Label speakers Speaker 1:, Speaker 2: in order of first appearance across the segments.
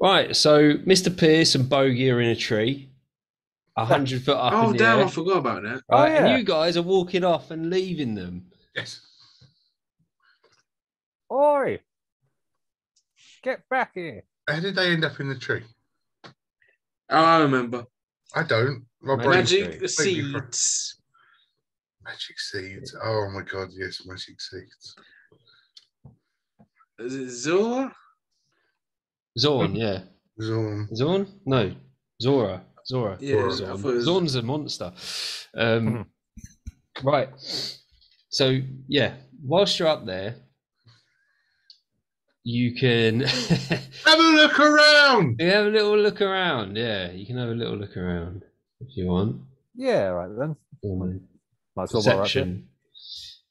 Speaker 1: Right, so Mr. Pierce and Bogey are in a tree, a hundred foot up
Speaker 2: Oh
Speaker 1: in the
Speaker 2: damn!
Speaker 1: air.
Speaker 2: I forgot about that.
Speaker 3: Oh, yeah.
Speaker 1: and you guys are walking off and leaving them.
Speaker 4: Yes.
Speaker 3: Oi! Get back here.
Speaker 4: How did they end up in the tree?
Speaker 2: Oh, I remember.
Speaker 4: I don't. My
Speaker 1: Magic
Speaker 4: brain's
Speaker 2: Magic
Speaker 4: completely fr-
Speaker 2: seeds.
Speaker 4: Magic seeds. Oh my god, yes, magic seeds.
Speaker 2: Is it Zora?
Speaker 1: Zorn, yeah.
Speaker 4: Zorn.
Speaker 1: Zorn? No, Zora. Zora.
Speaker 2: Yeah,
Speaker 1: Zorn.
Speaker 2: was-
Speaker 1: Zorn's a monster. Um, right. So yeah, whilst you're up there, you can
Speaker 4: Have a look around.
Speaker 1: you have a little look around. Yeah, you can have a little look around if you want.
Speaker 3: Yeah, right then.
Speaker 1: Um,
Speaker 3: Might as well while we're up here.
Speaker 1: Perception.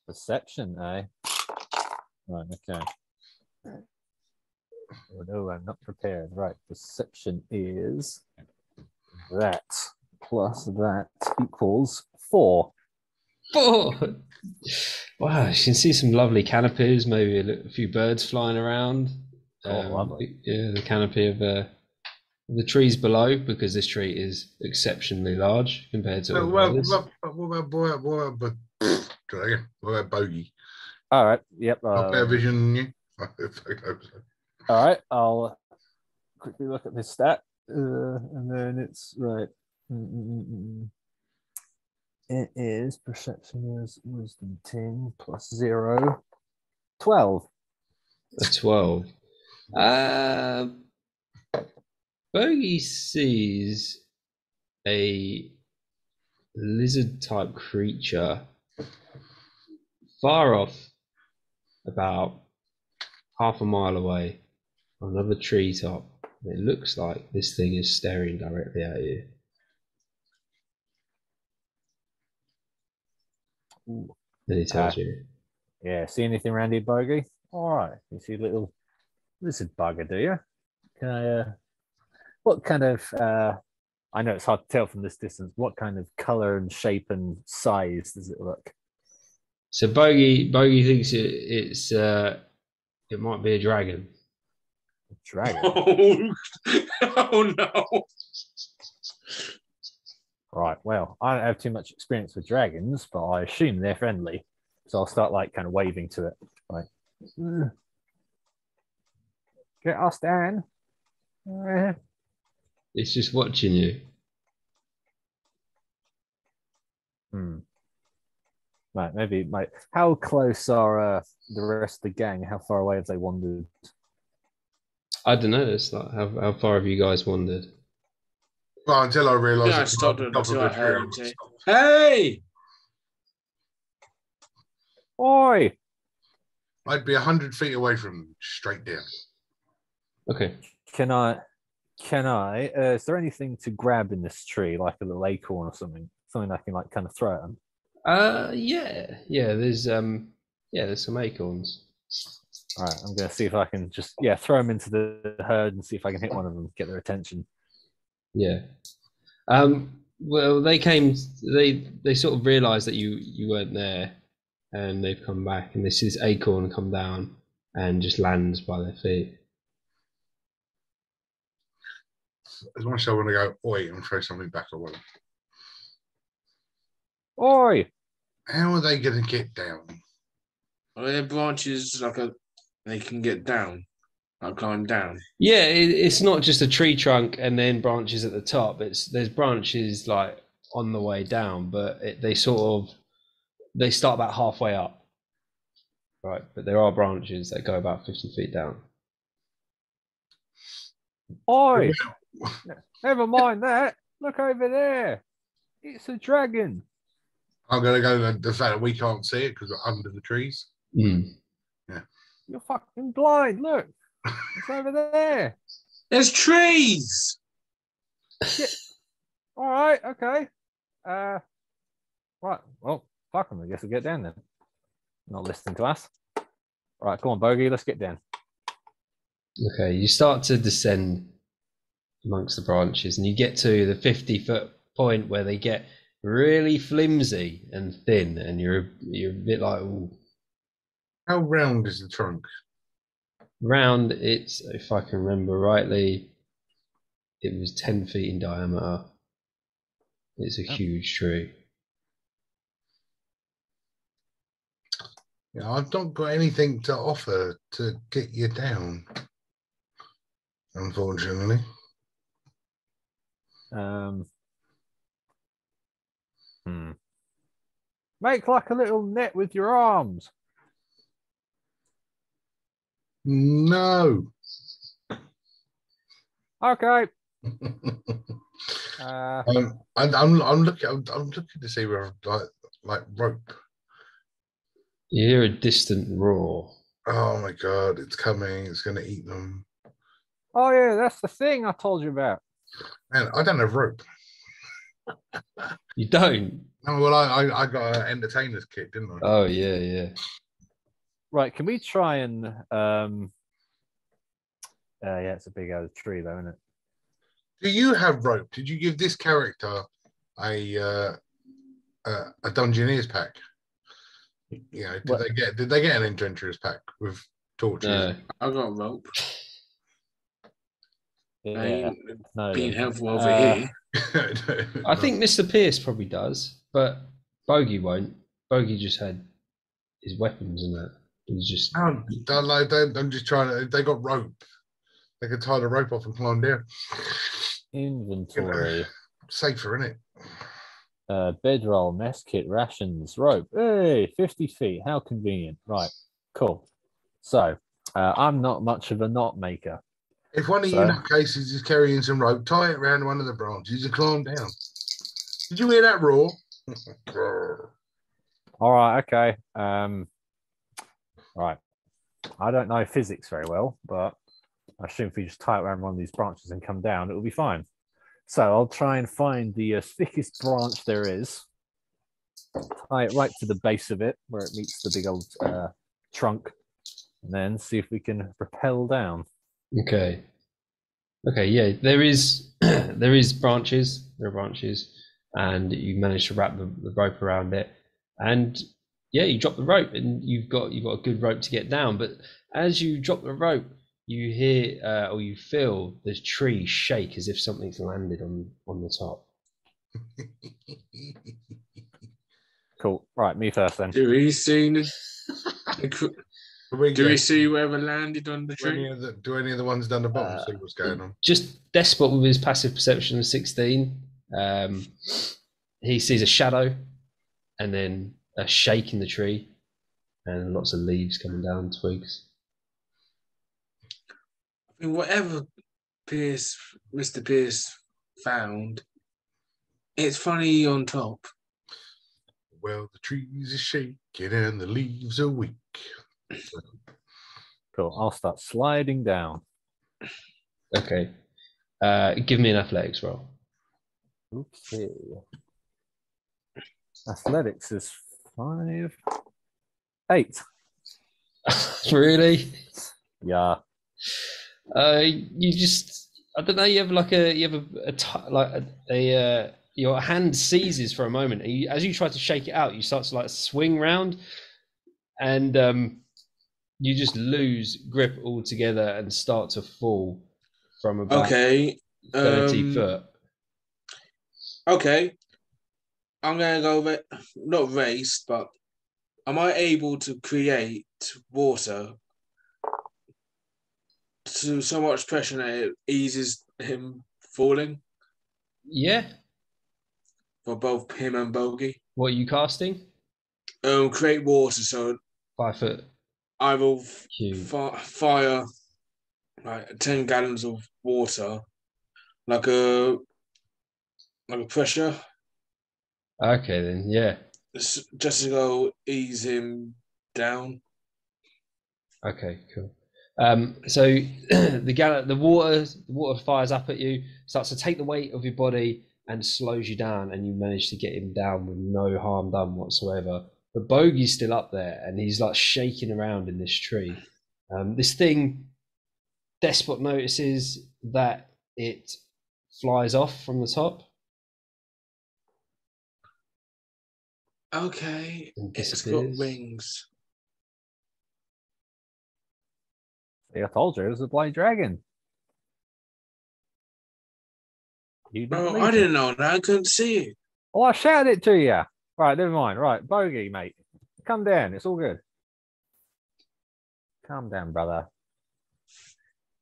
Speaker 3: Perception, eh? Right, okay. Oh no, I'm not prepared. Right, perception is that plus that equals four.
Speaker 1: Four. Wow, you can see some lovely canopies, maybe a, few birds flying around.
Speaker 3: Oh,
Speaker 1: Um,
Speaker 3: lovely.
Speaker 1: Yeah, the canopy of uh, the trees below, because this tree is exceptionally large compared to
Speaker 4: So,
Speaker 1: all the
Speaker 4: well,
Speaker 1: others.
Speaker 4: what, what about boy? What about dragon? What about bogey?
Speaker 3: All right, yep.
Speaker 4: Got better
Speaker 3: Uh,
Speaker 4: vision than you.
Speaker 3: All right, I'll quickly look at this stat, uh, and then it's right. Mm, mm, mm, mm. It is perception is wisdom 10 plus 0, 12.
Speaker 1: A 12. Um, Bogey sees a lizard type creature far off, about half a mile away, another treetop. It looks like this thing is staring directly at you.
Speaker 3: Ooh.
Speaker 1: Then he tells
Speaker 3: Ah.
Speaker 1: you.
Speaker 3: Yeah, see anything around here, Bogey? All right, you see a little lizard bugger, do you? Can I, uh, what kind of, uh, I know it's hard to tell from this distance, what kind of color and shape and size does it look?
Speaker 1: So Bogey, Bogey thinks it, it's uh, it might be a dragon.
Speaker 3: Dragon.
Speaker 2: Oh, oh no!
Speaker 3: right, well, I don't have too much experience with dragons, but I assume they're friendly. So I'll start like kind of waving to it. Like, "Mm. get us down.
Speaker 1: It's just watching you.
Speaker 3: Hmm. Right, maybe like how close are uh, the rest of the gang? How far away have they wandered?
Speaker 1: I don't know. It's like how how far have you guys wandered?
Speaker 4: Well, until I realised
Speaker 2: Yeah, I stopped
Speaker 4: on
Speaker 2: it
Speaker 4: top of
Speaker 2: until I heard
Speaker 4: I
Speaker 2: him
Speaker 4: would
Speaker 2: say-
Speaker 4: stop.
Speaker 2: Hey!
Speaker 3: Oi!
Speaker 4: I'd be hundred feet away from them, straight down.
Speaker 1: Okay.
Speaker 3: Can I? Can I? Uh, is there anything to grab in this tree, like a little acorn or something? Something I can like kind of throw at them.
Speaker 1: Uh, yeah, yeah. There's um, yeah, there's some acorns.
Speaker 3: All right, I'm gonna see if I can just yeah throw them into the herd and see if I can hit one of them, get their attention.
Speaker 1: Yeah. Um. Well, they came. They they sort of realised that you you weren't there, and they've come back, and they see this acorn come down and just lands by their feet.
Speaker 4: As much as I want to go, oi, and throw something back at one.
Speaker 3: Oi!
Speaker 4: How are they going to get down?
Speaker 2: Are there branches like a they can get down? Like climb down.
Speaker 1: Yeah, it, it's not just a tree trunk and then branches at the top. It's there's branches like on the way down, but it, they sort of they start about halfway up, right? But there are branches that go about fifty feet down.
Speaker 3: Oi! Never mind that. Look over there. It's a dragon.
Speaker 4: I'm going to go with the fact that we can't see it because we're under the trees.
Speaker 1: Mm.
Speaker 3: You're fucking blind. Look, it's over there.
Speaker 2: There's trees.
Speaker 3: All right, okay. Uh, right. Well, fuck them. I guess we'll get down then. Not listening to us. All right, come on, Bogey. Let's get down.
Speaker 1: Okay, you start to descend amongst the branches, and you get to the fifty foot point where they get really flimsy and thin, and you're you're a bit like ooh.
Speaker 4: How round is the trunk?
Speaker 1: round. It's if I can remember rightly, it was 10 feet in diameter. It's a
Speaker 3: Yep.
Speaker 1: huge tree.
Speaker 4: Yeah, I've not got anything to offer to get you down. Unfortunately.
Speaker 3: Um, hmm. Make like a little net with your arms.
Speaker 4: No.
Speaker 3: Okay. Uh,
Speaker 4: um, I'm, I'm, I'm looking. I'm, I'm looking to see where like like rope.
Speaker 1: You hear a distant roar.
Speaker 4: Oh my god, it's coming! It's going to eat them.
Speaker 3: oh yeah, that's the thing I told you about.
Speaker 4: Man, I don't have rope.
Speaker 1: You don't?
Speaker 4: No, well, I I, I got an entertainer's kit, didn't I?
Speaker 1: Oh, yeah, yeah.
Speaker 3: Right, can we try and um uh, yeah, it's a big old tree though, isn't it?
Speaker 4: Do you have rope? Did you give this character a uh, uh, a Dungeoneers pack? You know, did
Speaker 3: What-
Speaker 4: they get did they get an Adventurers pack with torches?
Speaker 1: No.
Speaker 2: I got rope. I ain't
Speaker 3: no.
Speaker 2: being
Speaker 3: then.
Speaker 2: helpful over
Speaker 3: Uh,
Speaker 2: here.
Speaker 1: I think Mr. Pierce probably does, but Bogey won't. Bogey just had his weapons and that. He's just.
Speaker 4: No, don't like don't, I'm just trying to. They got rope. They could tie the rope off and climb down.
Speaker 3: Inventory,
Speaker 4: Safer, isn't it?
Speaker 3: uh, bedroll, mess kit, rations, rope. Hey, 50 feet. How convenient. Right, cool. So, uh, I'm not much of a knot maker.
Speaker 4: If one of you
Speaker 3: So-
Speaker 4: nutcases is carrying some rope, tie it around one of the branches and climb down. Did you hear that roar?
Speaker 3: All right, okay. Um, right. I don't know physics very well, but I assume if we just tie it around one of these branches and come down, it will be fine. So I'll try and find the uh, thickest branch there is, tie it right to the base of it where it meets the big old uh, trunk, and then see if we can rappel down.
Speaker 1: Okay. Okay, yeah, there is there is branches. There are branches, and you manage to wrap the, the rope around it, and yeah, you drop the rope, and you've got you've got a good rope to get down. But as you drop the rope, you hear uh, or you feel the tree shake as if something's landed on on the top.
Speaker 3: Cool. Right, me first then.
Speaker 2: Do we see the, the
Speaker 4: Do we
Speaker 2: do we see whoever landed on the
Speaker 4: do any
Speaker 2: tree?
Speaker 4: of the, do any of the ones down the bottom
Speaker 3: Uh,
Speaker 4: see what's going on?
Speaker 1: Just Despot with his passive perception of sixteen, um, he sees a shadow, and then a shake in the tree, and lots of leaves coming down, twigs.
Speaker 2: I mean, whatever Pierce, Mr. Pierce found, it's funny on top.
Speaker 4: Well, the trees are shaking and the leaves are weak.
Speaker 3: Cool. I'll start sliding down.
Speaker 1: Okay. Uh, give me an athletics roll.
Speaker 3: Okay. Athletics is five, eight.
Speaker 1: really?
Speaker 3: Yeah.
Speaker 1: Uh, you just I don't know. You have like a you have a, a t- like a, a uh, your hand seizes for a moment. And you, as you try to shake it out, you start to like swing round, and um, you just lose grip altogether and start to fall from about
Speaker 2: Okay.
Speaker 1: thirty
Speaker 2: um,
Speaker 1: foot.
Speaker 2: Okay. I'm gonna go ra- not race, but am I able to create water to so much pressure that it eases him falling
Speaker 1: Yeah.
Speaker 2: for both him and Bogey?
Speaker 1: What are you casting?
Speaker 2: Um, create water so
Speaker 1: Five foot
Speaker 2: I will fi- fire like ten gallons of water, like a like a pressure,
Speaker 1: Okay, then yeah.
Speaker 2: just to go ease him down.
Speaker 1: Okay, cool. Um, so the gal- the water the water fires up at you, starts to take the weight of your body and slows you down, and you manage to get him down with no harm done whatsoever. But Bogey's still up there, and he's like shaking around in this tree. Um, this thing, Despot notices that it flies off from the top
Speaker 2: Okay, it's got
Speaker 1: disappears.
Speaker 2: wings.
Speaker 3: See, I told you it was a blind dragon. You didn't
Speaker 2: Oh, I didn't know that. I couldn't see it.
Speaker 3: Oh, I shouted it to you. Right, never mind. Right, bogey, mate. Come down. It's all good. Calm down, brother.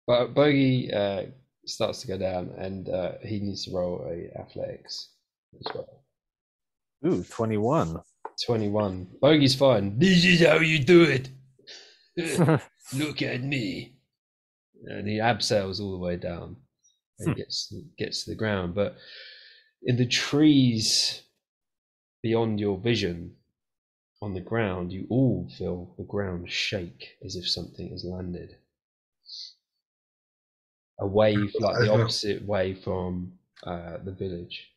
Speaker 1: But Bogey uh, starts to go down, and uh, he needs to roll a athletics as well.
Speaker 3: Ooh, 21.
Speaker 1: Twenty-one. Bogey's fine. This is how you do it. Look at me. And he abseils all the way down and
Speaker 3: Hmm.
Speaker 1: gets gets to the ground. But in the trees beyond your vision, on the ground, you all feel the ground shake as if something has landed. A wave like the opposite way from uh, the village.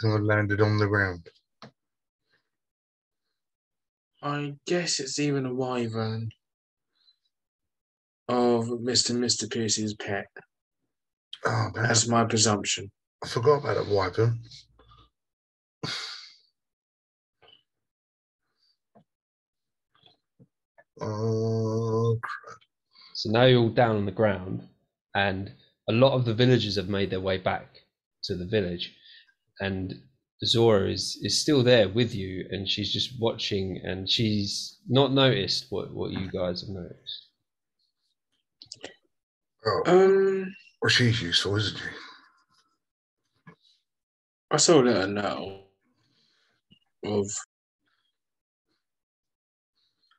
Speaker 4: Someone landed on the ground.
Speaker 2: I guess it's even a wyvern of Mr. Mr. Pierce's pet.
Speaker 4: Oh, man.
Speaker 2: That's my presumption.
Speaker 4: I forgot about that wyvern. Oh,
Speaker 1: So now you're all down on the ground, and a lot of the villagers have made their way back to the village, and Zora is is still there with you, and she's just watching, and she's not noticed what what you guys have noticed.
Speaker 4: oh.
Speaker 2: Um,
Speaker 4: well, she's useful, isn't she?
Speaker 2: I saw let her know of.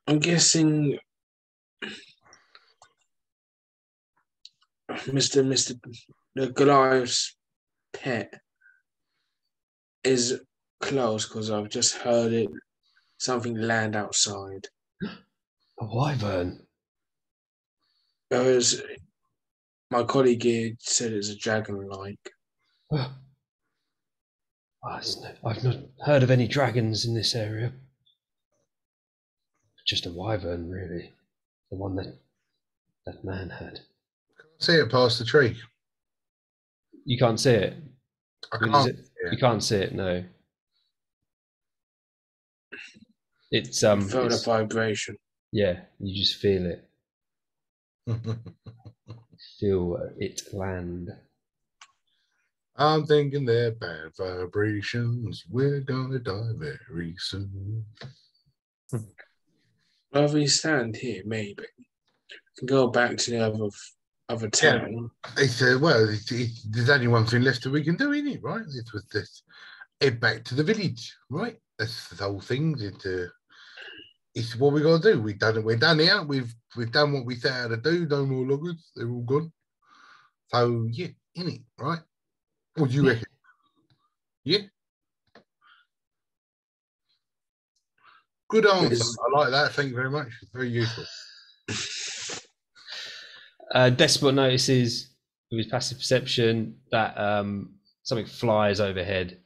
Speaker 2: I'm guessing Mr. Mr. the Goliath's pet is close because I've just heard it something land outside.
Speaker 1: A wyvern.
Speaker 2: Whereas my colleague here said it's a dragon like.
Speaker 1: Oh, it's no- I've not heard of any dragons in this area. Just a wyvern, really. The one that that man had.
Speaker 4: I can't see it past the tree.
Speaker 1: You can't see it.
Speaker 4: I can't.
Speaker 1: it?
Speaker 4: Yeah.
Speaker 1: You can't see it. No. It's um.
Speaker 2: a
Speaker 1: it's-
Speaker 2: vibration.
Speaker 1: yeah, you just feel it. Feel it land.
Speaker 4: I'm thinking they're bad vibrations. We're gonna die very soon.
Speaker 2: Rather we stand here, maybe. Can go back to the other other
Speaker 4: Yeah.
Speaker 2: town.
Speaker 4: It's uh, well, it, it, there's only one thing left that we can do, isn't it? Right? It was this head back to the village, right? That's the whole thing. It, uh, it's what we got to do. We've done it. We're done here. We've we've done what we set out to do. No more loggers. They're all gone. So yeah, in it, right? What do you reckon? Yeah. Good answer. I like that. Thank you very much. It's very useful.
Speaker 1: Uh, Despot notices with his passive perception that um, something flies overhead,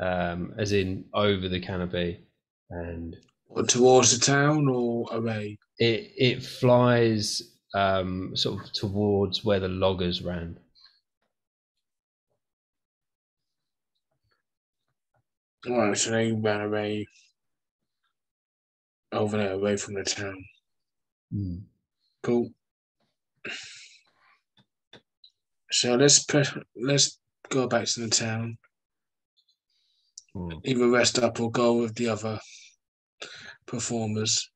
Speaker 1: um, as in over the canopy, and
Speaker 2: Or towards the town or away.
Speaker 1: it it flies um, sort of towards where the loggers ran.
Speaker 2: Alright, so they ran away over there, away from the town. Cool. So let's pre- let's go back to the town.
Speaker 3: Hmm.
Speaker 2: Either rest up or go with the other performers.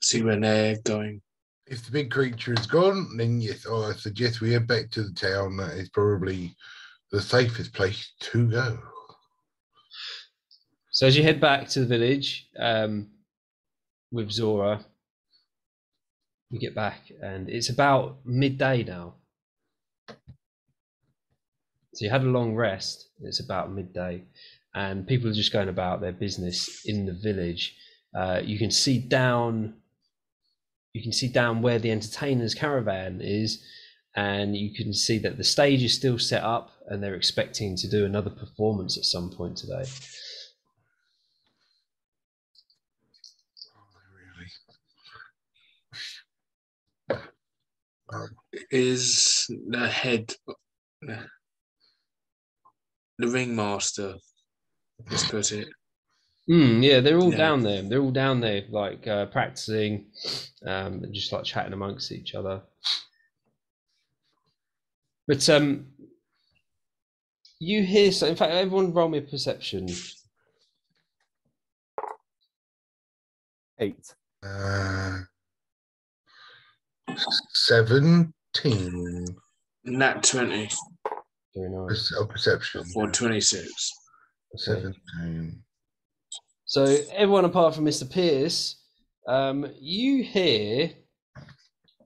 Speaker 2: See where they're going.
Speaker 4: if the big creature is gone, then yes, oh, I suggest we head back to the town. That is probably the safest place to go.
Speaker 1: So as you head back to the village um, with Zora, you get back, and it's about midday now. So you had a long rest. It's about midday, and people are just going about their business in the village. Uh, you can see down. You can see down where the entertainers' caravan is, and you can see that the stage is still set up, and they're expecting to do another performance at some point today.
Speaker 2: Is the head the ringmaster? Let's put it.
Speaker 1: Mm, yeah, they're all
Speaker 2: Yeah.
Speaker 1: down there. They're all down there, like uh, practicing, um, and just like chatting amongst each other. But um, you hear so. In fact, everyone roll me a perception.
Speaker 3: Eight.
Speaker 4: Uh, Seventeen.
Speaker 2: Nat 20
Speaker 1: Very nice.
Speaker 4: Perce- oh, perception.
Speaker 2: for 26.
Speaker 4: Seventeen.
Speaker 1: So everyone apart from Mr. Pierce, um, you hear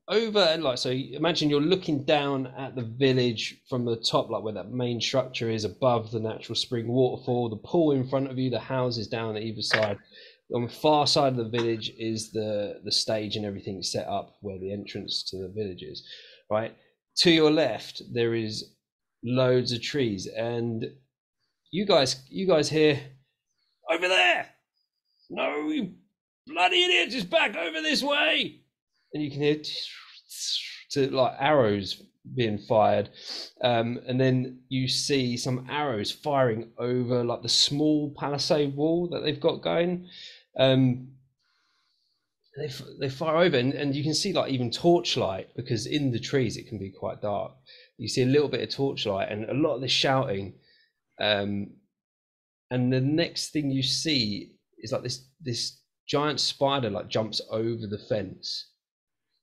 Speaker 1: over and like so. Imagine you're looking down at the village from the top, like where that main structure is above the natural spring waterfall. The pool in front of you, the houses down at either side. On the far side of the village is the the stage and everything set up where the entrance to the village is. Right to your left, there is loads of trees, and you guys, you guys hear over there. No, you bloody idiots! It's back over this way, and you can hear to like arrows being fired, um, and then you see some arrows firing over like the small palisade wall that they've got going. Um, they, they fire over, and, and you can see like even torchlight because in the trees it can be quite dark. You see a little bit of torchlight and a lot of the shouting. Um, and the next thing you see is like this this giant spider like jumps over the fence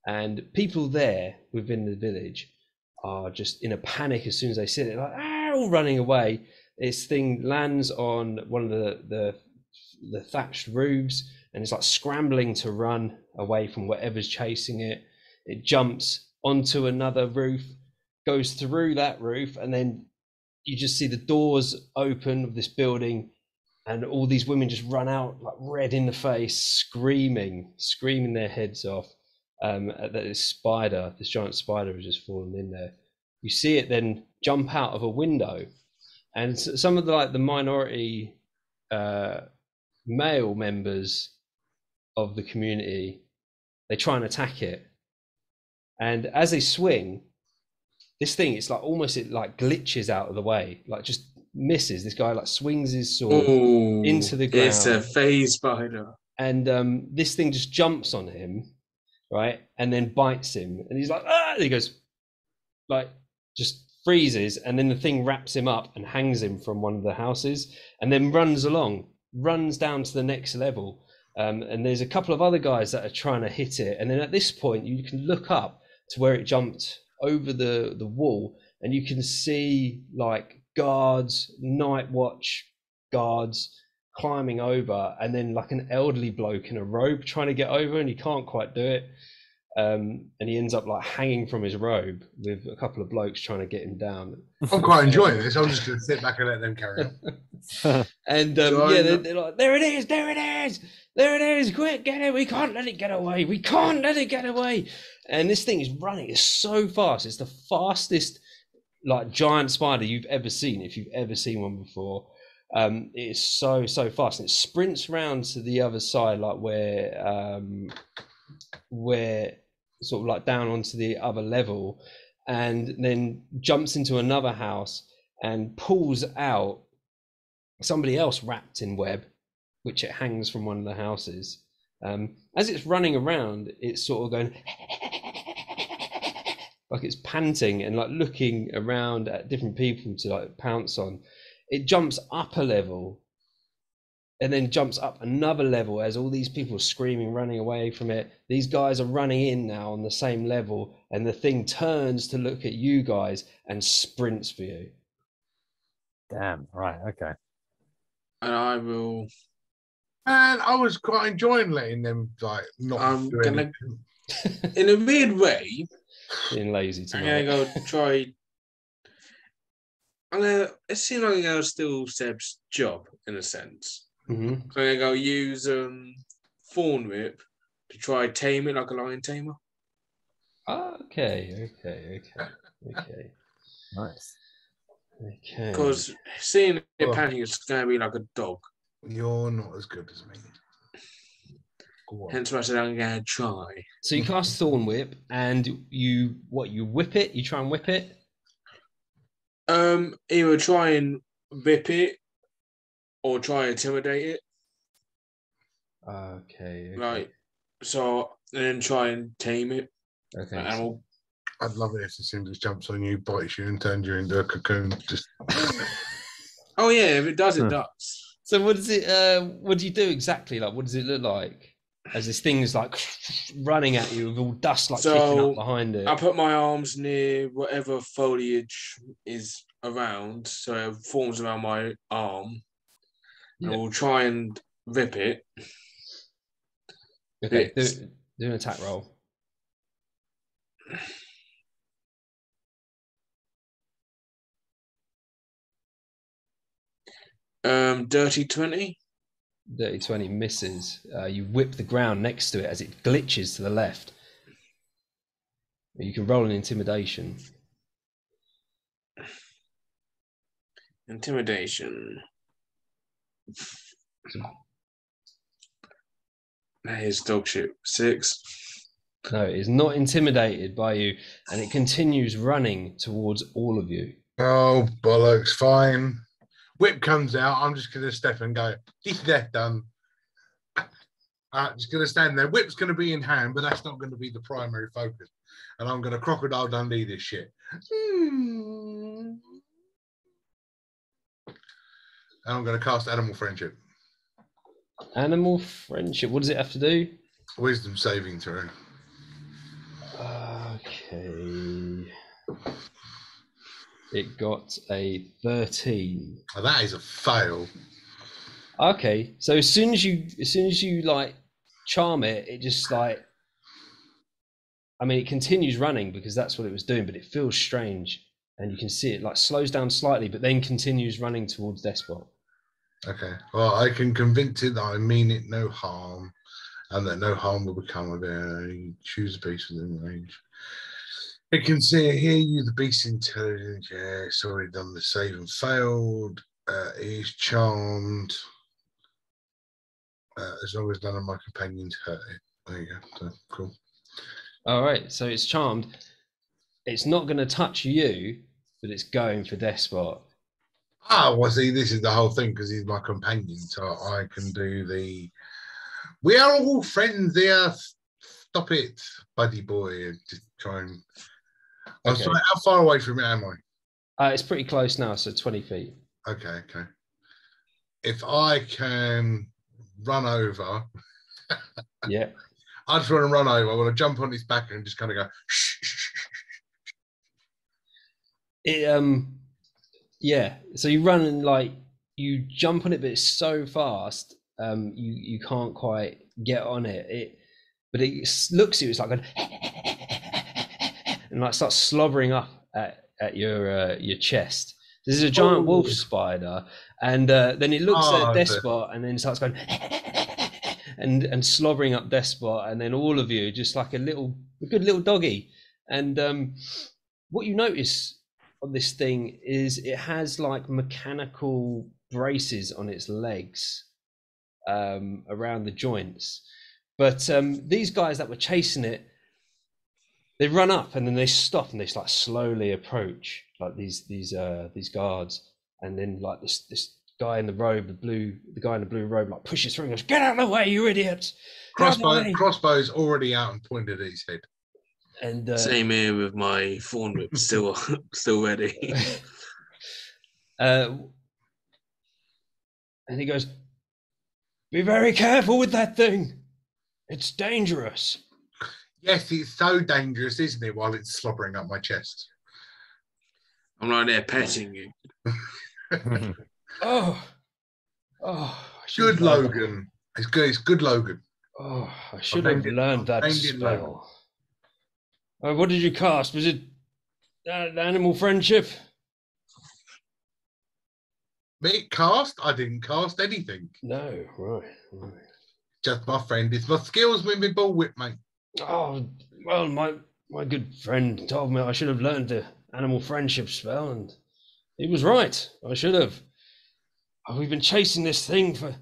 Speaker 1: and people there within the village are just in a panic as soon as they see it like ah, all running away this thing lands on one of the the, the thatched roofs and it's like scrambling to run away from whatever's chasing it. It jumps onto another roof goes through that roof and then you just see the doors open of this building and all these women just run out like red in the face screaming screaming their heads off um, at that this spider this giant spider has just fallen in there. You see it then jump out of a window and some of the like the minority uh, male members of the community they try and attack it. And as they swing this thing it's like almost it like glitches out of the way like just misses. This guy like swings his sword
Speaker 2: Ooh,
Speaker 1: into the ground.
Speaker 2: It's a phase spider.
Speaker 1: and um, this thing just jumps on him right and then bites him. And he's like ah! And he goes like just freezes. And then the thing wraps him up and hangs him from one of the houses and then runs along runs down to the next level. Um, and there's a couple of other guys that are trying to hit it. And then at this point you can look up to where it jumped over the the wall and you can see like guards night watch guards climbing over and then like an elderly bloke in a robe trying to get over and he can't quite do it um, and he ends up like hanging from his robe with a couple of blokes trying to get him down
Speaker 4: I'm quite enjoying this. I'm just going to sit back and let them carry on.
Speaker 1: and um,
Speaker 2: So
Speaker 1: yeah they're, they're like there it is there it is there it is quick get it we can't let it get away we can't let it get away and this thing is running it's so fast it's the fastest like giant spider you've ever seen if you've ever seen one before um it is so so fast and it sprints round to the other side like where um where sort of like down onto the other level and then jumps into another house and pulls out somebody else wrapped in web which it hangs from one of the houses. Um, as it's running around it's sort of going like it's panting and like looking around at different people to like pounce on. It jumps up a level and then jumps up another level as all these people are screaming running away from it these guys are running in now on the same level and the thing turns to look at you guys and sprints for you
Speaker 3: Damn. Right. Okay.
Speaker 2: And I will.
Speaker 4: And I was quite enjoying letting them like not
Speaker 2: I'm gonna- In a weird way,
Speaker 1: being lazy
Speaker 2: I'm gonna go try. I'm gonna. It seems like I'm gonna Seb's job in a sense.
Speaker 1: Mhm.
Speaker 2: So I'm gonna go use um Thorn Whip to try tame it like a lion tamer.
Speaker 1: Ah, okay okay okay okay
Speaker 3: Nice.
Speaker 1: okay
Speaker 2: Because seeing it
Speaker 4: Well-
Speaker 2: panicking is gonna be like a dog.
Speaker 4: You're not as good as me.
Speaker 2: Hence why I said I'm gonna try.
Speaker 1: So you cast Thorn Whip, and you what? You whip it. You try and whip it.
Speaker 2: Um, either try and whip it or try and intimidate it.
Speaker 1: Okay. okay.
Speaker 2: Like so, and then try and tame it.
Speaker 1: Okay.
Speaker 2: the animal.
Speaker 4: I'd love it if the Sim just jumps on you, bites you, and turns you into a cocoon. Just
Speaker 2: Oh yeah, if it does, it
Speaker 3: Huh.
Speaker 2: does.
Speaker 1: So what does it? Uh, what do you do exactly? Like, what does it look like? As this thing is like running at you with all dust like kicking up behind it.
Speaker 2: I put my arms near whatever foliage is around, so it forms around my arm. And
Speaker 1: Yeah.
Speaker 2: we'll try and rip it.
Speaker 1: Okay, do, do an attack roll.
Speaker 2: Um, dirty twenty.
Speaker 1: Dirty 20 misses. Uh, you whip the ground next to it as it glitches to the left. You can roll an intimidation.
Speaker 2: Intimidation. That is dog shit. Six.
Speaker 1: No, it is not intimidated by you, and it continues running towards all of you.
Speaker 4: oh bollocks, fine. Whip comes out. I'm just gonna step and go. This death done. Uh, just gonna stand there. Whip's gonna be in hand, but that's not gonna be the primary focus. And I'm gonna crocodile Dundee this shit. Hmm. And I'm gonna cast animal friendship.
Speaker 1: Animal friendship. What does it have to do?
Speaker 4: Wisdom saving throw.
Speaker 1: Okay. It got a 13.
Speaker 4: Oh, that is a fail.
Speaker 1: Okay, so as soon as you as soon as you like charm it, it just like I mean it continues running because that's what it was doing, but it feels strange and you can see it like slows down slightly, but then continues running towards Despot.
Speaker 4: Okay. Well, I can convince it that I mean it no harm, and that no harm will become of it. Choose a beast within range. It can see hear you, the beast intelligence. Yeah, it's already done the save and failed. Uh, is charmed. Uh, as long as none of my companions hurt it. There you go. So, cool.
Speaker 1: All right, so it's charmed. It's not going to touch you, but it's going for Despot.
Speaker 4: Ah, well, see, this is the whole thing because he's my companion, so I can do the. We are all friends here. Stop it, buddy boy. and Just try and. Oh,
Speaker 1: Okay.
Speaker 4: sorry, how far away from it am I?
Speaker 1: Uh, it's pretty close now, so 20 feet.
Speaker 4: Okay, okay. If I can run over,
Speaker 1: Yeah.
Speaker 4: I just want to run over. I want to jump on his back and just kind of go. Shh, shh, shh, shh.
Speaker 1: It um yeah. So you run and like you jump on it, but it's so fast, um, you you can't quite get on it. It but it looks at you, it's like going and like starts slobbering up at, at your uh, your chest. This is a giant wolf
Speaker 4: Oh.
Speaker 1: spider, and uh, then it looks
Speaker 4: Oh,
Speaker 1: at Despot and then starts going and and slobbering up Despot, and then all of you just like a little a good little doggy. And um, what you notice on this thing is it has like mechanical braces on its legs um, around the joints. But um, these guys that were chasing it, they run up and then they stop and they like slowly approach like these these uh, these guards, and then like this this guy in the robe, the blue the guy in the blue robe, like pushes through and goes, "Get out of the way, you idiots!" Get out of the
Speaker 4: Crossbow,
Speaker 1: way."
Speaker 4: crossbow's already out and pointed at his head.
Speaker 1: And uh,
Speaker 2: Same here with my thorn whip still still ready.
Speaker 1: uh, and he goes, "Be very careful with that thing. It's dangerous."
Speaker 4: Yes, it's so dangerous, isn't it? While it's slobbering up my chest.
Speaker 2: I'm right there petting you.
Speaker 1: Oh, oh! I should
Speaker 4: Good Logan. It's good. It's good Logan.
Speaker 1: Oh, I should have
Speaker 4: named it-
Speaker 1: learned that
Speaker 4: named it
Speaker 1: spell. Uh, what did you cast? Was it uh, animal friendship?
Speaker 4: Me cast? I didn't cast anything.
Speaker 1: No, right, right.
Speaker 4: Just my friend. It's my skills with my bullwhip, mate.
Speaker 1: Oh, well, my my good friend told me I should have learned the animal friendship spell, and he was right. I should have. Oh, we've been chasing this thing for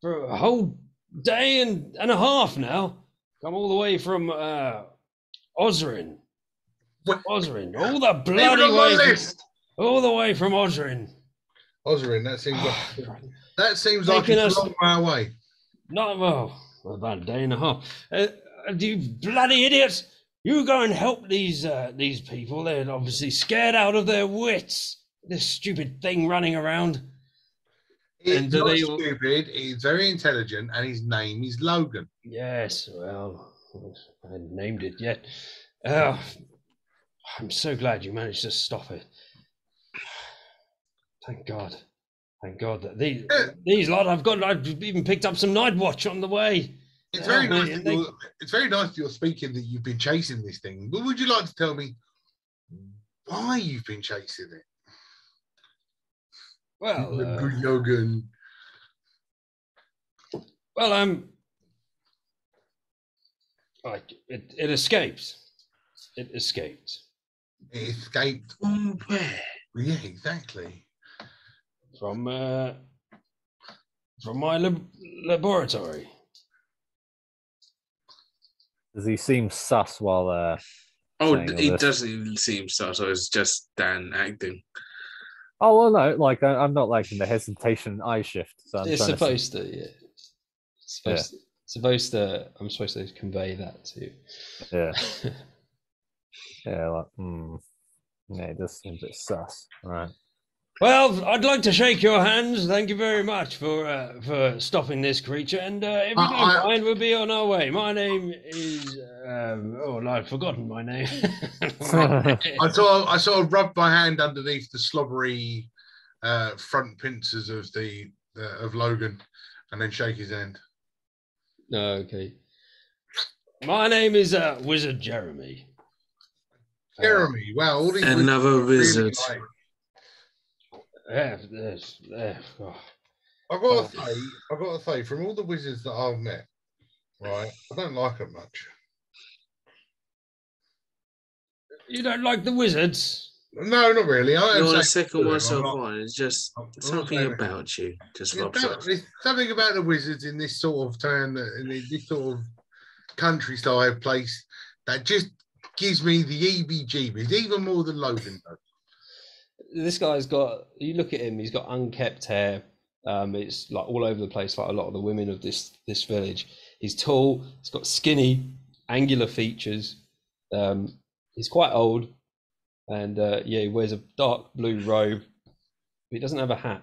Speaker 1: for a whole day and, and a half now. Come all the way from uh, Osrin.
Speaker 4: What?
Speaker 1: Osrin, all the bloody way, from, all the way from Osrin.
Speaker 4: Osrin, that seems like that seems
Speaker 1: Taking
Speaker 4: like it's a long way away.
Speaker 1: Not well, about a day and a half. Uh, you bloody idiots! You go and help these uh, these people. They're obviously scared out of their wits. This stupid thing running around. And
Speaker 4: not
Speaker 1: they
Speaker 4: stupid. He's very intelligent, and his name is Logan.
Speaker 1: Yes, well, I hadn't named it yet. Oh, I'm so glad you managed to stop it. Thank God. Thank God that these these lot I've got I've even picked up some night watch on the way.
Speaker 4: It's very
Speaker 1: mate,
Speaker 4: nice.
Speaker 1: they-
Speaker 4: it's very nice that you're speaking that you've been chasing this thing. But would you like to tell me why you've been chasing it,
Speaker 1: Well, uh,
Speaker 4: Good Logan?
Speaker 1: well, um, like it, it escaped. It escaped
Speaker 4: It escaped.
Speaker 2: From where?
Speaker 4: Yeah, exactly.
Speaker 1: from uh, from my lab- laboratory.
Speaker 3: Does he seem sus while uh
Speaker 2: Oh,
Speaker 3: Saying all
Speaker 2: it doesn't even seem so. So it's just Dan acting.
Speaker 3: Oh well no, like I, I'm not liking the hesitation eye shift. So I'm
Speaker 1: it's
Speaker 3: trying to
Speaker 1: supposed to, yeah. It's supposed, supposed to. I'm supposed to convey that to.
Speaker 3: Yeah. Yeah, like hmm. Yeah, it does seem a bit sus. Right.
Speaker 1: Well, I'd like to shake your hands. Thank you very much for uh, for stopping this creature. And uh, if you
Speaker 4: I-
Speaker 1: don't mind, we'll be on our way. My name is. Um, oh, no, I've forgotten my name.
Speaker 4: I sort of, I sort of rubbed my hand underneath the slobbery uh, front pincers of the uh, of Logan, and then shake his hand.
Speaker 1: No, okay. My name is uh, Wizard Jeremy. Uh,
Speaker 4: Jeremy, wow, all these
Speaker 2: Another
Speaker 4: wizards
Speaker 2: wizard.
Speaker 4: really like-
Speaker 1: yeah, there's, there. oh.
Speaker 4: I've got to say, I've got to say, from all the wizards that I've met, right, I don't like them much.
Speaker 1: You don't like the wizards?
Speaker 4: No, not really. I am
Speaker 2: You're the
Speaker 4: saying-
Speaker 2: second
Speaker 4: I'm
Speaker 2: myself
Speaker 4: not-
Speaker 2: on. It's just
Speaker 4: I'm not
Speaker 2: something
Speaker 4: saying-
Speaker 2: about you just
Speaker 4: Yeah,
Speaker 2: rubs
Speaker 4: no, something about the wizards in this sort of town, in this sort of countryside place, that just gives me the EBGBs, even more than Logan does.
Speaker 1: this guy's got you look at him he's got unkept hair um it's like all over the place like a lot of the women of this this village he's tall he's got skinny angular features um he's quite old and uh yeah he wears a dark blue robe but he doesn't have a hat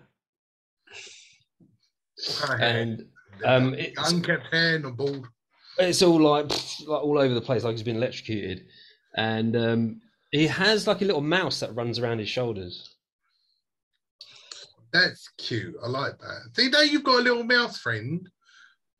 Speaker 4: What kind of hair?
Speaker 1: and um it's,
Speaker 4: unkept hair, not bald.
Speaker 1: it's all like, like all over the place like he's been electrocuted and um he has like a little mouse that runs around his shoulders
Speaker 4: That's cute. I like that. See, now you've got a little mouse friend,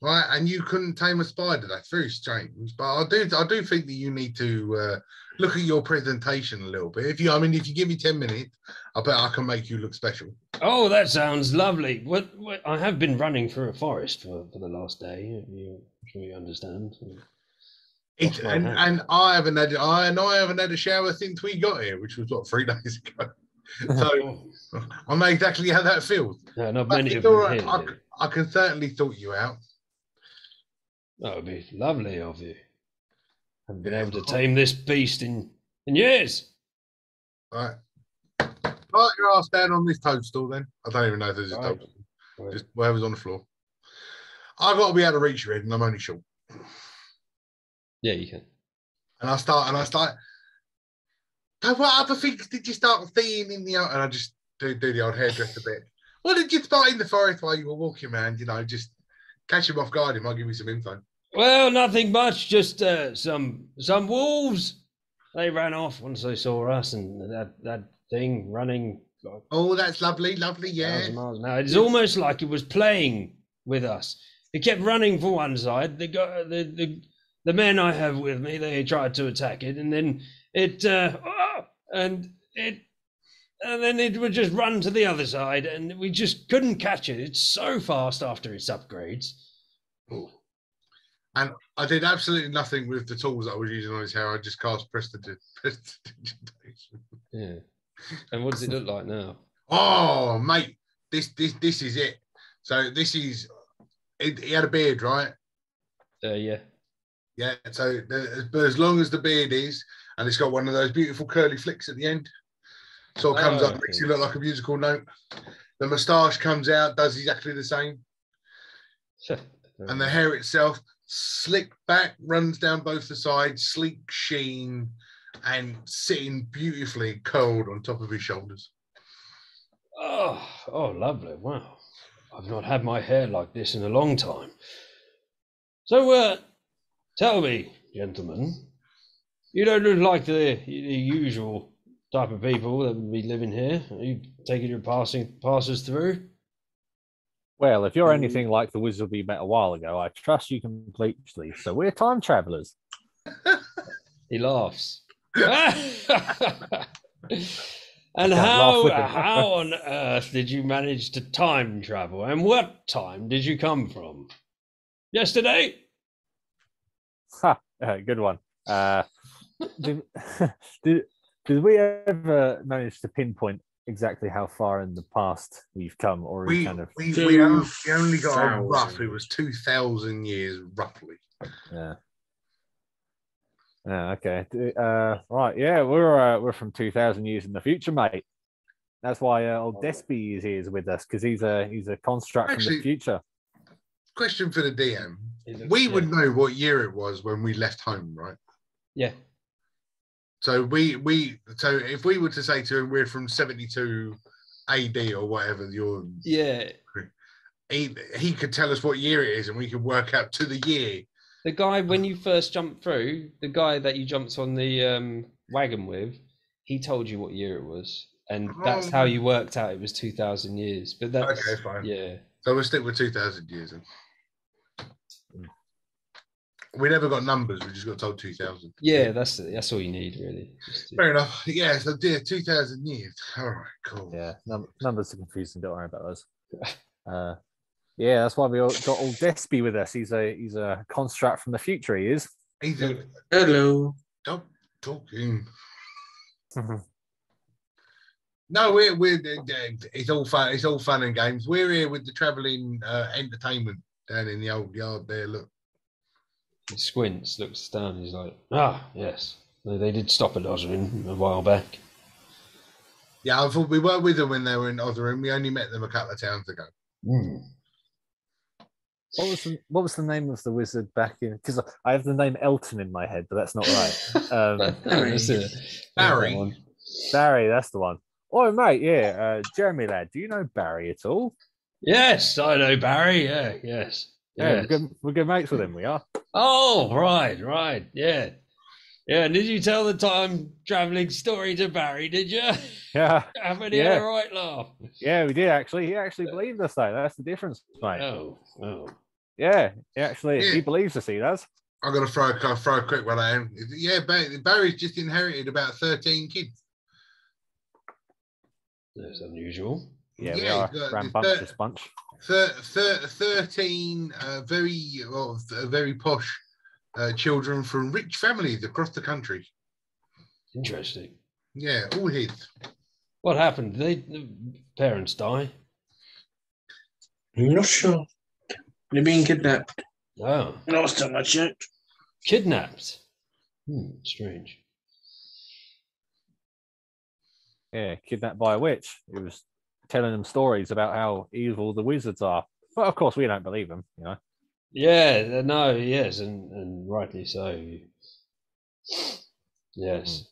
Speaker 4: right? And you couldn't tame a spider. That's very strange. But I do, I do think that you need to uh, look at your presentation a little bit. If you, I mean, if you give me ten minutes, I bet I can make you look special.
Speaker 1: Oh, that sounds lovely. What, what I have been running through a forest for, for the last day. You, you understand.
Speaker 4: It, and, and I haven't had, I and I haven't had a shower since we got here, which was what three days ago. So I know exactly how that feels.
Speaker 1: no, not many of
Speaker 4: right.
Speaker 1: here.
Speaker 4: I,
Speaker 1: do.
Speaker 4: can certainly sort you out.
Speaker 1: That would be lovely of you. I've been able to tame this beast in, in years.
Speaker 4: Right. Put your ass down on this toadstool then. I don't even know if there's a
Speaker 1: Right.
Speaker 4: toadstool. Just whatever's on the floor. I've got to be able to reach your head and I'm only short.
Speaker 1: Yeah, you can.
Speaker 4: And I start and I start. "So what other things did you start seeing in the and I just do, do the old hairdresser bit. What did you spot in the forest while you were walking around? You know, just catch him off guard. He might give you some info.
Speaker 1: Well, nothing much. Just uh, some some wolves. They ran off once they saw us, and that that thing running like
Speaker 4: Oh, that's lovely, lovely. Yeah.
Speaker 1: miles an hour. It's almost like it was playing with us. It kept running for one side. The the the the men I have with me, they tried to attack it, and then it uh, ah, and it and then it would just run to the other side, and we just couldn't catch it. It's so fast after its upgrades.
Speaker 4: And I did absolutely nothing with the tools that I was using on his hair. I just cast prestidigitation.
Speaker 1: Yeah. And what does it look like now?
Speaker 4: Oh, mate, this this this is it. So this is. It, he had a beard, right?
Speaker 1: Uh, yeah.
Speaker 4: Yeah. So, the, but as long as the beard is, and it's got one of those beautiful curly flicks at the end, so it comes
Speaker 1: Oh,
Speaker 4: up, makes you look like a musical note. The moustache comes out, does exactly the same, and the hair itself slick back, runs down both the sides, sleek sheen, and sitting beautifully curled on top of his shoulders.
Speaker 1: Oh, oh, lovely. Wow. I've not had my hair like this in a long time. So, uh, tell me, gentlemen, you don't look like the, the usual type of people that would be living here. Are you taking your passing passes through?
Speaker 3: Well, if you're
Speaker 2: Mm.
Speaker 3: anything like the wizard we met a while ago, I trust you completely. So we're time travelers.
Speaker 1: He laughs. and
Speaker 3: can't laugh
Speaker 1: how how on earth did you manage to time travel? And what time did you come from? Yesterday?
Speaker 3: Ha, uh, good one. Uh, did, did, did we ever manage to pinpoint exactly how far in the past we've come, or we
Speaker 4: We,
Speaker 3: kind of
Speaker 4: we, we, only, we only got a rough, it was 2,000 years roughly.
Speaker 3: yeah. Yeah, okay. Uh, right, yeah, we're uh, we're from two thousand years in the future, mate. That's why uh, old Despy is here with us because he's a he's a construct from the future.
Speaker 4: Question for the DM. We
Speaker 1: yeah.
Speaker 4: would know what year it was when we left home, right?
Speaker 1: Yeah.
Speaker 4: So we we so if we were to say to him we're from 72 AD or whatever your
Speaker 1: Yeah.
Speaker 4: he, he could tell us what year it is and we could work out to the year.
Speaker 1: The guy when you first jumped through, the guy that you jumped on the um, wagon with, he told you what year it was. And that's how
Speaker 4: Oh.
Speaker 1: you worked out it was two thousand years. But that's
Speaker 4: Okay, fine.
Speaker 1: yeah.
Speaker 4: So we'll stick with 2000 years. Then. We never got numbers, we just got told 2000.
Speaker 1: Yeah, that's that's all you need really. To-
Speaker 4: Fair enough. Yeah, so dear, 2000 years. All right, cool.
Speaker 3: Yeah, num- numbers are confusing. Don't worry about those. Uh, yeah, that's why we all got old Despy with us. He's a he's a construct from the future. He is.
Speaker 4: He's a,
Speaker 2: Hello.
Speaker 4: stop talking. No, we're we're it's all fun. It's all fun and games. We're here with the travelling uh, entertainment down in the old yard there. Look,
Speaker 1: He squints, looks down. He's like, ah, yes, they, they did stop at Osrin a while back.
Speaker 4: yeah, I thought we were with them when they were in Otherham. We only met them a couple of towns ago.
Speaker 1: Hmm.
Speaker 3: What was the what was the name of the wizard back in? Because I have the name Elton in my head, but that's not right. Um,
Speaker 1: That's it.
Speaker 4: Barry.
Speaker 3: Barry, that's the one. Oh, mate, yeah, uh, Jeremy lad, do you know Barry at all?
Speaker 1: Yes, I know Barry. Yeah, yes.
Speaker 3: Yeah,
Speaker 1: yes.
Speaker 3: we're, good, we're good mates with him. We are.
Speaker 1: Oh, right, right. Yeah. Yeah, did you tell the time traveling story to Barry, did you?
Speaker 3: Yeah,
Speaker 1: Haven't he had
Speaker 3: Yeah.
Speaker 1: a right laugh?
Speaker 3: yeah, we did actually. He actually believed us, though. That's the difference, mate.
Speaker 1: Oh, oh.
Speaker 3: Yeah, he actually
Speaker 4: Yeah.
Speaker 3: he believes us. He does.
Speaker 4: I'm gonna throw a throw a quick one at him. Yeah, Ba- Barry's just inherited about 13 kids.
Speaker 1: That's unusual.
Speaker 3: Yeah, we are
Speaker 4: he's got-
Speaker 3: a rambunctious bunch.
Speaker 4: Thir- thir- 13 uh, very well, th- very posh uh, children from rich families across the country.
Speaker 1: Interesting.
Speaker 4: Yeah, all his.
Speaker 1: What happened? Did they the parents die?
Speaker 2: I'm not sure. They're being kidnapped.
Speaker 1: Oh,
Speaker 2: Last time I checked.
Speaker 1: kidnapped. Hmm, strange.
Speaker 3: Yeah, kidnapped by a witch. It was telling them stories about how evil the wizards are. But of course, we don't believe them, You know.
Speaker 1: Yeah, uh, no, yes, and, and rightly so. Yes.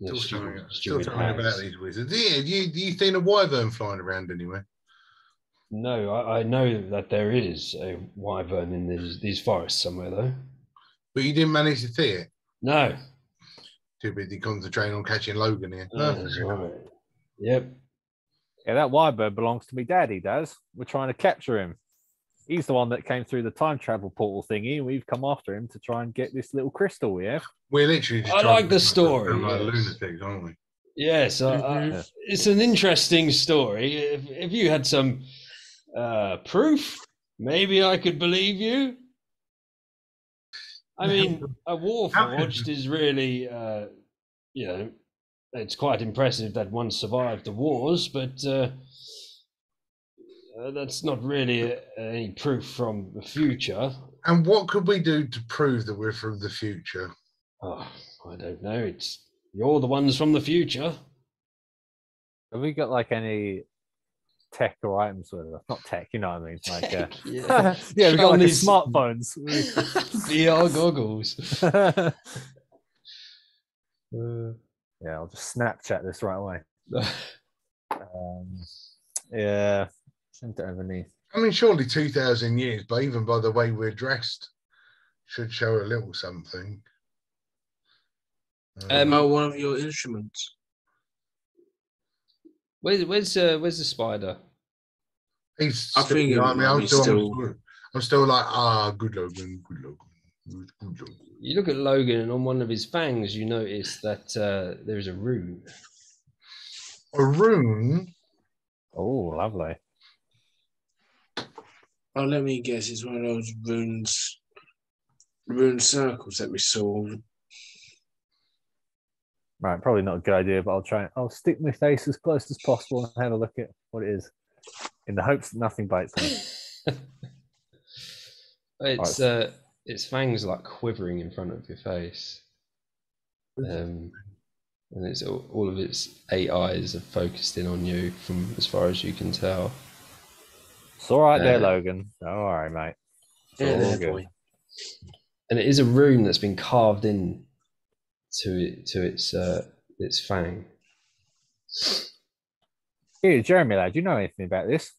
Speaker 1: Yeah,
Speaker 4: Still
Speaker 1: stupid-
Speaker 4: still
Speaker 1: stupid
Speaker 4: something about these wizards. Yeah, have you, have you seen a wyvern flying around anywhere?
Speaker 1: No, I, I know that there is a wyvern in these, these forests somewhere, though.
Speaker 4: But you didn't manage to see it.
Speaker 1: No.
Speaker 4: Too busy concentrating on catching Logan here.
Speaker 1: That's right. Yep.
Speaker 3: Yeah, that Wyvern belongs to me Daddy does. We're trying to capture him. He's the one that came through the time travel portal thingy, and we've come after him to try and get this little crystal we have.
Speaker 4: We're literally just
Speaker 1: I like the
Speaker 4: make
Speaker 1: story,
Speaker 4: them Like
Speaker 1: yes.
Speaker 4: lunatics, aren't we?
Speaker 1: Yes, uh, uh, it's an interesting story. If, if you had some uh, proof, maybe I could believe you. I mean, a war
Speaker 4: How
Speaker 1: forged is really, uh, you know, it's quite impressive that one survived the wars, but uh, uh, that's not really uh any proof from the future.
Speaker 4: And what could we do to prove that we're from the future?
Speaker 1: Oh, I don't know. It's you're the ones from the future.
Speaker 3: Have we got like any tech or items with us. Not tech, you know what I mean? Like, uh,
Speaker 1: Yeah,
Speaker 3: yeah, we've got like
Speaker 1: Chinese-
Speaker 3: smartphones.
Speaker 1: VR goggles.
Speaker 3: yeah, I'll just Snapchat this right away. Um, yeah, I don't have any.
Speaker 4: I mean, surely 2,000 years, but even by the way we're dressed, should show a little something. Uh,
Speaker 1: Um,
Speaker 2: Oh, one of your instruments.
Speaker 1: where's where's uh, where's the spider?
Speaker 4: he's
Speaker 2: I
Speaker 4: still,
Speaker 2: think
Speaker 4: you know I mean, I'm still,
Speaker 2: still-
Speaker 4: I'm, still, like, ah, good Logan, good Logan, good, good Logan.
Speaker 1: You look at Logan, and on one of his fangs, you notice that uh, there is a rune.
Speaker 4: A rune?
Speaker 3: Oh, lovely.
Speaker 2: Oh, let me guess. It's one of those runes, rune circles that we saw.
Speaker 3: Right, probably not a good idea, but I'll try. I'll stick my face as close as possible and have a look at what it is, in the hopes that nothing bites me.
Speaker 1: It's uh, its fangs are like quivering in front of your face, um, and it's all, all of its eight eyes are focused in on you from as far as you can tell.
Speaker 3: It's all right there,
Speaker 1: Uh,
Speaker 3: Logan. All right, mate. It's
Speaker 2: Yeah,
Speaker 3: all good.
Speaker 2: boy.
Speaker 1: and it is a room that's been carved in to it to its uh, its fang.
Speaker 3: Here, Jeremy, lad, do you know anything about this?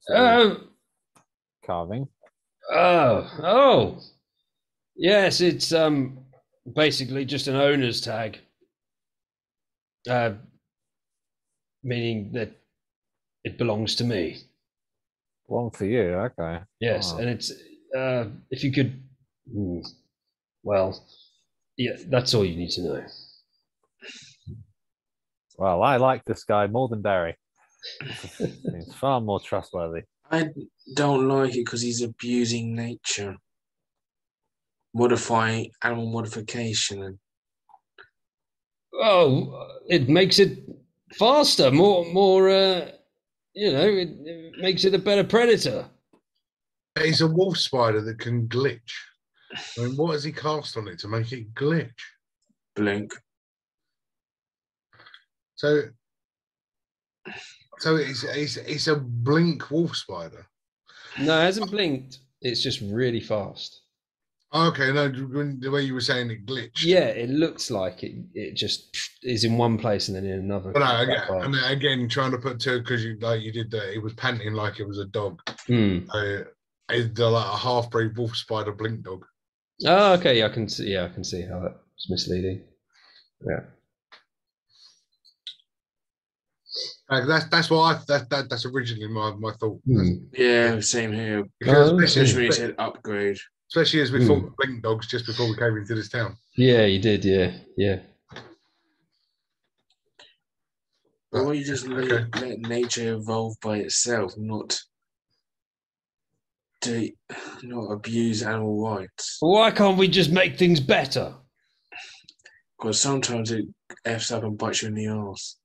Speaker 3: So,
Speaker 1: Oh,
Speaker 3: carving.
Speaker 1: Oh, oh, yes, it's um basically just an owner's tag, uh, meaning that it belongs to me.
Speaker 3: Long for you, okay.
Speaker 1: Yes, and it's uh, if you could, hmm, well, yeah, that's all you need to know.
Speaker 3: Well, I like this guy more than Barry. He's far more trustworthy.
Speaker 2: I don't like it because he's abusing nature, modifying animal modification, and
Speaker 1: Oh, it makes it faster, more, more. Uh, you know, it, it makes it a better predator.
Speaker 4: It's a wolf spider that can glitch. I mean, what has he cast on it to make it glitch?
Speaker 2: blink.
Speaker 4: So, so it's it's it's a blink wolf spider.
Speaker 1: No, it hasn't blinked. It's just really fast.
Speaker 4: Okay, no, the way you were saying it glitched.
Speaker 1: Yeah, it looks like it. It just is in one place and then in another.
Speaker 4: But no, again, and again, trying to put two because you like you did that. It was panting like it was a dog.
Speaker 1: Hmm.
Speaker 4: Uh, it's the, like a half breed wolf spider blink dog.
Speaker 1: Oh, okay. Yeah, I can see. Yeah, I can see how that's misleading. Yeah.
Speaker 4: Like that's that's what I that, that that's originally my my thought.
Speaker 1: Hmm.
Speaker 2: Yeah, same here.
Speaker 4: Because
Speaker 1: Oh,
Speaker 4: especially,
Speaker 2: Especially when he said upgrade.
Speaker 4: especially as we
Speaker 1: Hmm.
Speaker 4: thought of blink dogs just before we came into this town.
Speaker 1: Yeah, you did. Yeah, yeah.
Speaker 2: But when you just let,
Speaker 4: Okay.
Speaker 2: let nature evolve by itself, not to not abuse animal rights.
Speaker 1: Why can't we just make things better?
Speaker 2: Because sometimes it f's up and bites you in the ass.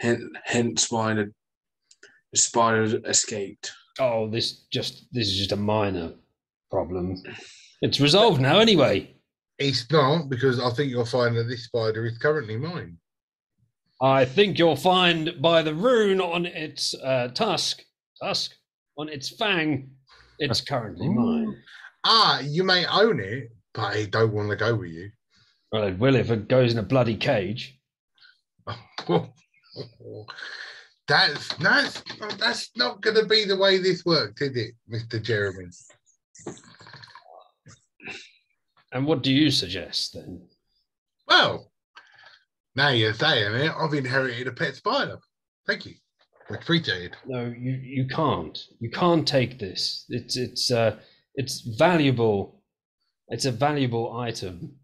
Speaker 2: Hence, hence why the, the spider escaped.
Speaker 1: Oh, this just this is just a minor problem. It's resolved now, anyway.
Speaker 4: It's not because I think you'll find that this spider is currently mine.
Speaker 1: I think you'll find by the rune on its uh, tusk, tusk on its fang, it's currently mine.
Speaker 4: Ah, you may own it, but I don't want to go with you.
Speaker 1: Well, it will if it goes in a bloody cage.
Speaker 4: that's that's that's not going to be the way this worked, is it, Mister Jeremy?
Speaker 1: And what do you suggest then?
Speaker 4: Well, now you're saying it, I've inherited a pet spider. Thank you. Much appreciated.
Speaker 1: No, you you can't. You can't take this. It's it's uh it's valuable. It's a valuable item.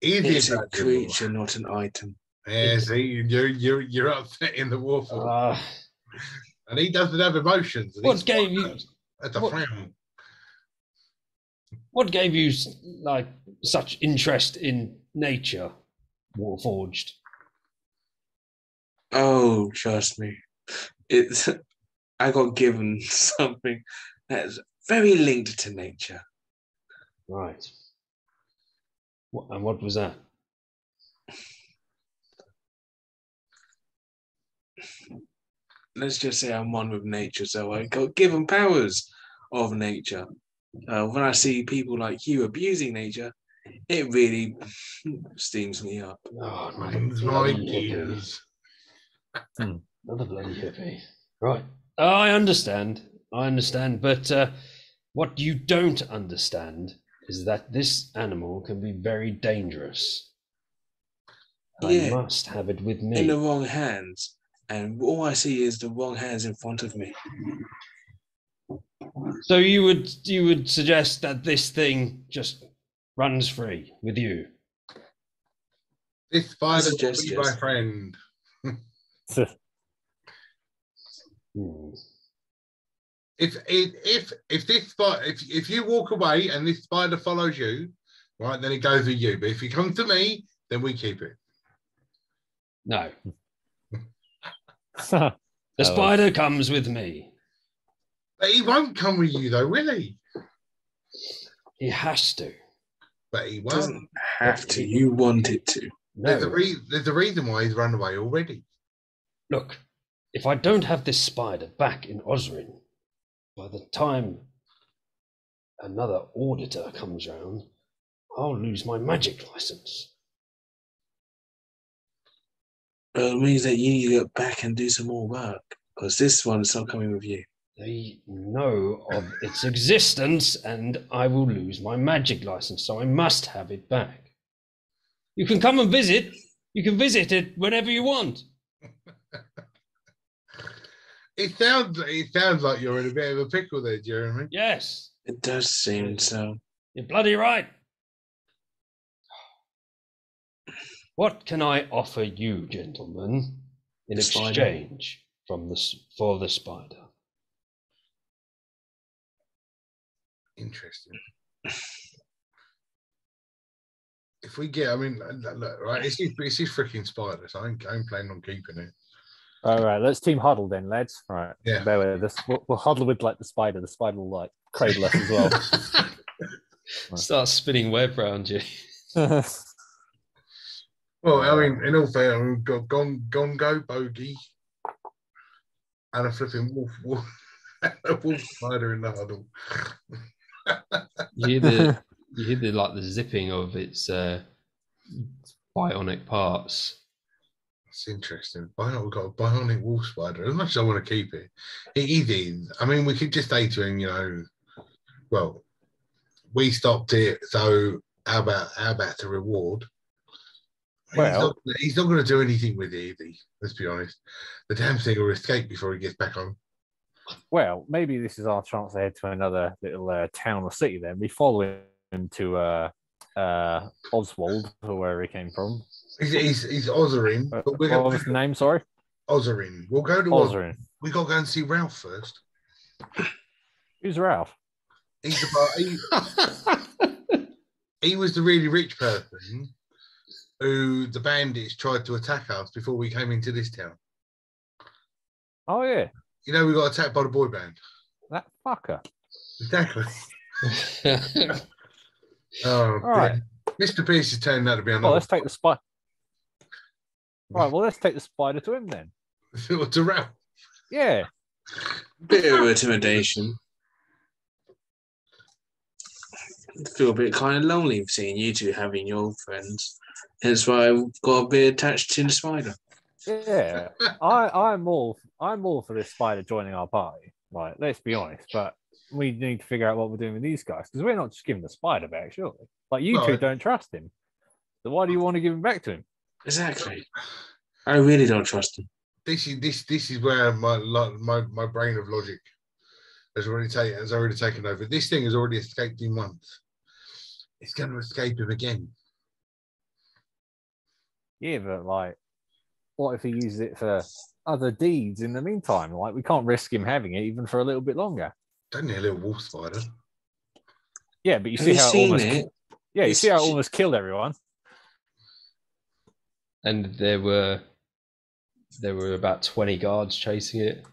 Speaker 4: Is
Speaker 2: It's
Speaker 4: it
Speaker 2: a creature, not an item.
Speaker 4: Yeah, see, you're you're you're upsetting the waffle,
Speaker 1: Uh,
Speaker 4: and he doesn't have emotions. and
Speaker 1: what
Speaker 4: he's
Speaker 1: gave you
Speaker 4: That's a
Speaker 1: what-
Speaker 4: frown.
Speaker 1: what gave you like such interest in nature, Warforged?
Speaker 2: Oh, trust me. It's I got given something that's very linked to nature.
Speaker 1: Right. What, and what was that?
Speaker 2: Let's just say I'm one with nature, so I got given powers of nature. Uh, when I see people like you abusing nature, it really steams me up.
Speaker 1: Oh, no.
Speaker 4: Minds my
Speaker 1: bloody hippie.
Speaker 4: gears.
Speaker 1: Another bloody hippie. Right. Oh, I understand. I understand. But uh, what you don't understand is that this animal can be very dangerous. I must have it with me.
Speaker 2: In the wrong hands, and all I see is the wrong hands in front of me.
Speaker 1: So you would you would suggest that this thing just runs free with you?
Speaker 4: This spider will be
Speaker 2: yes.
Speaker 4: my friend.
Speaker 1: Hmm.
Speaker 4: If if if if this spider, if if you walk away and this spider follows you, right, then it goes with you. But if you come to me, then we keep it.
Speaker 1: No, the
Speaker 3: well.
Speaker 1: spider comes with me.
Speaker 4: But he won't come with you though, will he?
Speaker 1: He has to.
Speaker 4: But he won't.
Speaker 2: Doesn't have to. You want it to.
Speaker 4: There's a re- there's a reason why he's run away already.
Speaker 1: Look, if I don't have this spider back in Osrin, by the time another auditor comes round, I'll lose my magic license.
Speaker 2: It means that you need to go back and do some more work because this one's not coming with you.
Speaker 1: They know of its existence, and I will lose my magic license, so I must have it back. You can come and visit. You can visit it whenever you want.
Speaker 4: It sounds it sounds like you're in a bit of a pickle there, Jeremy.
Speaker 1: Yes,
Speaker 2: It does seem so.
Speaker 1: you're bloody right. What can I offer you, gentlemen, in
Speaker 2: The spider.
Speaker 1: exchange from the for the spider?
Speaker 4: Interesting. If we get, I mean, look, look, right? It's his, it's his freaking spider, so I ain't, I ain't planning on keeping it.
Speaker 3: All right, let's team huddle then, lads. All right,
Speaker 4: Yeah.
Speaker 3: bear with us. We'll, we'll huddle with like the spider. The spider will like cradle us as well.
Speaker 1: Start spinning web around you.
Speaker 4: Well, I mean, in all fair, we've got Gon, Gongo, Bogey, and a flipping wolf, wolf, a wolf spider in the huddle.
Speaker 1: You hear the you hear the like the zipping of its uh, bionic parts.
Speaker 4: It's interesting. Bionic, we've got a bionic wolf spider. As much as I want to keep it, it is. I mean, we could just say to him, you know, well, we stopped it, so how about how about the reward?
Speaker 3: Well-
Speaker 4: he's not, he's not going to do anything with it, is he? Let's be honest. The damn thing will escape before he gets back on.
Speaker 3: well, maybe this is our chance to head to another little uh, town or city. Then we follow him to uh, uh, Oswald or wherever he came from.
Speaker 4: He's he's, he's Ozarin,
Speaker 3: Uh,
Speaker 4: but we're
Speaker 3: what
Speaker 4: going
Speaker 3: was the name? Sorry,
Speaker 4: Ozarin. We'll go to Ozarin.
Speaker 3: Osrin.
Speaker 4: We got to go and see Ralph first.
Speaker 3: Who's Ralph?
Speaker 4: He's the he, he was the really rich person who the bandits tried to attack us before we came into this town.
Speaker 3: Oh yeah,
Speaker 4: You know, we got attacked by the boy band.
Speaker 3: that fucker.
Speaker 4: Exactly. Oh,
Speaker 3: right.
Speaker 4: dear. Mr. Pierce is turning out to be
Speaker 3: Well,
Speaker 4: another
Speaker 3: let's take the spider. Right, well, let's take the spider to him then.
Speaker 4: to Ralph.
Speaker 3: Yeah,
Speaker 2: Bit of intimidation. feel a bit kind of lonely seeing you two having your friends. Hence why I've got a bit attached to the spider.
Speaker 3: yeah. I, I'm all, I'm all for this spider joining our party. Like, let's be honest, but we need to figure out what we're doing with these guys because we're not just giving the spider back, surely. Like, you
Speaker 4: No.
Speaker 3: two don't trust him. So why do you want to give him back to him?
Speaker 2: Exactly. I really don't trust him.
Speaker 4: This is this this is where my my my brain of logic has already taken has already taken over. This thing has already escaped him once. It's going to escape him again.
Speaker 3: Yeah, but like, what if he uses it for other deeds in the meantime? Like, we can't risk him having it even for a little bit longer.
Speaker 4: Don't you, a little wolf spider?
Speaker 3: Yeah, but you
Speaker 2: Have
Speaker 3: see
Speaker 2: you
Speaker 3: how it
Speaker 2: seen
Speaker 3: almost,
Speaker 2: it?
Speaker 3: yeah, you
Speaker 2: It's-
Speaker 3: see how it almost killed everyone.
Speaker 1: and there were there were about 20 guards chasing it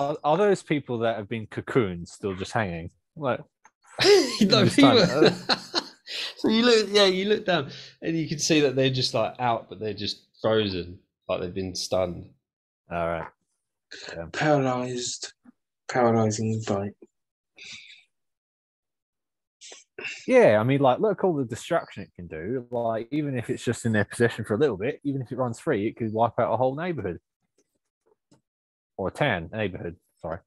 Speaker 3: Are, are those people that have been cocooned still just hanging? Like,
Speaker 1: no,
Speaker 3: This
Speaker 1: he
Speaker 3: time,
Speaker 1: were- uh, so you look yeah you look down and you can see that they're just like out but they're just frozen like they've been stunned.
Speaker 3: All right.
Speaker 2: Paralyzed, paralyzing bite.
Speaker 3: Yeah, I mean, like, look all the destruction it can do. Like, even if it's just in their possession for a little bit, even if it runs free, it could wipe out a whole neighborhood or a town neighborhood. Sorry.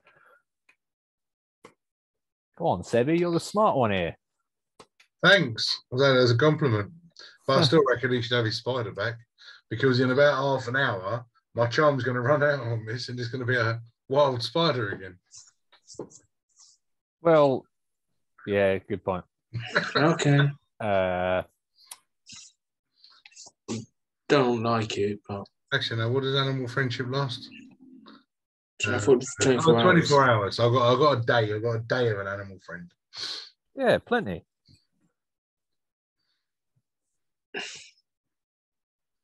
Speaker 3: Go on, Sebi, you're the smart one here.
Speaker 4: Thanks. I that as a compliment. But I still reckon he should have his spider back because in about half an hour, my charm's going to run out on this and it's going to be a wild spider again.
Speaker 3: Well, yeah, good point.
Speaker 2: Okay.
Speaker 3: Uh,
Speaker 2: Don't like it, but
Speaker 4: Actually, now, what does animal friendship last? Uh,
Speaker 2: 24
Speaker 4: oh,
Speaker 2: hours.
Speaker 4: hours. I've got, I've got a day. I've got a day of an animal friend.
Speaker 3: yeah, plenty.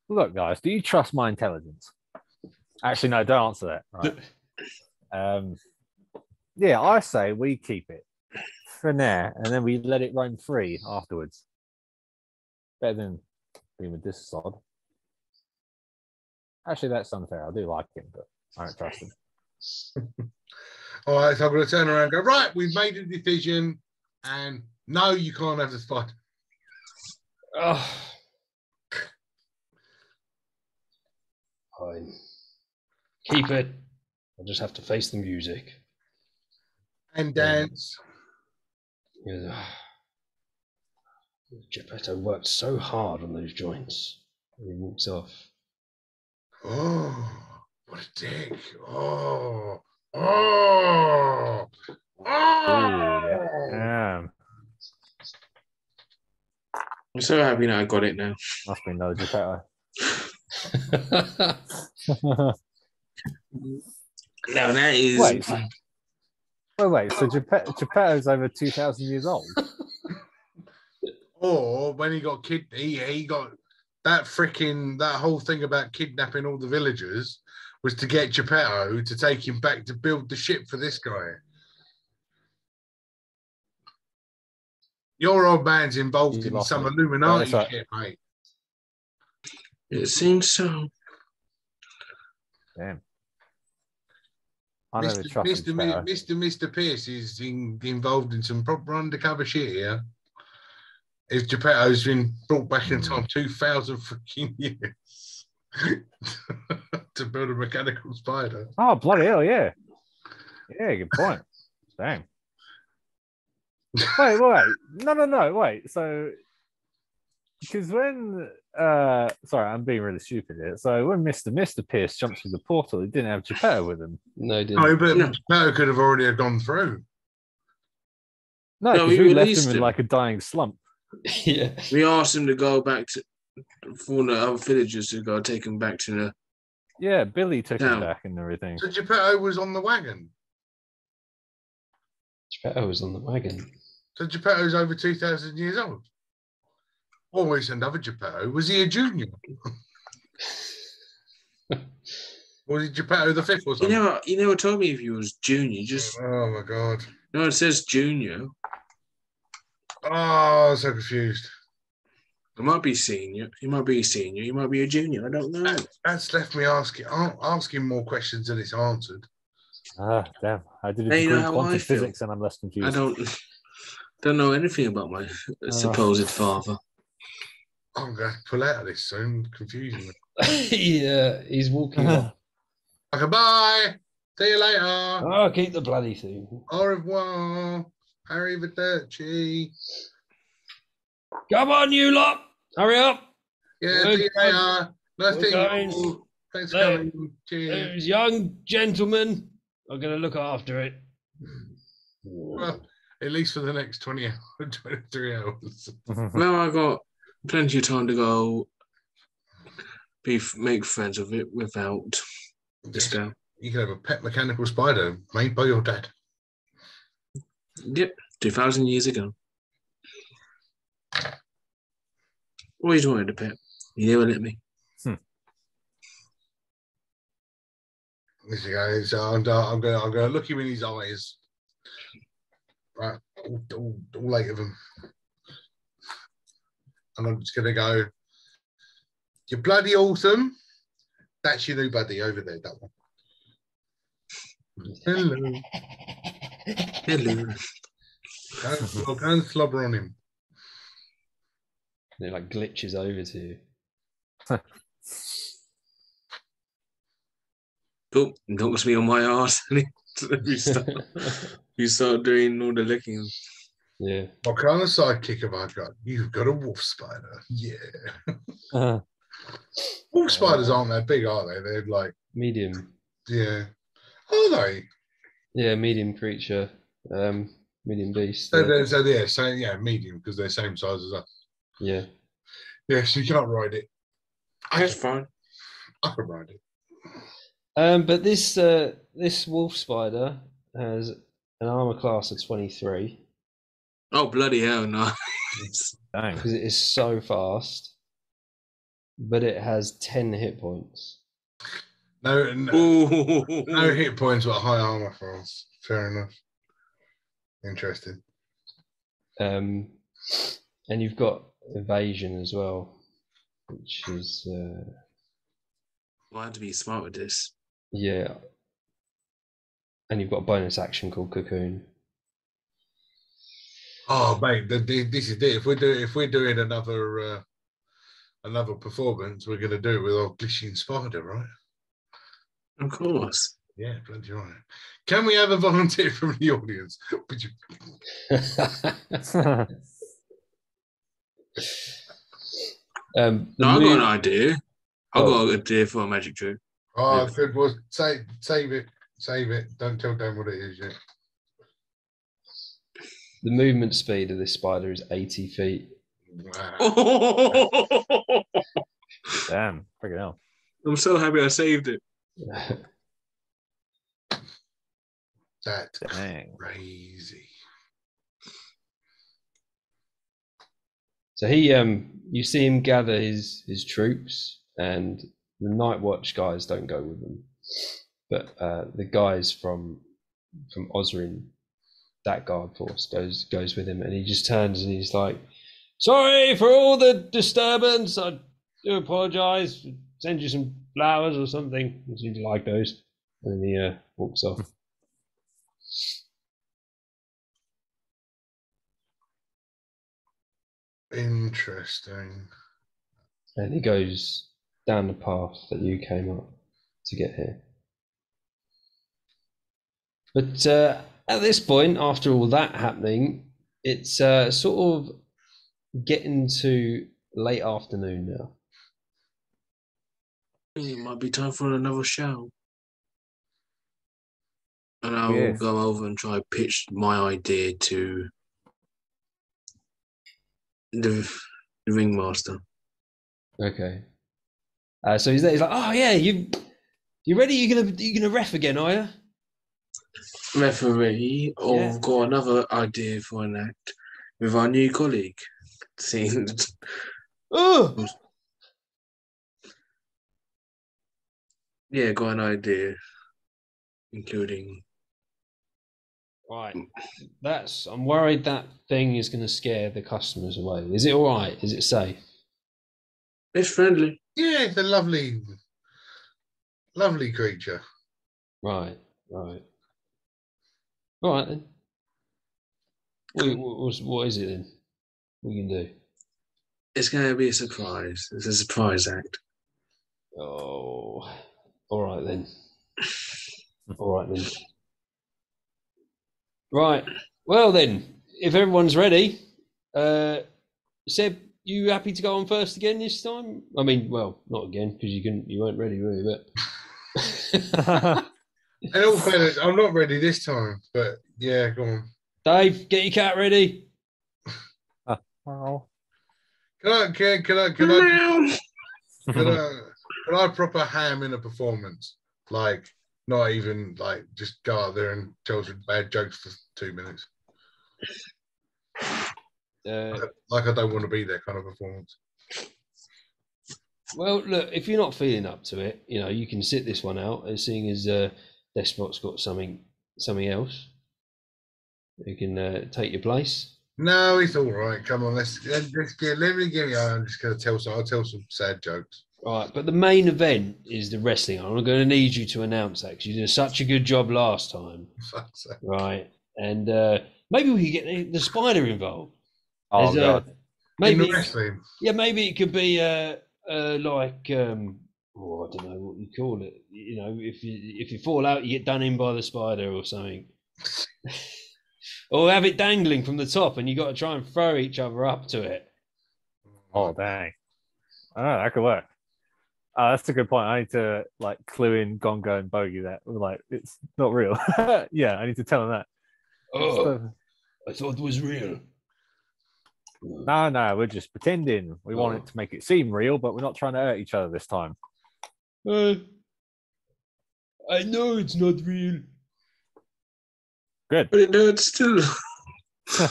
Speaker 3: Look, guys, do you trust my intelligence? Actually, no, don't answer that. Right. Um, yeah, I say we keep it for now, and then we let it roam free afterwards. Better than being with this sod. Actually, that's unfair. I do like him, but I don't trust him.
Speaker 4: All right, so I'm going to turn around and go, right, we've made a decision. And no, you can't have the spider.
Speaker 1: Oh. Fine. Keep it. I'll just have to face the music.
Speaker 4: And dance.
Speaker 1: Yeah. Geppetto worked so hard on those joints. He walks off.
Speaker 4: Oh, what a dick. Oh, oh, oh.
Speaker 3: Um,
Speaker 2: I'm so happy now I got it now.
Speaker 3: must be no Geppetto.
Speaker 2: Now that is
Speaker 3: Wait, so- wait, wait. So Geppetto, Geppetto's over two thousand years old.
Speaker 4: Or when he got kid, he, he got that freaking that whole thing about kidnapping all the villagers was to get Geppetto to take him back to build the ship for this guy. Your old man's involved
Speaker 3: You
Speaker 4: in some
Speaker 3: me.
Speaker 4: Illuminati
Speaker 3: That's right.
Speaker 4: shit, mate.
Speaker 2: It seems so.
Speaker 3: Damn. I
Speaker 4: Mr. Mr. Mr. Mr. Pierce is in, involved in some proper undercover shit here. If Geppetto's been brought back in
Speaker 3: Hmm.
Speaker 4: time 2,000 fucking years to build a mechanical spider.
Speaker 3: Oh bloody hell, yeah. Yeah, good point. Damn. Wait, wait, no, no, no, wait. So, because when, uh, sorry, I'm being really stupid here. So when Mister Mister Pierce jumped through the portal, he didn't have Geppetto with him.
Speaker 1: no, he didn't.
Speaker 4: No, but
Speaker 2: No.
Speaker 4: Geppetto could have already have gone through.
Speaker 3: No,
Speaker 2: No,
Speaker 3: because
Speaker 2: we
Speaker 3: we left
Speaker 2: released
Speaker 3: him in like a dying slump.
Speaker 1: yeah.
Speaker 2: We asked him to go back to for the other villagers to go take him back to the.
Speaker 3: Yeah, Billy took him back and everything.
Speaker 4: So Geppetto was on the wagon.
Speaker 1: Geppetto was on the wagon.
Speaker 4: So Geppetto's over 2,000 years old. Or he's another Geppetto. Was he a junior? was he Geppetto the fifth or
Speaker 2: He
Speaker 4: something?
Speaker 2: never, he never told me if he was junior. Just
Speaker 4: Oh my god.
Speaker 2: no, it says junior.
Speaker 4: Oh, I'm so confused.
Speaker 2: It might be senior. He might be a senior. He might be a junior. I don't know.
Speaker 4: That's left me asking asking more questions than it's answered.
Speaker 3: Ah, damn! I did a
Speaker 2: Hey, you know
Speaker 3: degree in quantum
Speaker 2: I
Speaker 3: physics, and I'm less confused.
Speaker 2: I don't don't know anything about my supposed father.
Speaker 4: I'm going to pull out of this soon. Confusing me.
Speaker 1: yeah, he's walking off.
Speaker 4: Okay, bye. See you later.
Speaker 1: Oh, keep the bloody thing.
Speaker 4: Au revoir. Harry Arrivederci.
Speaker 1: Come on, you lot. Hurry up.
Speaker 4: Yeah,
Speaker 1: We're
Speaker 4: see you
Speaker 1: going-
Speaker 4: later. Nice
Speaker 1: we're
Speaker 4: to meet
Speaker 1: going-
Speaker 4: you. Thanks for coming. Cheers.
Speaker 1: Those young gentlemen are going to look after it.
Speaker 4: Well, at least for the next 20 hours, 23 hours.
Speaker 2: Now I got plenty of time to go be make friends with it without this guy.
Speaker 4: You can have a pet mechanical spider made by your dad.
Speaker 2: Yep, two thousand years ago. Always wanted a pet. He never let me.
Speaker 4: This guy, so I'm, uh, I'm going I'm to look him in his eyes. Right, all, all, all eight of them. And I'm just going to go, You're bloody awesome. That's your new buddy over there, that one. Hello.
Speaker 2: Hello.
Speaker 4: Go, go, go and slobber on him.
Speaker 1: And it like glitches over to you.
Speaker 2: Oh, knocks me on my ass. you, start, you start doing all the licking.
Speaker 1: Yeah.
Speaker 4: What kind of sidekick have I got? You've got a wolf spider. Yeah.
Speaker 3: Uh,
Speaker 4: Wolf spiders aren't that big, are they? They're like,
Speaker 1: Medium.
Speaker 4: yeah. Are they?
Speaker 1: Yeah, medium creature. Um, medium beast.
Speaker 4: So,
Speaker 1: yeah.
Speaker 4: so yeah, so yeah, medium because they're same size as us.
Speaker 1: yeah.
Speaker 4: Yeah, so you can't ride it. I
Speaker 2: That's
Speaker 4: can,
Speaker 2: fine.
Speaker 4: I can ride it.
Speaker 1: Um, but this uh, this wolf spider has an armor class of twenty three
Speaker 2: Oh, bloody hell,
Speaker 3: no!
Speaker 1: because it is so fast. But it has ten hit points.
Speaker 4: No, no, no hit points, but high armor for us. Fair enough. Interesting.
Speaker 1: Um, and you've got evasion as well, which is uh,
Speaker 2: I had to be smart with this.
Speaker 1: yeah. And you've got a bonus action called cocoon.
Speaker 4: Oh, mate, the, the, this is it. If we're doing if we're doing another uh, another performance, we're going to do it with our glitching spider, right?
Speaker 2: Of course.
Speaker 4: Yeah, bloody right. Can we have a volunteer from the audience? Would you-
Speaker 1: um,
Speaker 2: No, I've got an idea. I
Speaker 1: Oh.
Speaker 2: got an idea for a magic trick.
Speaker 4: Oh,
Speaker 1: Yeah.
Speaker 4: good. Well, save save it, save it. Don't tell Dan what it is yet.
Speaker 1: The movement speed of this spider is eighty feet.
Speaker 4: Wow.
Speaker 3: Damn. Freaking hell.
Speaker 2: I'm so happy I saved it.
Speaker 4: That's
Speaker 3: Dang.
Speaker 4: crazy.
Speaker 1: So he, um, you see him gather his his troops, and the Night Watch guys don't go with them, but uh, the guys from from Osrin, that guard force goes goes with him, and he just turns and he's like, "Sorry for all the disturbance. I do apologise. Send you some flowers or something. You seem to like those." And then he uh, walks off.
Speaker 4: Interesting.
Speaker 1: and he goes down the path that you came up to get here. But uh, at this point, after all that happening, it's uh, sort of getting to late afternoon now.
Speaker 2: It might be time for another show. And I will
Speaker 3: Yes.
Speaker 2: go over and try pitch my idea to the, the ringmaster.
Speaker 1: Okay. Uh, so he's there. He's like, "Oh yeah, you you ready? You gonna you gonna ref again, are you?"
Speaker 2: Referee, or
Speaker 1: Yeah.
Speaker 2: I've got another idea for an act with our new colleague. See,
Speaker 1: Oh,
Speaker 2: yeah, got an idea, including
Speaker 1: right. That's. I'm worried that thing is gonna scare the customers away. Is it all right? Is it safe?
Speaker 2: it's friendly.
Speaker 4: Yeah, it's a lovely, lovely creature.
Speaker 1: Right, right. All right then. What, what, what's- what is it then? What you can do?
Speaker 2: It's going to be a surprise. It's a surprise act.
Speaker 1: Oh, all right then. All right then. Right. Well then, if everyone's ready, uh, Seb, you happy to go on first again this time? I mean, well, not again because you can you weren't ready really, but.
Speaker 4: And all fairness, I'm not ready this time, but yeah, go on.
Speaker 1: Dave, get your cat ready.
Speaker 3: Well,
Speaker 4: Can I, can, can I, can I, can I, can I proper ham in a performance? Like, not even like just go out there and tell some bad jokes for two minutes.
Speaker 1: Uh,
Speaker 4: Like I don't want to be there kind of performance.
Speaker 1: Well, look, if you're not feeling up to it, you know, you can sit this one out. As seeing as uh, Despot's got something, something else, you can uh, take your place.
Speaker 4: No, it's all right. Come on, let's let's get let me give you. I'm just gonna tell some. I'll tell some sad jokes.
Speaker 1: Right, but the main event is the wrestling. I'm going to need you to announce that because you did such a good job last time, right? And uh, maybe we could get the, the spider involved.
Speaker 3: Oh
Speaker 1: There's,
Speaker 3: god.
Speaker 4: In
Speaker 1: Maybe,
Speaker 4: the wrestling.
Speaker 1: yeah, maybe it could be uh, uh, like, um, oh, I don't know what you call it. You know, if you if you fall out, you get done in by the spider or something, or have it dangling from the top, and you got to try and throw each other up to it.
Speaker 3: Oh dang. Oh, that could work. Uh, that's a good point. I need to like clue in Gongo and Bogey that like it's not real. yeah, I need to tell them that.
Speaker 1: Oh,
Speaker 3: So-
Speaker 1: I thought it was real.
Speaker 3: no, no, we're just pretending. We want
Speaker 1: Oh.
Speaker 3: it to make it seem real, but we're not trying to hurt each other this time.
Speaker 1: Uh, I know it's not real.
Speaker 3: Good.
Speaker 2: But it hurts still.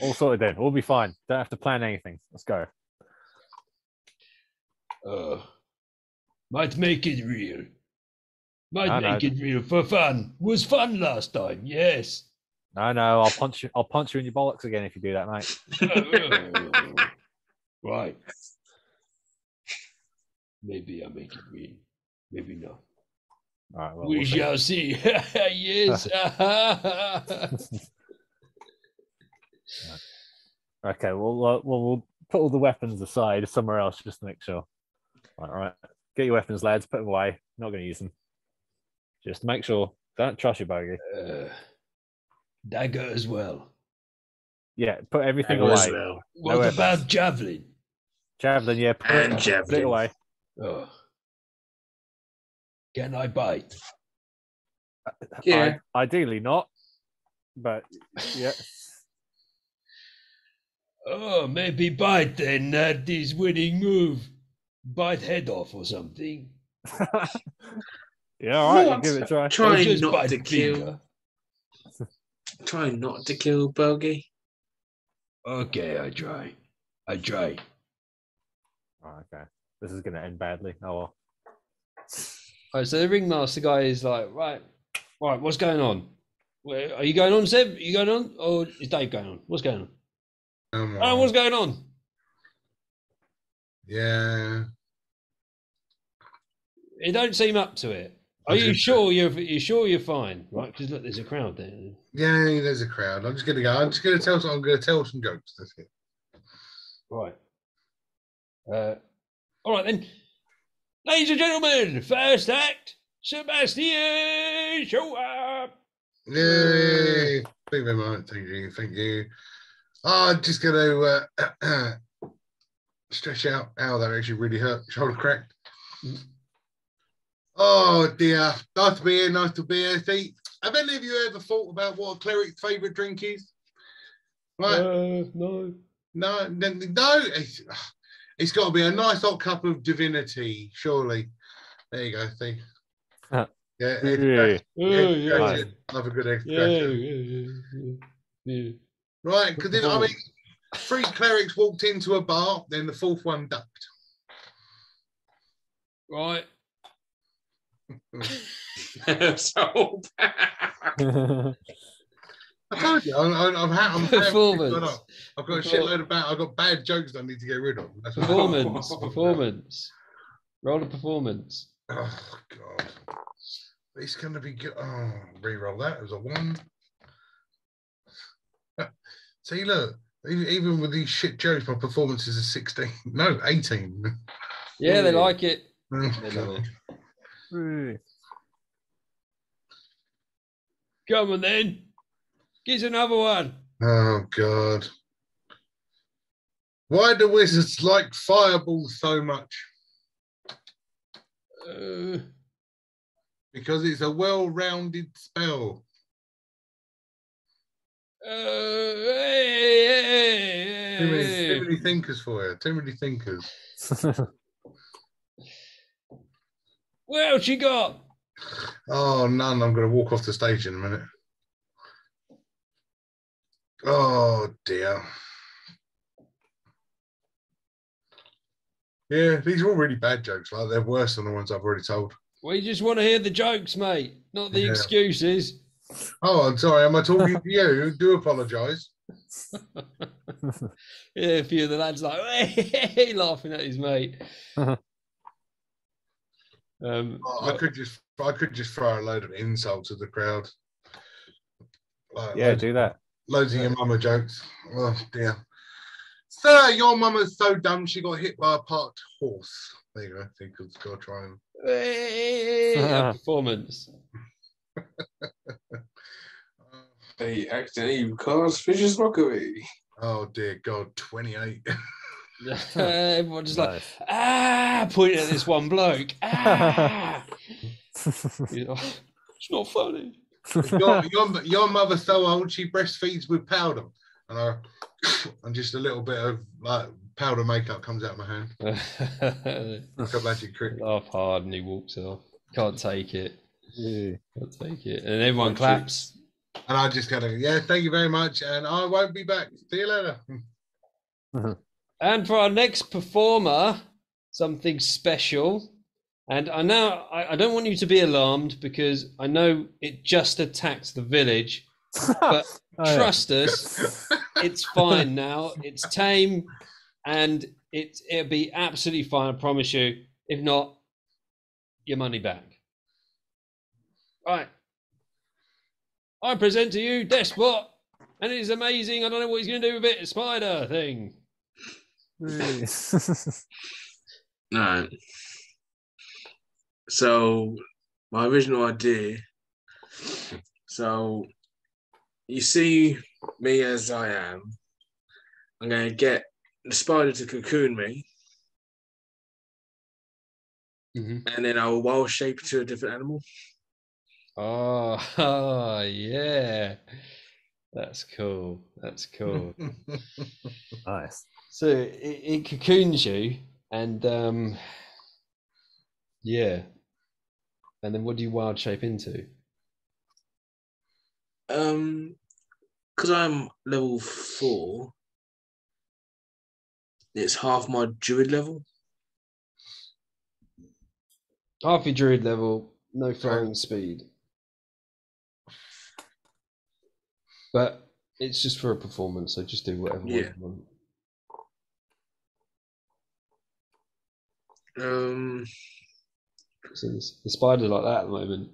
Speaker 3: All sorted then. We'll be fine. Don't have to plan anything. Let's go.
Speaker 1: Uh, might make it real. Might
Speaker 3: I know.
Speaker 1: make it real for fun. Was fun last time, yes.
Speaker 3: No, no, I'll punch you. I'll punch you in your bollocks again if you do that, mate.
Speaker 1: right. Maybe I'll make it real. Maybe not.
Speaker 3: All right. Well,
Speaker 1: we
Speaker 3: we'll
Speaker 1: shall see. yes.
Speaker 3: Okay. Well, uh, well, we'll put all the weapons aside somewhere else just to make sure. All right. Get your weapons, lads. Put them away. Not going to use them. Just make sure. Don't trust your bogey.
Speaker 1: uh, dagger as well.
Speaker 3: Yeah. Put everything
Speaker 2: Dagger as
Speaker 3: away.
Speaker 2: well.
Speaker 1: What
Speaker 3: weapons.
Speaker 1: about javelin?
Speaker 3: Javelin. Yeah. Put,
Speaker 2: And
Speaker 3: it- put it
Speaker 2: javelin.
Speaker 3: away.
Speaker 1: Oh. Can I bite?
Speaker 2: Yeah.
Speaker 3: I- ideally not. But yeah.
Speaker 1: Oh, maybe bite then. That is winning move. Bite head off or something.
Speaker 3: yeah. All right.
Speaker 2: What?
Speaker 3: Give it a try.
Speaker 2: Try
Speaker 1: just
Speaker 2: not
Speaker 1: bite
Speaker 2: to kill. Try not to kill Bogey.
Speaker 1: Okay, I try. I try.
Speaker 3: Oh, okay. This is going to end badly. Oh well.
Speaker 1: All right, so the ringmaster guy is like, right, right, what's going on? Where, are you going on, Seb? Are you going on? Or is Dave going on? What's going on?
Speaker 4: Come
Speaker 1: Oh, what's going on?
Speaker 4: Yeah.
Speaker 1: You don't seem up to it. Are
Speaker 4: I
Speaker 1: you
Speaker 4: did-
Speaker 1: sure you're you sure you're fine? Right, because look, there's a crowd there.
Speaker 4: Yeah, there's a crowd. I'm just gonna go. I'm just gonna tell. Some, I'm gonna tell some jokes. That's it.
Speaker 1: Right. Uh, all right then. Ladies and gentlemen, first act, Sebastian, show up.
Speaker 4: Yay! Thank you very much. Thank you. Thank you. Oh, I'm just gonna uh, stretch out. Ow, that actually really hurt. Shoulder cracked. Oh dear. Nice to be here. Nice to be here. See, have any of you ever thought about what a cleric's favourite drink is? Right.
Speaker 1: Uh, no.
Speaker 4: No, no, no. It's, it's got to be a nice hot cup of divinity, surely. There you go. See.
Speaker 3: Huh.
Speaker 4: Yeah.
Speaker 3: Yeah.
Speaker 1: Oh,
Speaker 4: yeah,
Speaker 1: yeah.
Speaker 4: that's it. Love a good
Speaker 1: Yeah,
Speaker 4: expression.
Speaker 1: yeah, yeah, yeah, yeah.
Speaker 4: Right, because I mean, three clerics walked into a bar, then the fourth one ducked.
Speaker 1: Right.
Speaker 2: so bad.
Speaker 4: I told you, I'm, I'm, I'm, ha- I'm
Speaker 1: Performance.
Speaker 4: I've got a shitload of bad. I've got bad jokes that I need to get rid of. That's what-
Speaker 1: Performance. performance. Roll a performance.
Speaker 4: Oh god, it's gonna be good. Oh, re-roll that. It was a one. See, look, even with these shit jokes, my performance is a sixteen. No, eighteen.
Speaker 1: Yeah, they like it.
Speaker 4: Oh,
Speaker 1: They love
Speaker 4: God.
Speaker 1: it.
Speaker 3: Ooh.
Speaker 1: Come on then. Get another one.
Speaker 4: Oh god. Why do wizards like fireballs so much?
Speaker 1: Uh,
Speaker 4: Because it's a well-rounded spell.
Speaker 1: uh, hey, hey,
Speaker 4: Too many, too many thinkers for you. Too many thinkers.
Speaker 1: What else you got?
Speaker 4: Oh, none. I'm going to walk off the stage in a minute. Oh, dear. Yeah, these are all really bad jokes. Like they're worse than the ones I've already told.
Speaker 1: We just want to hear the jokes, mate, not the
Speaker 4: Yeah.
Speaker 1: excuses.
Speaker 4: Oh, I'm sorry. Am I talking to you? Do apologise.
Speaker 1: yeah, a few of the lads like "Hey," laughing at his mate. um,
Speaker 4: Oh, I
Speaker 1: but-
Speaker 4: could just I could just throw a load of insults at the crowd. Like,
Speaker 3: yeah,
Speaker 4: loads,
Speaker 3: do that.
Speaker 4: Loads of your mama jokes. Oh dear. Sir, your mama's so dumb she got hit by a parked horse. There you go. I think it's got to try and
Speaker 1: Hey, a performance.
Speaker 2: They accidentally cars Vicious Mockery.
Speaker 4: Oh dear God, 28.
Speaker 1: Everyone just like
Speaker 3: Nice.
Speaker 1: ah, pointing at this one bloke. Ah, You know, it's not funny.
Speaker 4: Your, your, your mother's so old she breastfeeds with powder. And I and just a little bit of like powder makeup comes out of my hand. Like a magic trick.
Speaker 1: Laugh hard and he walks off. Can't take it.
Speaker 3: Yeah.
Speaker 1: Can't take it. And everyone
Speaker 2: Magic.
Speaker 1: claps.
Speaker 4: And I just gotta yeah, thank you very much. And I won't be back. See you later.
Speaker 1: And for our next performer, something special. And I know I, I don't want you to be alarmed because I know it just attacked the village. But
Speaker 3: Oh, yeah.
Speaker 1: trust us, it's fine now. It's tame and it it'll be absolutely fine, I promise you. If not, your money back. Right. I present to you Despot, and it is amazing. I don't know what he's gonna do with it, spider thing.
Speaker 2: All right. So my original idea. So you see me as I am. I'm gonna get the spider to cocoon me,
Speaker 1: Mm-hmm.
Speaker 2: and then I'll wild shape to a different animal.
Speaker 1: Oh, oh, yeah. That's cool. That's cool.
Speaker 3: nice.
Speaker 1: so it, it cocoons you, and um, yeah. And then what do you wild shape into?
Speaker 2: Um, because I'm level four, it's half my druid level.
Speaker 1: Half your druid level, no flying speed. But it's just for a performance, so just do whatever
Speaker 2: Yeah.
Speaker 1: you want.
Speaker 2: Um,
Speaker 1: So the, the spider like that at the moment.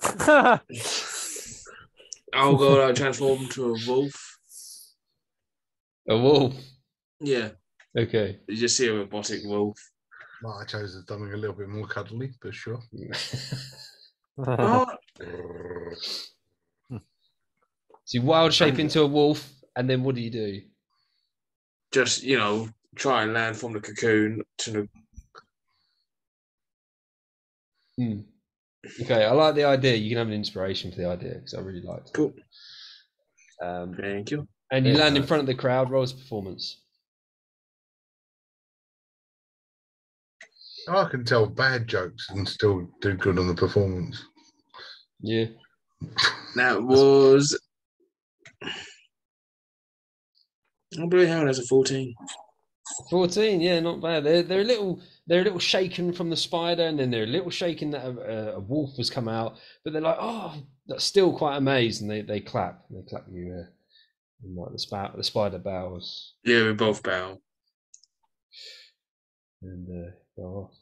Speaker 2: I'll go like transform into a wolf.
Speaker 1: A wolf.
Speaker 2: Yeah,
Speaker 1: Okay.
Speaker 2: you just see a robotic wolf.
Speaker 4: Might I chose something a little bit more cuddly, but sure.
Speaker 2: Oh,
Speaker 1: So you wild shape into a wolf, and then what do you do?
Speaker 2: just you know, try and land from the cocoon to the.
Speaker 1: Hmm. Okay, I like the idea. You can have an inspiration for the idea because I really liked it.
Speaker 2: Cool.
Speaker 1: Um,
Speaker 2: Thank you.
Speaker 1: and you
Speaker 3: Yeah,
Speaker 1: land in front of the crowd. Rolls performance.
Speaker 4: I can tell bad jokes and still do good on the performance.
Speaker 1: Yeah.
Speaker 2: That was. I believe how that's a fourteen.
Speaker 1: Fourteen. Yeah, not bad. They're they're a little they're a little shaken from the spider, and then they're a little shaken that a, a, a wolf has come out. But they're like, oh, that's still quite amazed, and they they clap. They clap you. Uh, and like the spout, the spider bows
Speaker 2: Yeah, we both bow.
Speaker 1: and uh, go off.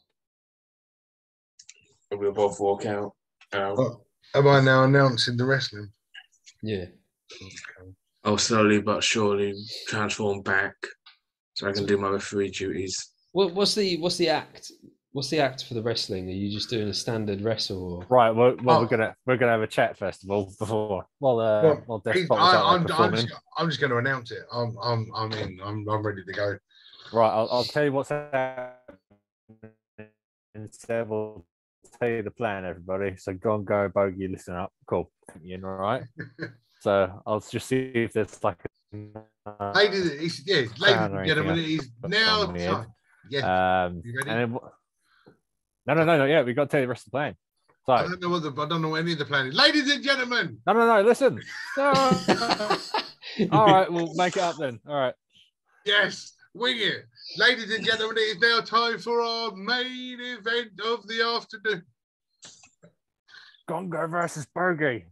Speaker 2: And we'll both walk out. Um,
Speaker 4: Oh. Am I now announcing the wrestling?
Speaker 1: Yeah.
Speaker 2: I'll slowly but surely transform back so I can do my referee duties.
Speaker 1: What, what's the what's the act? What's the act for the wrestling? Are you just doing a standard wrestle? Or...
Speaker 3: right. Well, well
Speaker 4: Oh.
Speaker 3: we're gonna we're gonna have a chat first of all before. Well, uh,
Speaker 4: Well,
Speaker 3: well,
Speaker 4: He's- I, am I'm just, I'm just going to announce it. I'm, I'm, I'm in. I'm, I'm ready to go.
Speaker 3: Right, I'll, I'll tell you what's happening. Instead, we'll tell you the plan, everybody. So go and go, bogey, listen up. Cool. You know, all right? so I'll just see if there's like a.
Speaker 4: Ladies, it's, yes, ladies and gentlemen, it is now
Speaker 3: on the head.
Speaker 4: time. Yes,
Speaker 3: Um,
Speaker 4: You ready?
Speaker 3: and then, no, no, no, no. Yeah, we've got to tell you the rest of the plan. So, I
Speaker 4: don't know what the, I don't know any of the plan is. Ladies and gentlemen,
Speaker 3: no, no, no. Listen. No. all right, we'll make it up then. All right.
Speaker 4: yes, wing it. Ladies and gentlemen, it is now time for our main event of the afternoon.
Speaker 3: Gongo versus Bogey.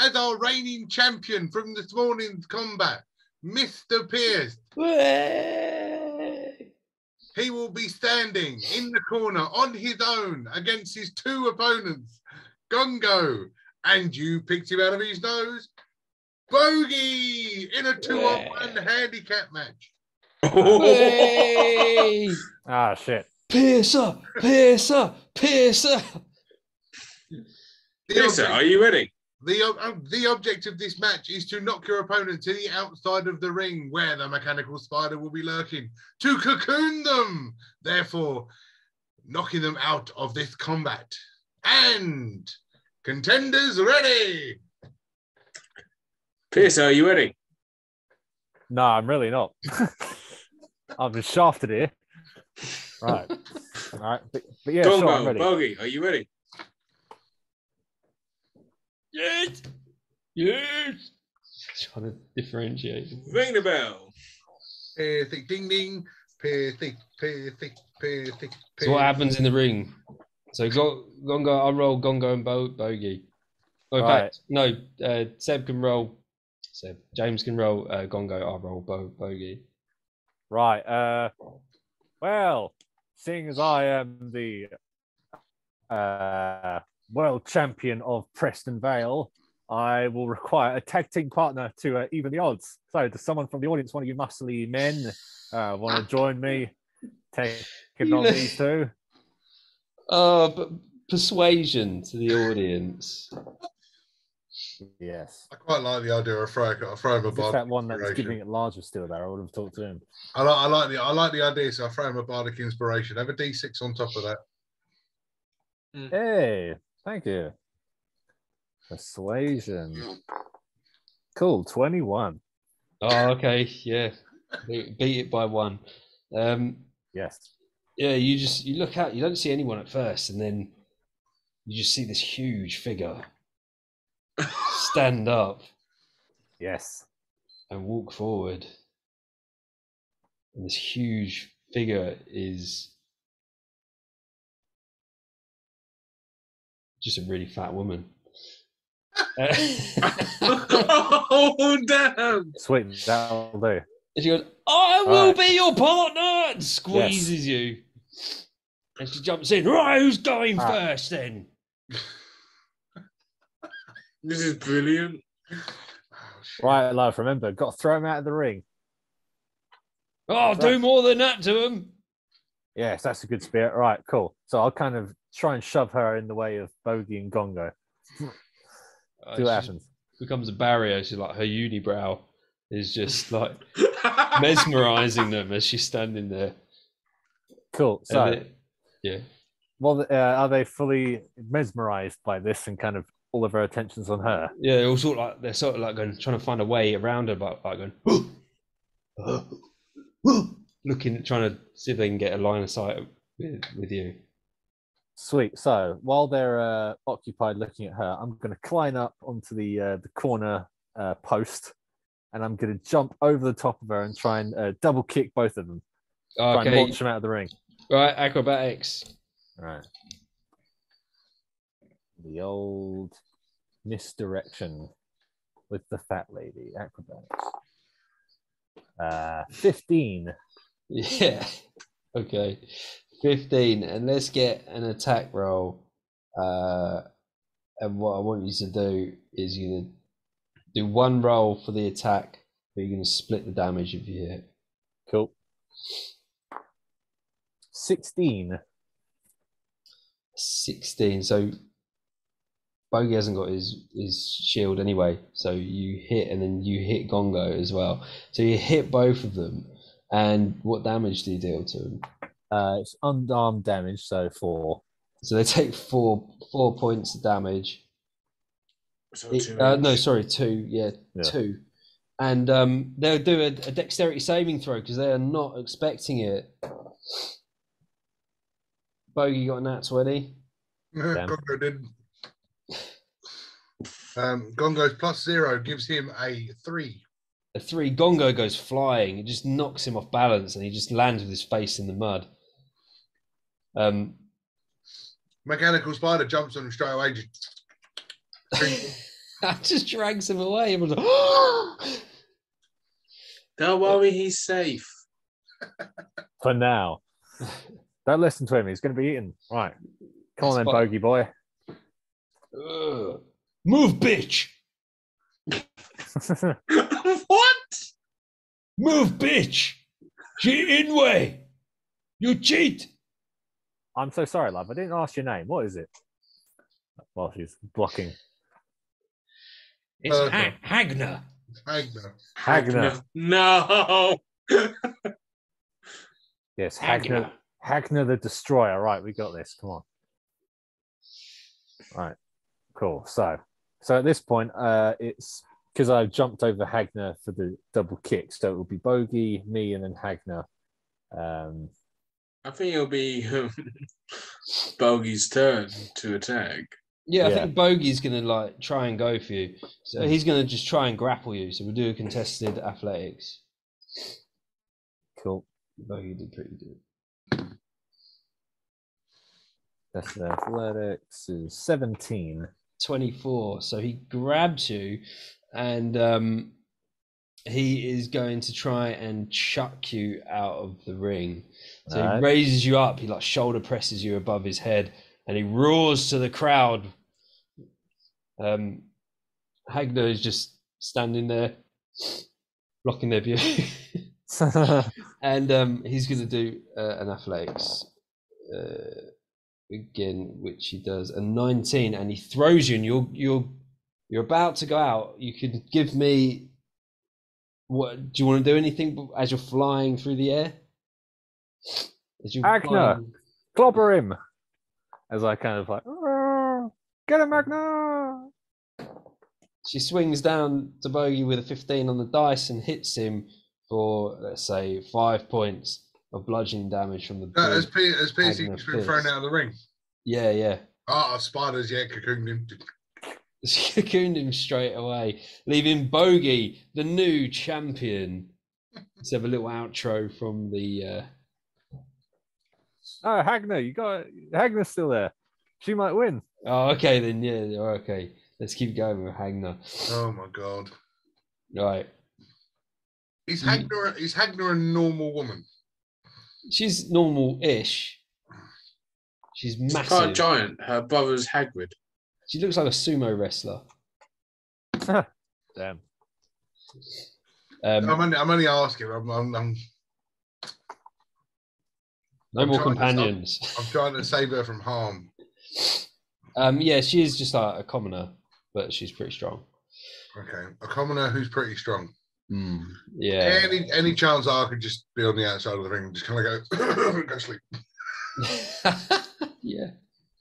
Speaker 4: As our reigning champion from this morning's combat, Mr. Pierce.
Speaker 1: Way!
Speaker 4: He will be standing in the corner on his own against his two opponents, Gongo, and you picked him out of his nose, Bogey, in a two on one handicap match.
Speaker 1: Way!
Speaker 3: Ah, shit.
Speaker 1: Piercer! Piercer! Piercer!
Speaker 4: The
Speaker 2: Piercer,
Speaker 4: object-
Speaker 2: are you ready?
Speaker 4: The, ob- um, the object of this match is to knock your opponent to the outside of the ring where the mechanical spider will be lurking, to cocoon them, therefore knocking them out of this combat. And contenders ready.
Speaker 2: Piercer, are you ready?
Speaker 3: No, I'm really not. I've been shafted here. Right. All right. But, but yeah,
Speaker 2: Gongo,
Speaker 3: sure, I'm ready.
Speaker 2: Bogey, are you ready?
Speaker 1: Yes! Yes! Trying to differentiate.
Speaker 2: Ring the bell.
Speaker 4: Perfect ding ding. Perfect, perfect, perfect.
Speaker 1: So what happens in the ring? So Go- Gongo, I'll roll Gongo and Bo- Bogey. Oh,
Speaker 3: Right.
Speaker 1: fact, no. Uh, Seb can roll. Seb. James can roll uh, Gongo. I'll roll Bo- Bogey.
Speaker 3: Right. Uh, well, seeing as I am the uh, world champion of Preston Vale, I will require a tag team partner to uh, even the odds. So, does someone from the audience, one of you muscly men, uh, want to join me taking
Speaker 1: You
Speaker 3: on
Speaker 1: know-
Speaker 3: these two?
Speaker 1: Oh, but persuasion to the audience.
Speaker 3: Yes.
Speaker 4: I quite like the idea of throwing, of throwing a
Speaker 3: Is
Speaker 4: bar.
Speaker 3: that one
Speaker 4: that's
Speaker 3: giving it larger still there? I would have talked to him.
Speaker 4: I like, I like the, I like the idea. So I throw him a bardic inspiration. Have a d6 on top of that.
Speaker 3: Hey, thank you. Persuasion. Cool, 21.
Speaker 1: Oh, okay. Yeah. Beat, beat it by one. Um,
Speaker 3: Yes.
Speaker 1: yeah, you just you look out. You don't see anyone at first, and then you just see this huge figure stand up
Speaker 3: Yes.
Speaker 1: and walk forward. And this huge figure is just a really fat woman. Uh,
Speaker 2: oh, damn.
Speaker 3: Sweet, that'll do.
Speaker 1: and she goes, I will
Speaker 3: Right.
Speaker 1: be your partner, and squeezes you. And she jumps in. Right, who's going
Speaker 3: Ah.
Speaker 1: first then?
Speaker 2: This is brilliant.
Speaker 4: Oh.
Speaker 3: Right, love, remember, got to throw him out of the ring.
Speaker 1: Oh, I'll do more than that to him.
Speaker 3: Yes, that's a good spirit. Right, cool. So I'll kind of try and shove her in the way of Bogey and Gongo.
Speaker 1: Uh,
Speaker 3: See what happens.
Speaker 1: becomes a barrier. She's like her unibrow is just like mesmerizing them as she's standing there.
Speaker 3: Cool. So,
Speaker 1: it- yeah.
Speaker 3: well, uh, are they fully mesmerized by this and kind of all of her attention's on her?
Speaker 1: Yeah, they're all sort of like they're sort of like going trying to find a way around her, but like going looking, trying to see if they can get a line of sight with, with you.
Speaker 3: Sweet. So while they're uh, occupied looking at her, I'm going to climb up onto the uh, the corner uh, post, and I'm going to jump over the top of her and try and uh, double kick both of them. Try and launch them out of the ring.
Speaker 1: right, acrobatics.
Speaker 3: Right. The old misdirection with the fat lady acrobatics. Uh, fifteen.
Speaker 1: Yeah. Okay. 15. And let's get an attack roll. Uh, and what I want you to do is you're going to do one roll for the attack, but you're going to split the damage if you hit.
Speaker 3: Cool. Sixteen.
Speaker 1: 16. So Bogey hasn't got his, his shield anyway. So you hit and then you hit Gongo as well. So you hit both of them. And what damage do you deal to them?
Speaker 3: Uh, it's unarmed damage, so four.
Speaker 1: So they take four four points of damage.
Speaker 2: So
Speaker 1: It- uh, no, sorry, two. Yeah,
Speaker 3: Yeah.
Speaker 1: two. And um, they'll do a, a dexterity saving throw because they are not expecting it. Bogey got a nat 20.
Speaker 4: Gongo didn't. Um, Gongo's plus zero gives him a three.
Speaker 1: A three. Gongo goes flying. It just knocks him off balance and he just lands with his face in the mud. Um,
Speaker 4: Mechanical spider jumps on him straight away. Just
Speaker 1: just drags him away. Everyone's like,
Speaker 2: Don't worry, he's safe.
Speaker 3: For now. Don't listen to him. He's going to be eaten. Right. Come on
Speaker 1: That's
Speaker 3: then,
Speaker 1: fine.
Speaker 3: bogey boy.
Speaker 1: "Ugh. Move, bitch!
Speaker 2: what?
Speaker 1: Move, bitch! Cheating way! You cheat!
Speaker 3: I'm so sorry, love. I didn't ask your name. What is it? While she's blocking.
Speaker 1: It's
Speaker 4: Uh,
Speaker 1: ha- Hagner.
Speaker 4: Hagner.
Speaker 3: Hagner.
Speaker 2: No.
Speaker 3: Yes, Hagner.
Speaker 1: Hagner.
Speaker 3: Hagner the Destroyer. Right, we got this. Come on. Right. Cool. So, so at this point, uh, it's because I've jumped over Hagner for the double kick. So it will be Bogey, me, and then Hagner. Um,
Speaker 2: I think it'll be um, Bogey's turn to attack.
Speaker 1: Yeah, I
Speaker 3: Yeah.
Speaker 1: think Bogey's gonna like try and go for you. So he's gonna just try and grapple you. So we'll do a contested athletics.
Speaker 3: cool.
Speaker 1: Bogey did pretty good.
Speaker 3: That's the athletics is 17.
Speaker 1: 24. So he grabs you and um, he is going to try and chuck you out of the ring. So he raises you up, he like shoulder presses you above his head and he roars to the crowd. Um, Hagner is just standing there, blocking their view. and um, he's going to do uh, an athletics uh, again, which he does a 19, and he throws you, and you're you're you're about to go out. You can give me what? Do you want to do anything as you're flying through the air? As you're
Speaker 3: Agner.
Speaker 1: flying-
Speaker 3: Clobber him. As I kind of like, "Ah, get him, Hagner.
Speaker 1: She swings down to Bogey with a 15 on the dice and hits him for let's say five points of bludgeoning damage from the.
Speaker 4: Uh, has, P- has PC
Speaker 1: Hagner
Speaker 4: been thrown out of the ring?
Speaker 1: Yeah, yeah.
Speaker 4: Ah, spiders, yeah, cocooned him.
Speaker 1: cocooned him straight away, leaving Bogey, the new champion. Let's have a little outro from the. Uh...
Speaker 3: Oh, Hagner, you got Hagner's still there. She might win.
Speaker 1: Oh, okay then. Yeah, yeah, okay. Let's keep going with Hagner.
Speaker 4: Oh my god.
Speaker 1: Right,
Speaker 4: Is. Hagner, is Hagner a normal woman?
Speaker 1: she's normal-ish. She's
Speaker 2: She's quite
Speaker 1: massive.
Speaker 2: giant. Her brother's Hagrid.
Speaker 1: She looks like a sumo wrestler.
Speaker 3: Damn.
Speaker 1: Um,
Speaker 4: I'm, only, I'm only asking. I'm, I'm, I'm,
Speaker 1: no
Speaker 4: I'm
Speaker 1: more
Speaker 4: trying to stop-
Speaker 1: companions.
Speaker 4: I'm trying to save her from harm.
Speaker 1: Um, yeah, she is just like a commoner, but she's pretty strong.
Speaker 4: Okay. A commoner who's pretty strong.
Speaker 1: Mm, yeah.
Speaker 4: Any any chance I could just be on the outside of the ring and just kind of go, go sleep.
Speaker 1: yeah.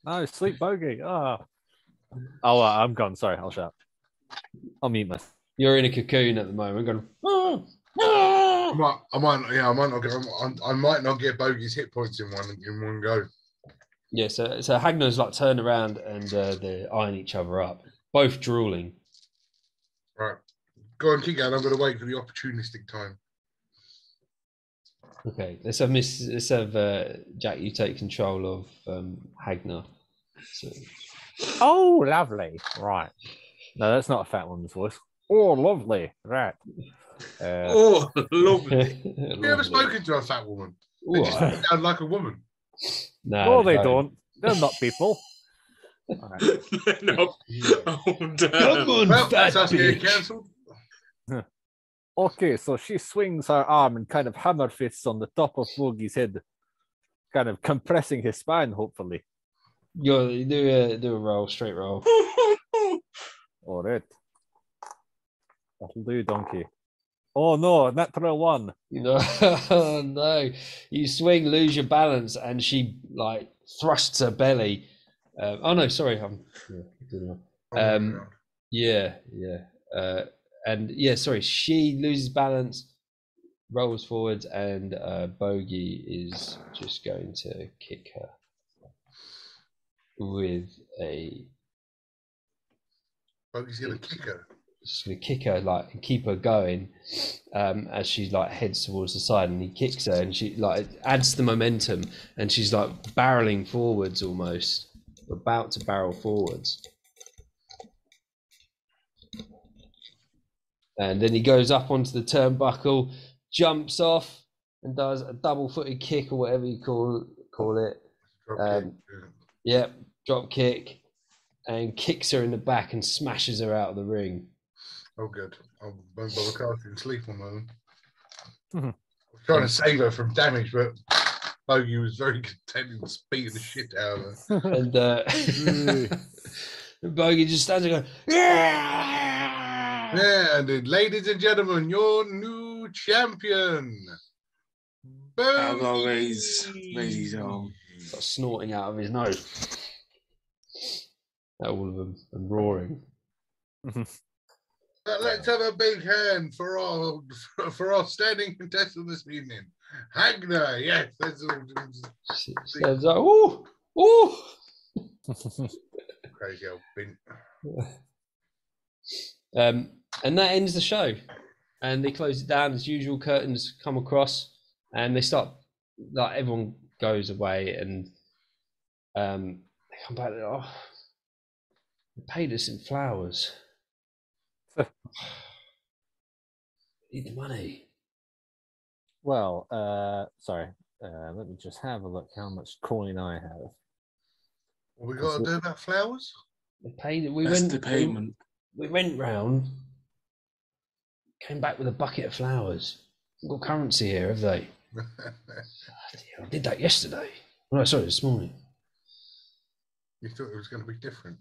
Speaker 3: No, sleep bogey. Ah. Oh, uh, I'm gone. Sorry, I'll shut up. I'll mute myself.
Speaker 1: You're in a cocoon at the moment, going. "Ah,
Speaker 4: I
Speaker 1: ah."
Speaker 4: might, I might, yeah, I might not get, I, I might not get Bogey's hit points in one in one go.
Speaker 1: Yeah, so so Hagner's like turned around and uh, they're eyeing each other up, both drooling.
Speaker 4: Right, go on, kick out. I'm going to wait for the opportunistic time.
Speaker 1: Okay, let's have Miss. Let's have uh, Jack. You take control of um, Hagner. So,
Speaker 3: Oh, lovely. Right. No, that's not a fat woman's voice. Oh, lovely. Right. Uh,
Speaker 2: Oh, lovely.
Speaker 4: Have you ever spoken to a fat woman? They
Speaker 1: Ooh,
Speaker 4: just
Speaker 1: I-
Speaker 4: sound like a woman.
Speaker 1: no,
Speaker 3: no, they don't. They're not people. All right.
Speaker 2: no. Oh,
Speaker 1: Come
Speaker 2: damn.
Speaker 1: on,
Speaker 4: Well,
Speaker 1: fat
Speaker 4: that's
Speaker 1: bitch.
Speaker 4: cancelled.
Speaker 3: Okay, so she swings her arm and kind of hammer fists on the top of Bogey's head, kind of compressing his spine, hopefully.
Speaker 1: You're, do a do a roll, straight roll.
Speaker 3: All right. That'll do, donkey. Oh no, natural one.
Speaker 1: No, no. You swing, lose your balance, and she like thrusts her belly. Uh, oh no, sorry. I'm yeah, doing wrong. Um, Yeah, yeah. Uh, and yeah, sorry, she loses balance, rolls forwards, and uh, Bogey is just going to kick her with a.
Speaker 4: Bogey's going to kick her.
Speaker 1: Just gonna kick her like and keep her going um, as she like heads towards the side, and he kicks her, and she like adds the momentum, and she's like barreling forwards almost, about to barrel forwards. And then he goes up onto the turnbuckle, jumps off, and does a double-footed kick or whatever you call call it. Um, Yep, drop kick, and kicks her in the back and smashes her out of the ring.
Speaker 4: Oh, good. I won't bother casting sleep on them.
Speaker 3: Mhm.
Speaker 4: I was trying to save her from damage, but Bogey was very content in beating the shit out of her.
Speaker 1: And uh, Bogey just stands there going, yeah!
Speaker 4: Yeah, and then, ladies and gentlemen, your new champion.
Speaker 2: I'll
Speaker 4: Bogey.
Speaker 2: go raise- raise his arm.
Speaker 1: Starts snorting out of his nose. At all of them and roaring.
Speaker 4: Let's have a big hand for our for our standing contestant this evening, Hagner. Yes, that's all.
Speaker 1: Stands like, ooh, ooh.
Speaker 4: Crazy old bin.
Speaker 1: Um, and that ends the show. And they close it down as usual. Curtains come across, and they start. Like everyone goes away, and um, they come back. Oh, they paid us in flowers. Need the money.
Speaker 3: well, uh, sorry. Uh, let me just have a look how much coin I have.
Speaker 4: What we got to do about flowers?
Speaker 1: They paid it. We
Speaker 2: That's
Speaker 1: went.
Speaker 2: the payment.
Speaker 1: We, we went round. Came back with a bucket of flowers. Got currency here, have they? I did that yesterday. No, sorry, this morning.
Speaker 4: you thought it was going to be different.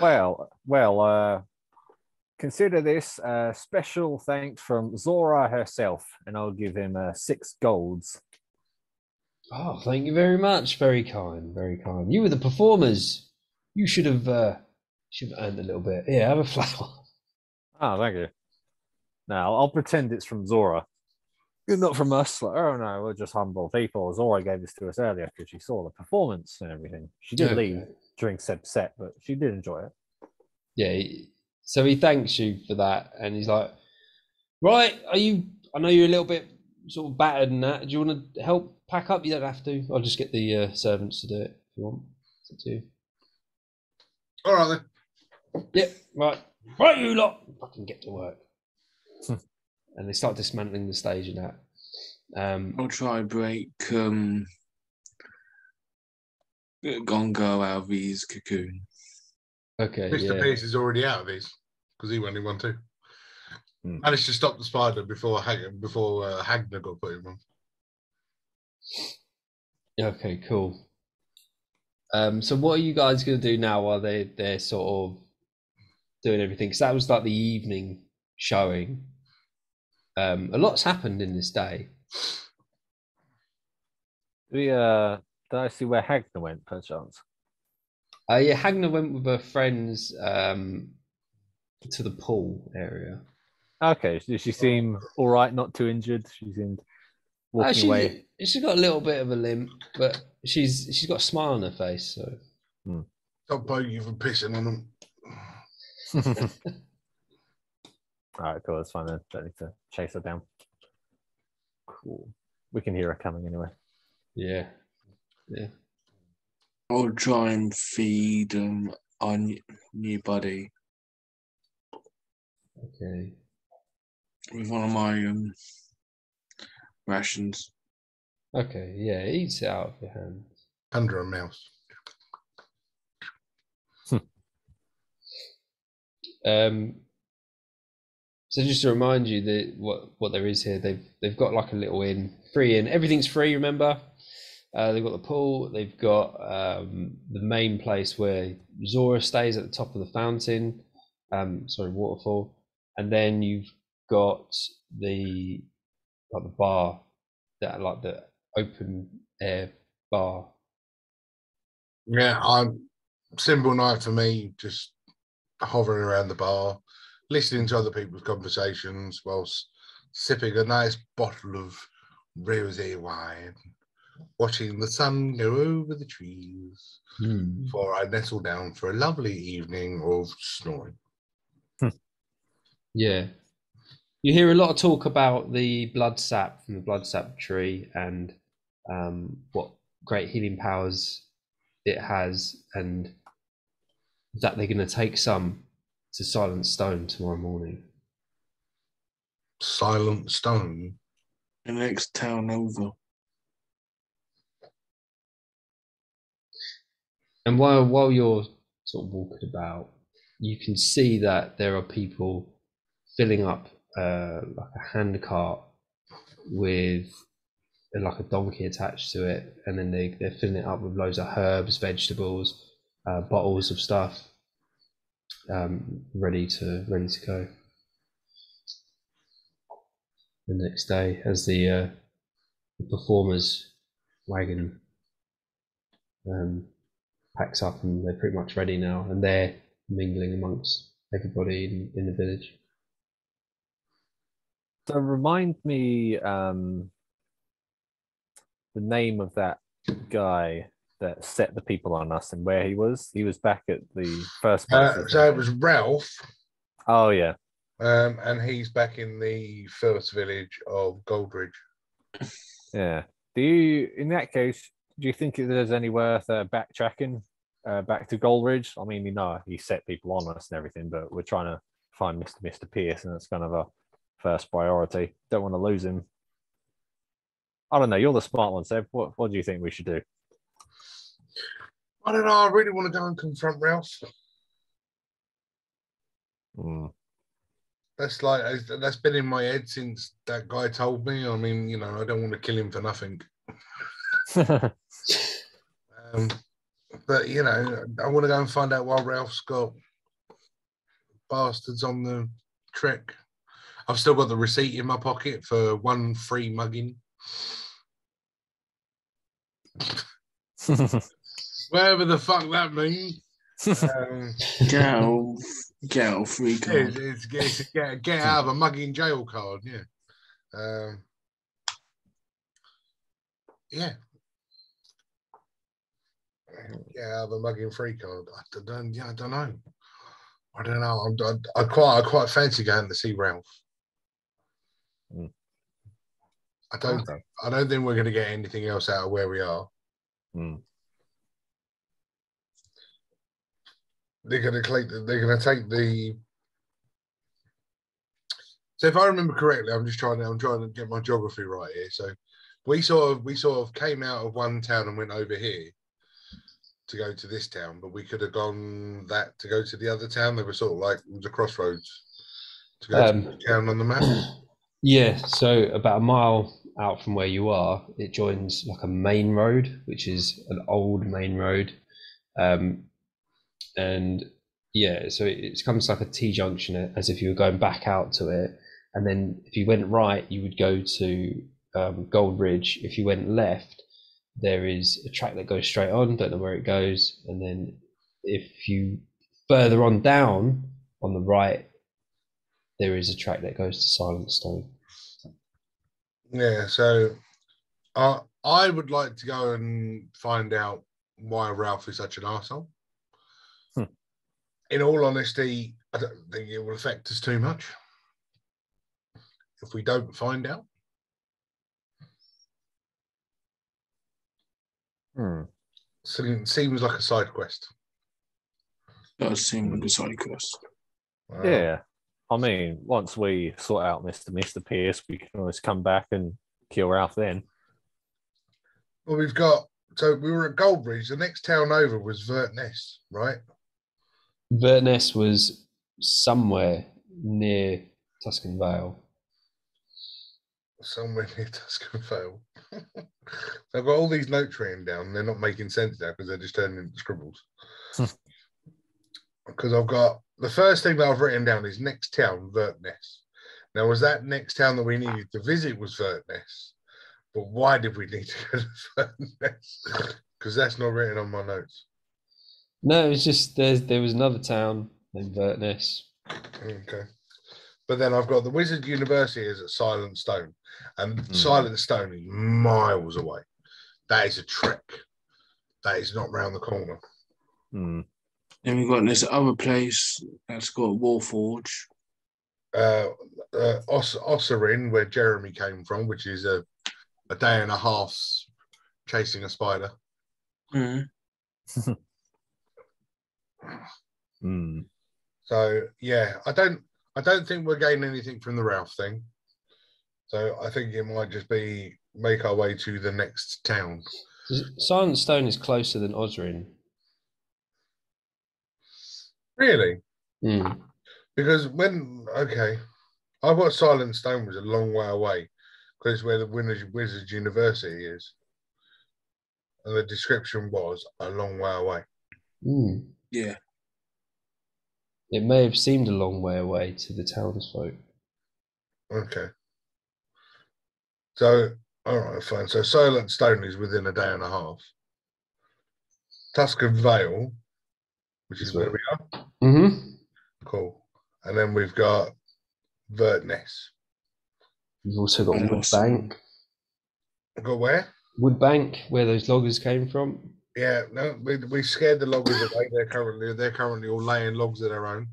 Speaker 3: Well, well, uh, consider this a special thanks from Zora herself, and I'll give him uh, six golds.
Speaker 1: Oh, thank you very much. Very kind, very kind. You were the performers. You should have uh should have earned a little bit. Yeah, have a flower.
Speaker 3: Oh, thank you. Now I'll pretend it's from Zora. You're not from us. Like, oh no, we're just humble people. Zora gave this to us earlier because she saw the performance and everything. She did
Speaker 1: Okay.
Speaker 3: leave during said set, but she did enjoy it.
Speaker 1: Yeah. So he thanks you for that, and he's like, "Right, are you? I know you're a little bit sort of battered and that. Do you want to help pack up? You don't have to. I'll just get the uh, servants to do it if you want. It's up to you.
Speaker 4: All right then.
Speaker 1: Yeah, right. Right, you lot. Fucking get to work. and they start dismantling the stage and that. Um,
Speaker 2: I'll try and break um Gongo out cocoon.
Speaker 1: okay,
Speaker 4: Mr.
Speaker 1: yeah.
Speaker 4: Pierce is already out of these because he only won two.
Speaker 3: Hmm.
Speaker 4: Managed to stop the spider before Hag- before uh, Hagner got put in on.
Speaker 1: Okay, cool. Um, so what are you guys gonna do now while they they're sort of doing everything? Because that was like the evening showing. Um, a lot's happened in this day.
Speaker 3: We uh, did I see where Hagner went, perchance?
Speaker 1: Uh, yeah, Hagner went with her friends um, to the pool area.
Speaker 3: Okay, did she seem all right? Not too injured. She seemed
Speaker 1: Uh,
Speaker 3: walking
Speaker 1: she,
Speaker 3: away.
Speaker 1: she's got a little bit of a limp, but she's she's got a smile on her face. So don't
Speaker 4: Stop Bogey from pissing on them.
Speaker 3: All right, cool. That's fine then. Don't need to chase her down. Cool. We can hear her coming anyway.
Speaker 1: yeah, yeah.
Speaker 2: I'll try and feed um our n- new buddy
Speaker 1: Okay.
Speaker 2: with one of my um rations.
Speaker 1: Okay, yeah, eats it out of your hand.
Speaker 4: Under a mouse.
Speaker 1: Um, so just to remind you that what what there is here, they've they've got like a little inn, free inn. Everything's free. Remember, uh, they've got the pool. They've got um, the main place where Zora stays at the top of the fountain. Um, sorry, waterfall, and then you've got the like the bar, that like the open air bar.
Speaker 4: Yeah, I'm simple night for me, just hovering around the bar, listening to other people's conversations whilst sipping a nice bottle of rosé wine, watching the sun go over the trees before I nestle down for a lovely evening of snoring.
Speaker 1: Yeah. You hear a lot of talk about the blood sap from the blood sap tree and um, what great healing powers it has, and that they're going to take some to Silent Stone tomorrow morning.
Speaker 4: Silent Stone.
Speaker 2: The next town over.
Speaker 1: And while while you're sort of walking about, you can see that there are people filling up uh, like a hand cart with uh, like a donkey attached to it, and then they they're filling it up with loads of herbs, vegetables, uh, bottles of stuff, um, ready to ready to go. The next day, as the, uh, the performers wagon um, packs up and they're pretty much ready now, and they're mingling amongst everybody in, in the village.
Speaker 3: So remind me um, the name of that guy that set the people on us and where he was. He was back at the first.
Speaker 4: Uh, so it was Ralph,
Speaker 3: oh yeah.
Speaker 4: um, and he's back in the first village of Goldridge.
Speaker 3: Yeah. Do you, in that case, do you think there's any worth uh, backtracking uh, back to Goldridge? I mean, you know, he set people on us and everything, but we're trying to find Mr. Mr. Pierce, and it's kind of a first priority. Don't want to lose him. I don't know. You're the smart one, Seb. What, what do you think we should do?
Speaker 4: I don't know. I really want to go and confront Ralph.
Speaker 3: Hmm.
Speaker 4: That's like that's been in my head since that guy told me. I mean, you know, I don't want to kill him for nothing. Um, but you know, I want to go and find out why Ralph's got bastards on the trek. I've still got the receipt in my pocket for one free mugging. Whatever the fuck that means. Um,
Speaker 2: Get out, get out free
Speaker 4: it's, it's, it's get, get out of a mugging jail card, yeah. Um, yeah. Get out of a mugging free card. I don't, yeah, I don't know. I don't know. I'm, I, I quite, I quite fancy going to see Ralph.
Speaker 3: Mm.
Speaker 4: I don't,
Speaker 3: Okay.
Speaker 4: I don't think we're going to get anything else out of where we are.
Speaker 3: Hmm.
Speaker 4: they're going to take the, they're going to take the so if i remember correctly i'm just trying to i'm trying to get my geography right here so we sort of we sort of came out of one town and went over here to go to this town but we could have gone that to go to the other town they were sort of like the crossroads to go
Speaker 1: Um,
Speaker 4: to the town on the map
Speaker 1: Yeah, so about a mile out from where you are, it joins like a main road, which is an old main road. Um, and yeah, so it, it comes like a T junction as if you were going back out to it. And then if you went right, you would go to um, Gold Ridge. If you went left, there is a track that goes straight on, don't know where it goes. And then if you further on down on the right, there is a track that goes to Silent Stone.
Speaker 4: yeah so uh, i would like to go and find out why ralph is such an arsehole
Speaker 3: Hmm.
Speaker 4: in all honesty i don't think it will affect us too much if we don't find out
Speaker 3: Hmm.
Speaker 4: Seems seems like a side quest.
Speaker 2: Does seem like a side quest.
Speaker 4: Uh,
Speaker 3: Yeah. I mean, once we sort out Mr. Mr. Pierce, we can always come back and kill Ralph then.
Speaker 4: Well, we've got. So we were at Goldbridge. The next town over was Vertness, right?
Speaker 1: Vertness was somewhere near Tuscan Vale.
Speaker 4: Somewhere near Tuscan Vale. so I've got all these notes written down. They're not making sense now because they're just turning into scribbles. Because I've got the first thing that I've written down is next town, Vertness. Now, was that next town that we ah. needed to visit was Vertness? But why did we need to go to Vertness? Because that's not written on my notes.
Speaker 1: No, it was just there's there was another town named Vertness.
Speaker 4: Okay. But then I've got the Wizard University is at Silent Stone, and
Speaker 3: Hmm.
Speaker 4: Silent Stone is miles away. That is a trek. That is not round the corner.
Speaker 3: Hmm.
Speaker 2: Then we've got this other place that's got Warforge.
Speaker 4: Uh, uh, Os- Osserin, where Jeremy came from, which is a, a day and a half's chasing a spider.
Speaker 2: Mm.
Speaker 3: Hmm.
Speaker 4: So yeah, I don't I don't think we're gaining anything from the Ralph thing. So I think it might just be make our way to the next town.
Speaker 1: Silent Stone is closer than Osserin.
Speaker 4: Really?
Speaker 1: Hmm.
Speaker 4: Because when okay, I thought Silent Stone was a long way away because where the Winners Wizards University is. And the description was a long way away.
Speaker 1: Hmm.
Speaker 2: Yeah.
Speaker 1: It may have seemed a long way away to the townsfolk.
Speaker 4: Okay. So, all right, fine. So, Silent Stone is within a day and a half. Tuscan Vale, which is
Speaker 1: Is
Speaker 4: where
Speaker 1: where-
Speaker 4: we are.
Speaker 1: Mm-hmm.
Speaker 4: Cool. And then we've got Vertness.
Speaker 1: We've also got
Speaker 2: And also-
Speaker 1: Woodbank.
Speaker 4: Got where?
Speaker 1: Woodbank, where those loggers came from.
Speaker 4: Yeah, no, we, we scared the loggers away. They're currently they're currently all laying logs of their own.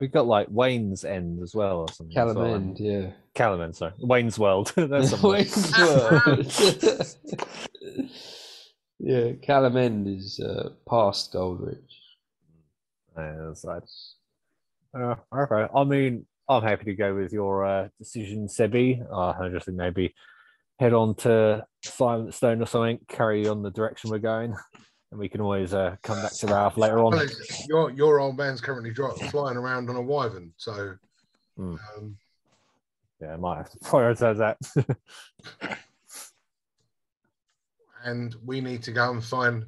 Speaker 3: We've got like Wayne's End as well, or something. as well.
Speaker 1: Calamend, yeah.
Speaker 3: Calamend, sorry. Wayne's World. That's something.
Speaker 1: Wayne's World. yeah, Calamend is uh, past Goldridge.
Speaker 3: Yeah, that's right. Uh, okay. I mean, I'm happy to go with your uh, decision, Sebi. Uh, I just think maybe head on to Silent Stone or something, carry on the direction we're going, and we can always uh, come back to Ralph later on.
Speaker 4: it's- your your old man's currently dri flying around on a wyvern, so
Speaker 3: Hmm.
Speaker 4: um,
Speaker 3: Yeah, I might have to prioritize that.
Speaker 4: and we need to go and find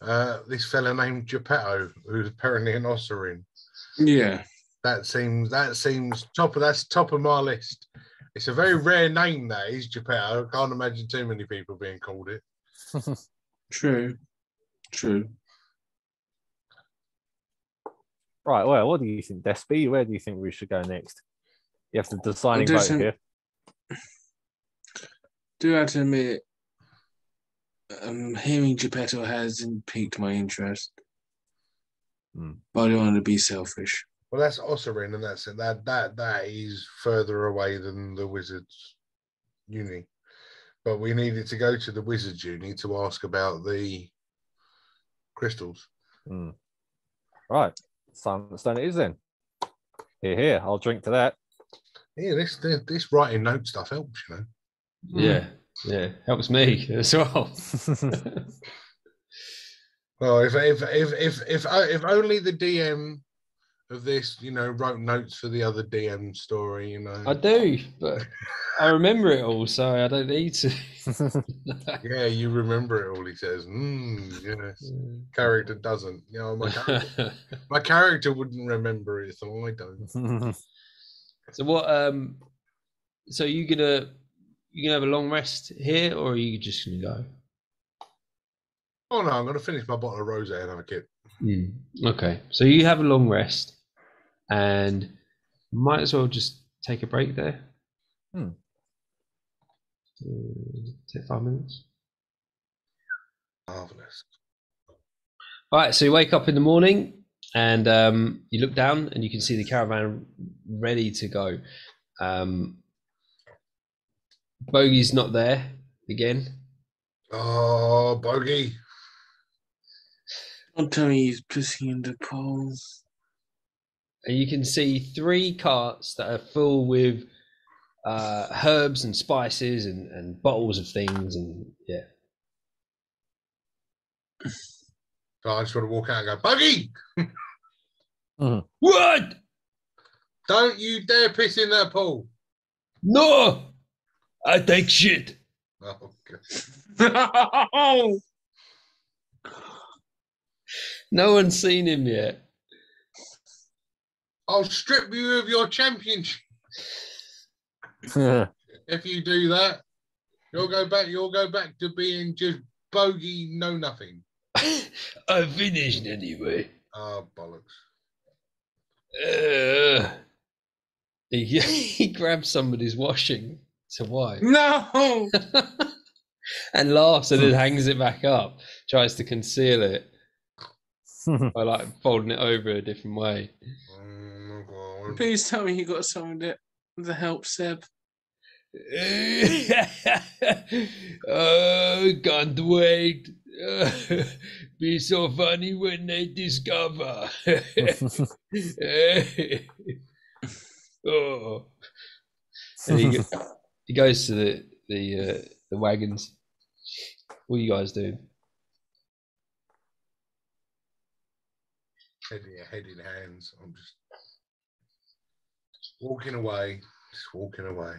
Speaker 4: uh, this fella named Geppetto, who's apparently an Osserin.
Speaker 2: Yeah.
Speaker 4: That seems that seems top of that's top of my list. It's a very rare name that is Geppetto. I can't imagine too many people being called it.
Speaker 2: True. True.
Speaker 3: right. Well, what do you think, Despy? Where do you think we should go next? You have the deciding
Speaker 2: do
Speaker 3: vote
Speaker 2: some-
Speaker 3: here.
Speaker 2: Do have to admit, um, hearing Geppetto hasn't piqued my interest.
Speaker 3: Hmm.
Speaker 2: But I don't want to be selfish.
Speaker 4: Well, that's Osserin, and that's it. That that that is further away than the Wizards uni. But we needed to go to the Wizards uni to ask about the crystals.
Speaker 3: Hmm. Right. Silent Stone it is then. Here, here. I'll drink to that.
Speaker 4: Yeah, this this, this writing note stuff helps, you know.
Speaker 1: Yeah, yeah. Helps me as well.
Speaker 4: Well, if if if if if, if only the DM of this, you know, wrote notes for the other DM story, you know.
Speaker 1: I do, but I remember it all, so I don't need to.
Speaker 4: Yeah, you remember it all. He says, mm, "Yes." Character doesn't. You know, my character, my character wouldn't remember it, so I don't.
Speaker 1: so what? Um, so you gonna you gonna have a long rest here, or are you just gonna go?
Speaker 4: Oh no, I'm gonna finish my bottle of rosé and have a kid.
Speaker 1: Hmm. Okay, so you have a long rest, and might as well just take a break there.
Speaker 3: Hmm.
Speaker 1: Uh, take five minutes.
Speaker 4: Marvelous.
Speaker 1: All right, so you wake up in the morning and um, you look down and you can see the caravan ready to go. Um, Bogey's not there again.
Speaker 4: Oh, bogey.
Speaker 2: Don't tell me he's pissing in the pool.
Speaker 1: And you can see three carts that are full with uh, herbs and spices and, and bottles of things. And yeah,
Speaker 4: So I just want to walk out and go, buggy.
Speaker 1: what?
Speaker 4: Don't you dare piss in that pool.
Speaker 1: No, I take shit.
Speaker 4: Oh, God.
Speaker 1: No one's seen him yet.
Speaker 4: I'll strip you of your championship if you do that. You'll go back. You'll go back to being just bogey, no nothing.
Speaker 1: I finished anyway.
Speaker 4: Oh bollocks!
Speaker 1: Uh, he, he grabs somebody's washing to wipe
Speaker 2: no.
Speaker 1: and laughs and then hangs it back up, tries to conceal it by like folding it over a different way.
Speaker 4: My God.
Speaker 2: Please tell me you got someone that to help Seb.
Speaker 1: oh, can't wait. be so funny when they discover. oh. And he, he goes to the the uh, the wagons. What are you guys doing?
Speaker 4: Head in, head in hands. I'm just walking away. Just walking away.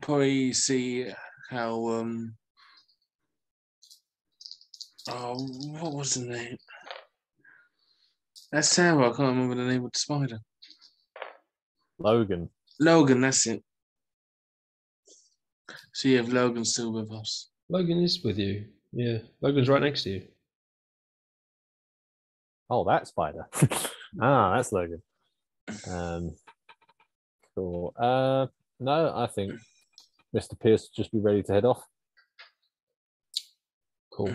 Speaker 2: Probably see how um oh what was the name? That's terrible. I can't remember the name of the spider.
Speaker 3: Logan.
Speaker 2: Logan, that's it. So you have Logan still with us.
Speaker 1: Logan is with you. Yeah, Logan's right next to you.
Speaker 3: Oh, that spider. ah, that's Logan. Um, cool. Uh, no, I think Mr. Pierce just be ready to head off.
Speaker 1: Cool.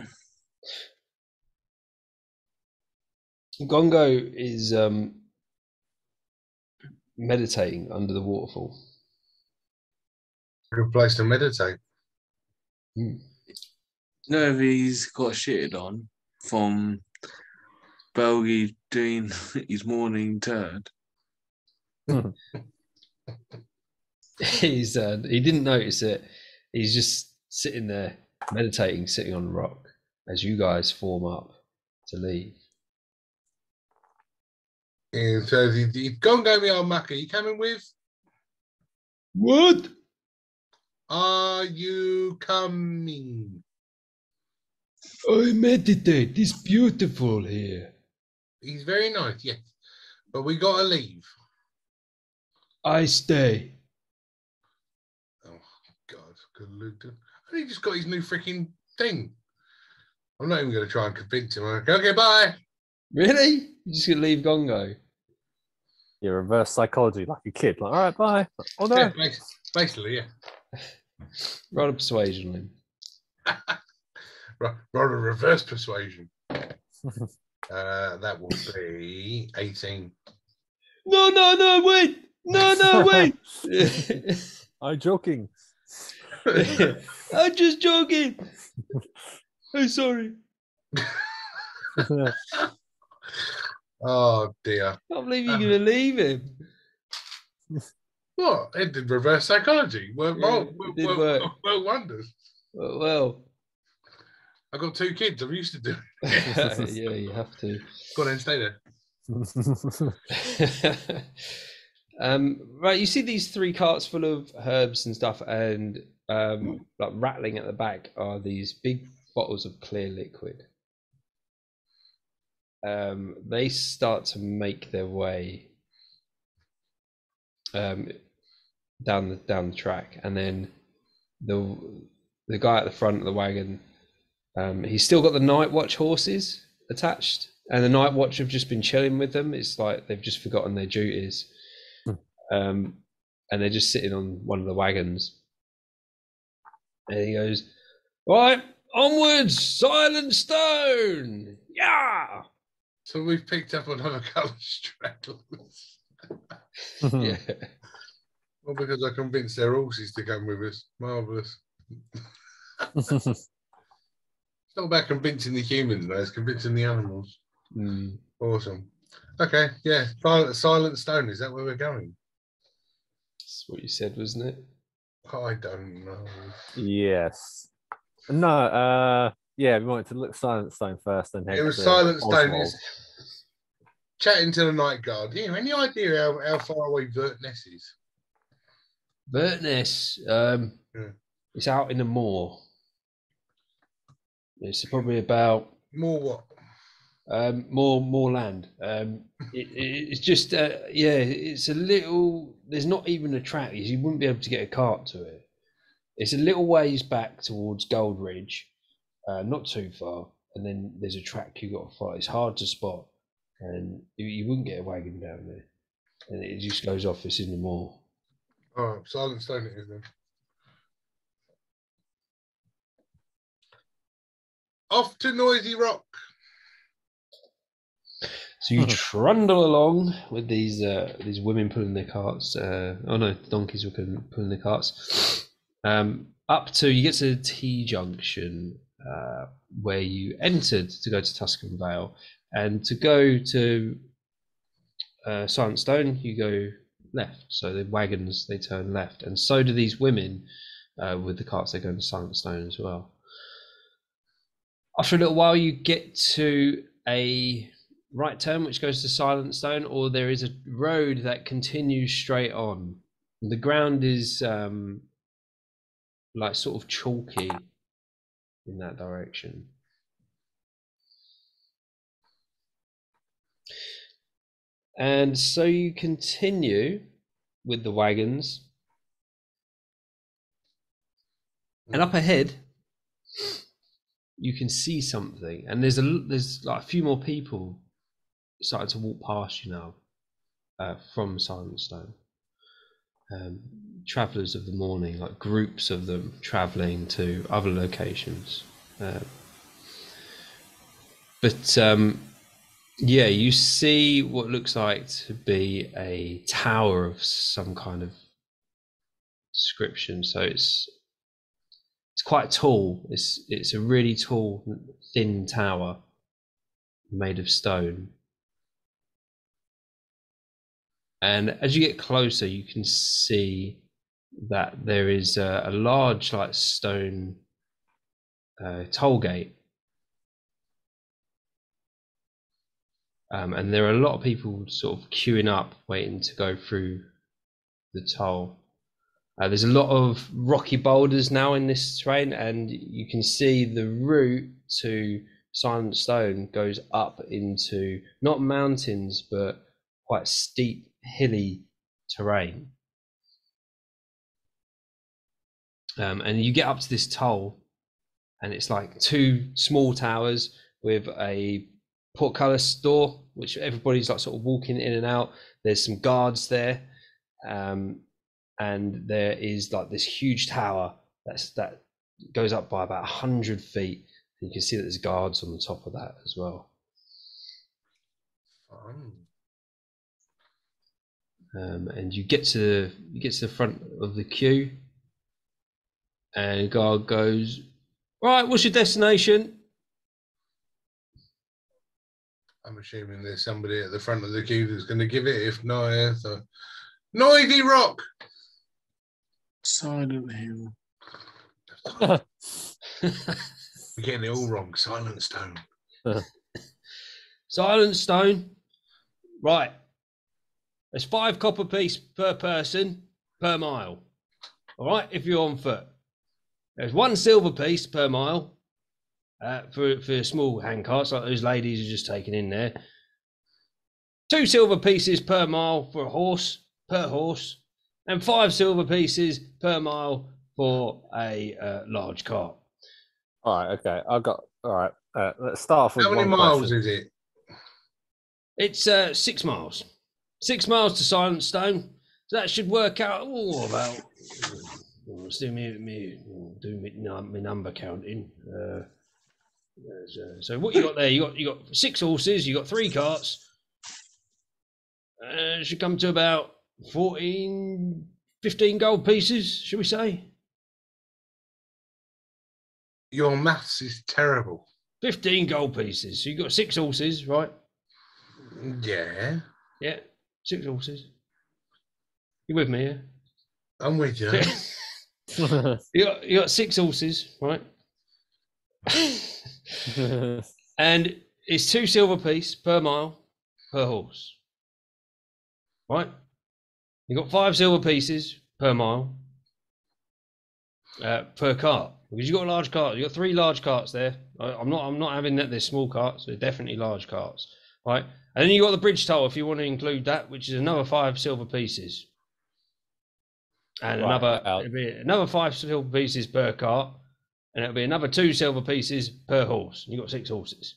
Speaker 1: Gongo is um, meditating under the waterfall.
Speaker 4: Good place to meditate.
Speaker 2: No, if he's got shitted on from Belgie doing his morning turd.
Speaker 1: He's uh, he didn't notice it. He's just sitting there meditating, sitting on a rock as you guys form up to leave.
Speaker 4: And so he, he go and go, me old mucker. You coming with?
Speaker 1: What?
Speaker 4: Are you coming?
Speaker 1: I meditate. It's beautiful here.
Speaker 4: He's very nice, yes. But we gotta leave.
Speaker 1: I stay.
Speaker 4: Oh God, good Luton. And he just got his new freaking thing. I'm not even gonna try and convince him. Okay, okay bye.
Speaker 1: Really? You just gonna leave Gongo?
Speaker 3: You reverse psychology like a kid. Like, all right, bye. Oh no.
Speaker 4: bas- basically, yeah.
Speaker 1: Roll a persuasion on him.
Speaker 4: Ra- Rather reverse persuasion. Uh, that will be 18.
Speaker 1: No, no, no, wait. No, no, wait.
Speaker 3: I'm joking.
Speaker 1: I'm just joking. I'm sorry.
Speaker 4: Oh dear.
Speaker 1: I can't believe you're um, gonna leave him.
Speaker 4: What? It did reverse psychology. Work,
Speaker 1: Yeah,
Speaker 4: work,
Speaker 1: it did
Speaker 4: work,
Speaker 1: work.
Speaker 4: work wonders.
Speaker 1: Well, well.
Speaker 4: I've got two kids. I'm used to doing it.
Speaker 1: yeah, you have to.
Speaker 4: Go on then, stay there.
Speaker 1: Um, right, you see these three carts full of herbs and stuff, and um, like rattling at the back are these big bottles of clear liquid. Um, they start to make their way um, down the down the track, and then the the guy at the front of the wagon, um, he's still got the night watch horses attached, and the night watch have just been chilling with them. It's like they've just forgotten their duties. Um, and they're just sitting on one of the wagons. And he goes, "Right, onwards, Silent Stone! Yeah,
Speaker 4: So we've picked up another couple of stragglers.
Speaker 1: yeah."
Speaker 4: Well, because I convinced their horses to come with us. Marvellous. It's not about convincing the humans, though. It's convincing the animals.
Speaker 1: Mm.
Speaker 4: Awesome. Okay, yeah. Silent, Silent Stone. Is that where we're going?
Speaker 1: That's what you said, wasn't it?
Speaker 4: I don't know.
Speaker 3: yes. No, uh yeah, we wanted to look Silent Stone first and head
Speaker 4: It was Silent Stone.
Speaker 3: Oswald.
Speaker 4: It's chatting to the night guard. Yeah, any idea how, how far away Vertness is?
Speaker 1: Burtness, um,
Speaker 4: Yeah.
Speaker 1: it's out in the moor. It's probably about
Speaker 4: More what?
Speaker 1: Um, more more land. Um, it, it, it's just uh, yeah, it's a little. There's not even a track. You wouldn't be able to get a cart to it. It's a little ways back towards Goldridge, uh, not too far, and then there's a track you got to follow. It's hard to spot, and you, you wouldn't get a wagon down there, and it just goes off. It's in the moor.
Speaker 4: Oh, Silent Stone it is then. Off to Noisy Rock.
Speaker 1: So you trundle along with these uh, these women pulling their carts. Uh, oh no, donkeys were pulling, pulling their carts. Um, up to you get to the T junction, uh, where you entered to go to Tuscan Vale, and to go to uh, Silent Stone, you go left. So the wagons they turn left, and so do these women uh, with the carts. They go to Silent Stone as well. After a little while, you get to a right turn which goes to Silent Stone, or there is a road that continues straight on. The ground is um, like sort of chalky in that direction. And so you continue with the wagons. And up ahead, you can see something, and there's a there's like a few more people starting to walk past you now uh, from Silent Stone. Um, travelers of the morning, like groups of them traveling to other locations. Uh, but um, yeah, you see what looks like to be a tower of some kind of description. So it's it's quite tall. It's it's a really tall, thin tower made of stone. And as you get closer, you can see that there is a, a large, like stone uh, toll gate. Um, and there are a lot of people sort of queuing up, waiting to go through the toll. Uh, there's a lot of rocky boulders now in this terrain, and you can see the route to Silent Stone goes up into not mountains, but quite steep, hilly terrain. Um, and you get up to this toll, and it's like two small towers with a portcullis door, which everybody's like sort of walking in and out. There's some guards there, um, and there is like this huge tower that's that goes up by about hundred feet. And you can see that there's guards on the top of that as well. Um, and you get to you get to the front of the queue, and the guard goes, "Right, what's your destination?"
Speaker 4: I'm assuming there's somebody at the front of the queue that's going to give it. If not, yeah, so Noisy Rock.
Speaker 2: Silent Hill.
Speaker 4: We're getting it all wrong. Silent Stone.
Speaker 1: Silent Stone. Right. There's five copper piece per person per mile. All right, if you're on foot. There's one silver piece per mile uh, for for small hand carts like those ladies are just taking in there. Two silver pieces per mile for a horse per horse, and five silver pieces per mile for a uh, large cart.
Speaker 3: All right, okay. I've got. All right. Uh, let's start off with
Speaker 4: How many
Speaker 3: one
Speaker 4: miles
Speaker 3: question.
Speaker 4: is it?
Speaker 1: It's uh, six miles. Six miles to Silent Stone. So that should work out oh, about. oh, Still me, me do me, num- me number counting. Uh, uh, so what you got there? You got you got six horses. You got three carts. Uh, should come to about 14, 15 gold pieces, should we say?
Speaker 4: Your maths is terrible.
Speaker 1: 15 gold pieces. So you got six horses, right?
Speaker 4: Yeah,
Speaker 1: Yeah, six horses. You with me, yeah?
Speaker 4: I'm with you.
Speaker 1: you got you got six horses, right? and it's two silver piece per mile per horse. Right? You got five silver pieces per mile uh, per cart because you got a large cart. You got three large carts there. I, I'm not. I'm not having that. They're small carts. They're definitely large carts. Right? And then you got the bridge toll if you want to include that, which is another five silver pieces. And
Speaker 3: Right,
Speaker 1: another it'll be another five silver pieces per cart, and it'll be another two silver pieces per horse. You've got six horses.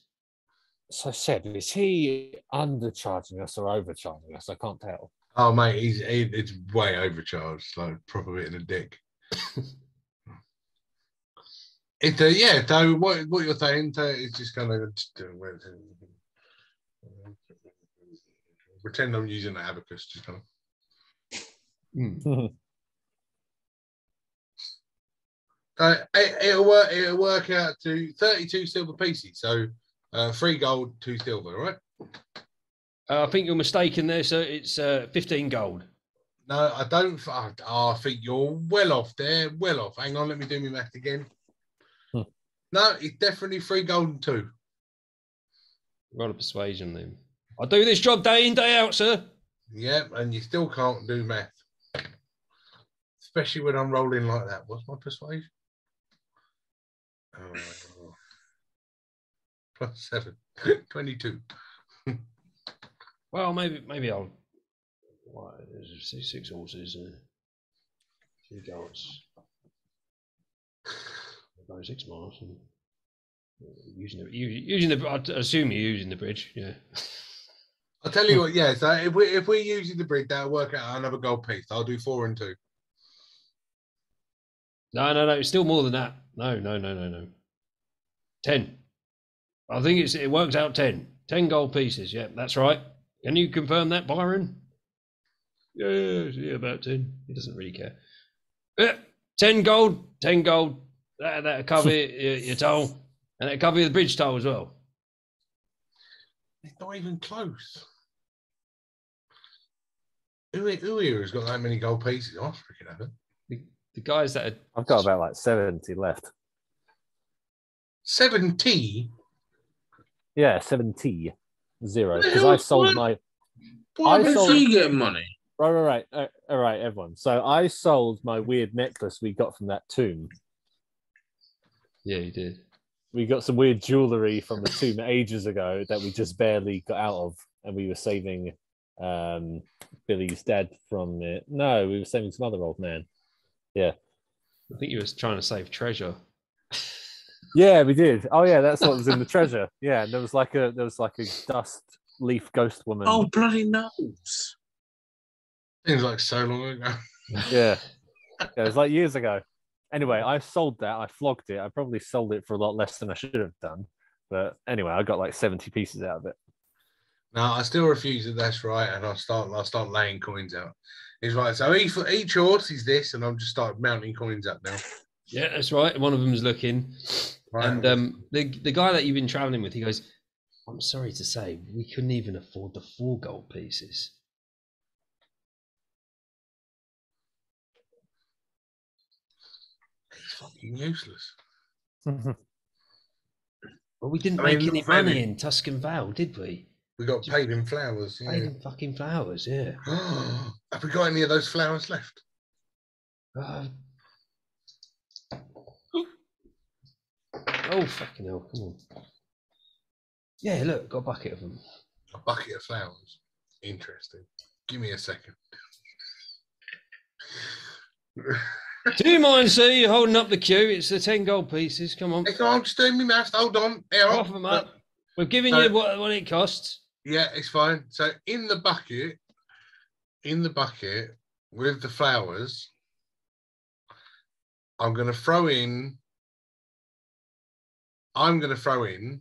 Speaker 3: so, Seb, is he undercharging us or overcharging us? I can't tell.
Speaker 4: Oh mate, he's he, it's way overcharged, like probably in the dick. It uh, yeah. So what what you're saying so it's just kind of just, uh, where- pretend I'm using the abacus, just kind of. Uh, it, it'll work. It'll work out to thirty-two silver pieces. So uh, three gold, two silver. Right?
Speaker 1: Uh, I think you're mistaken there, sir. It's uh, 15 gold.
Speaker 4: No, I don't. I, I think you're well off there. Well off. Hang on, let me do my math again.
Speaker 3: Hmm.
Speaker 4: No, it's definitely three gold and two.
Speaker 1: Roll a persuasion then. I do this job day in, day out, sir.
Speaker 4: Yeah, and you still can't do math, especially when I'm rolling like that. What's my persuasion? Oh, plus seven, 22.
Speaker 1: Well, maybe maybe I'll. Why, there's six, horses, uh, two goats. About six miles. And, uh, using the, using the, I assume you're using the bridge, yeah.
Speaker 4: I'll tell you what. Yeah, so if we if we're using the bridge, that'll work out another gold piece. I'll do four and two.
Speaker 1: No, no, no, it's still more than that. No, no, no, no, no. Ten. I think it's it works out ten. Ten gold pieces. Yeah, that's right. Can you confirm that, Byron? Yeah, yeah, about ten. He doesn't really care. Yeah, ten gold. Ten gold. That that'll cover your, your toll, and that'll cover the bridge toll as well.
Speaker 4: It's not even close. Who, who here has got that many gold pieces? I freaking have it.
Speaker 1: The, the guys that are
Speaker 3: I've got about like 70 left.
Speaker 4: 70?
Speaker 3: Yeah, 70. Zero. Because I sold
Speaker 2: what?
Speaker 3: my.
Speaker 2: Why
Speaker 3: I
Speaker 2: is
Speaker 3: sold-
Speaker 2: he getting money?
Speaker 3: Right, right, right. Uh, all right, everyone. So I sold my weird necklace we got from that tomb.
Speaker 1: yeah, you did.
Speaker 3: We got some weird jewelry from the tomb ages ago that we just barely got out of, and we were saving um, Billy's dad from it. No, we were saving some other old man. Yeah.
Speaker 1: I think he was trying to save treasure.
Speaker 3: Yeah, we did. Oh yeah, that's what was in the treasure. Yeah, and there was like a there was like a dust leaf ghost woman.
Speaker 2: Oh, bloody nose.
Speaker 4: Seems like so long ago.
Speaker 3: yeah. yeah, it was like years ago. Anyway, I sold that. I flogged it. I probably sold it for a lot less than I should have done. But anyway, I got like 70 pieces out of it.
Speaker 4: No, I still refuse that that's right, and I'll start I'll start laying coins out. He's right. So each, each horse is this, and I'm just start mounting coins up now.
Speaker 1: Yeah, that's right. One of them's looking.
Speaker 4: Right.
Speaker 1: And um, the the guy that you've been traveling with, he goes, "I'm sorry to say, we couldn't even afford the four gold pieces."
Speaker 4: It's fucking useless.
Speaker 1: Well, we didn't
Speaker 4: I mean,
Speaker 1: make any money in Tuscan Vale, did we?
Speaker 4: We got paid in flowers.
Speaker 1: Paid in fucking flowers, yeah.
Speaker 4: Have we got any of those flowers left?
Speaker 1: Uh, oh fucking hell! Come on. Yeah, look, got a bucket of them.
Speaker 4: A bucket of flowers. Interesting. Give me a second.
Speaker 1: Do you mind, sir? You're holding up the queue. It's the ten gold pieces. Come on,
Speaker 4: Hey, come on, I'm just doing my maths. Hold on. Here,
Speaker 1: offer them up. We've given
Speaker 4: Uh,
Speaker 1: you what, what it costs.
Speaker 4: Yeah, it's fine. So in the bucket, in the bucket with the flowers, I'm gonna throw in. I'm gonna throw in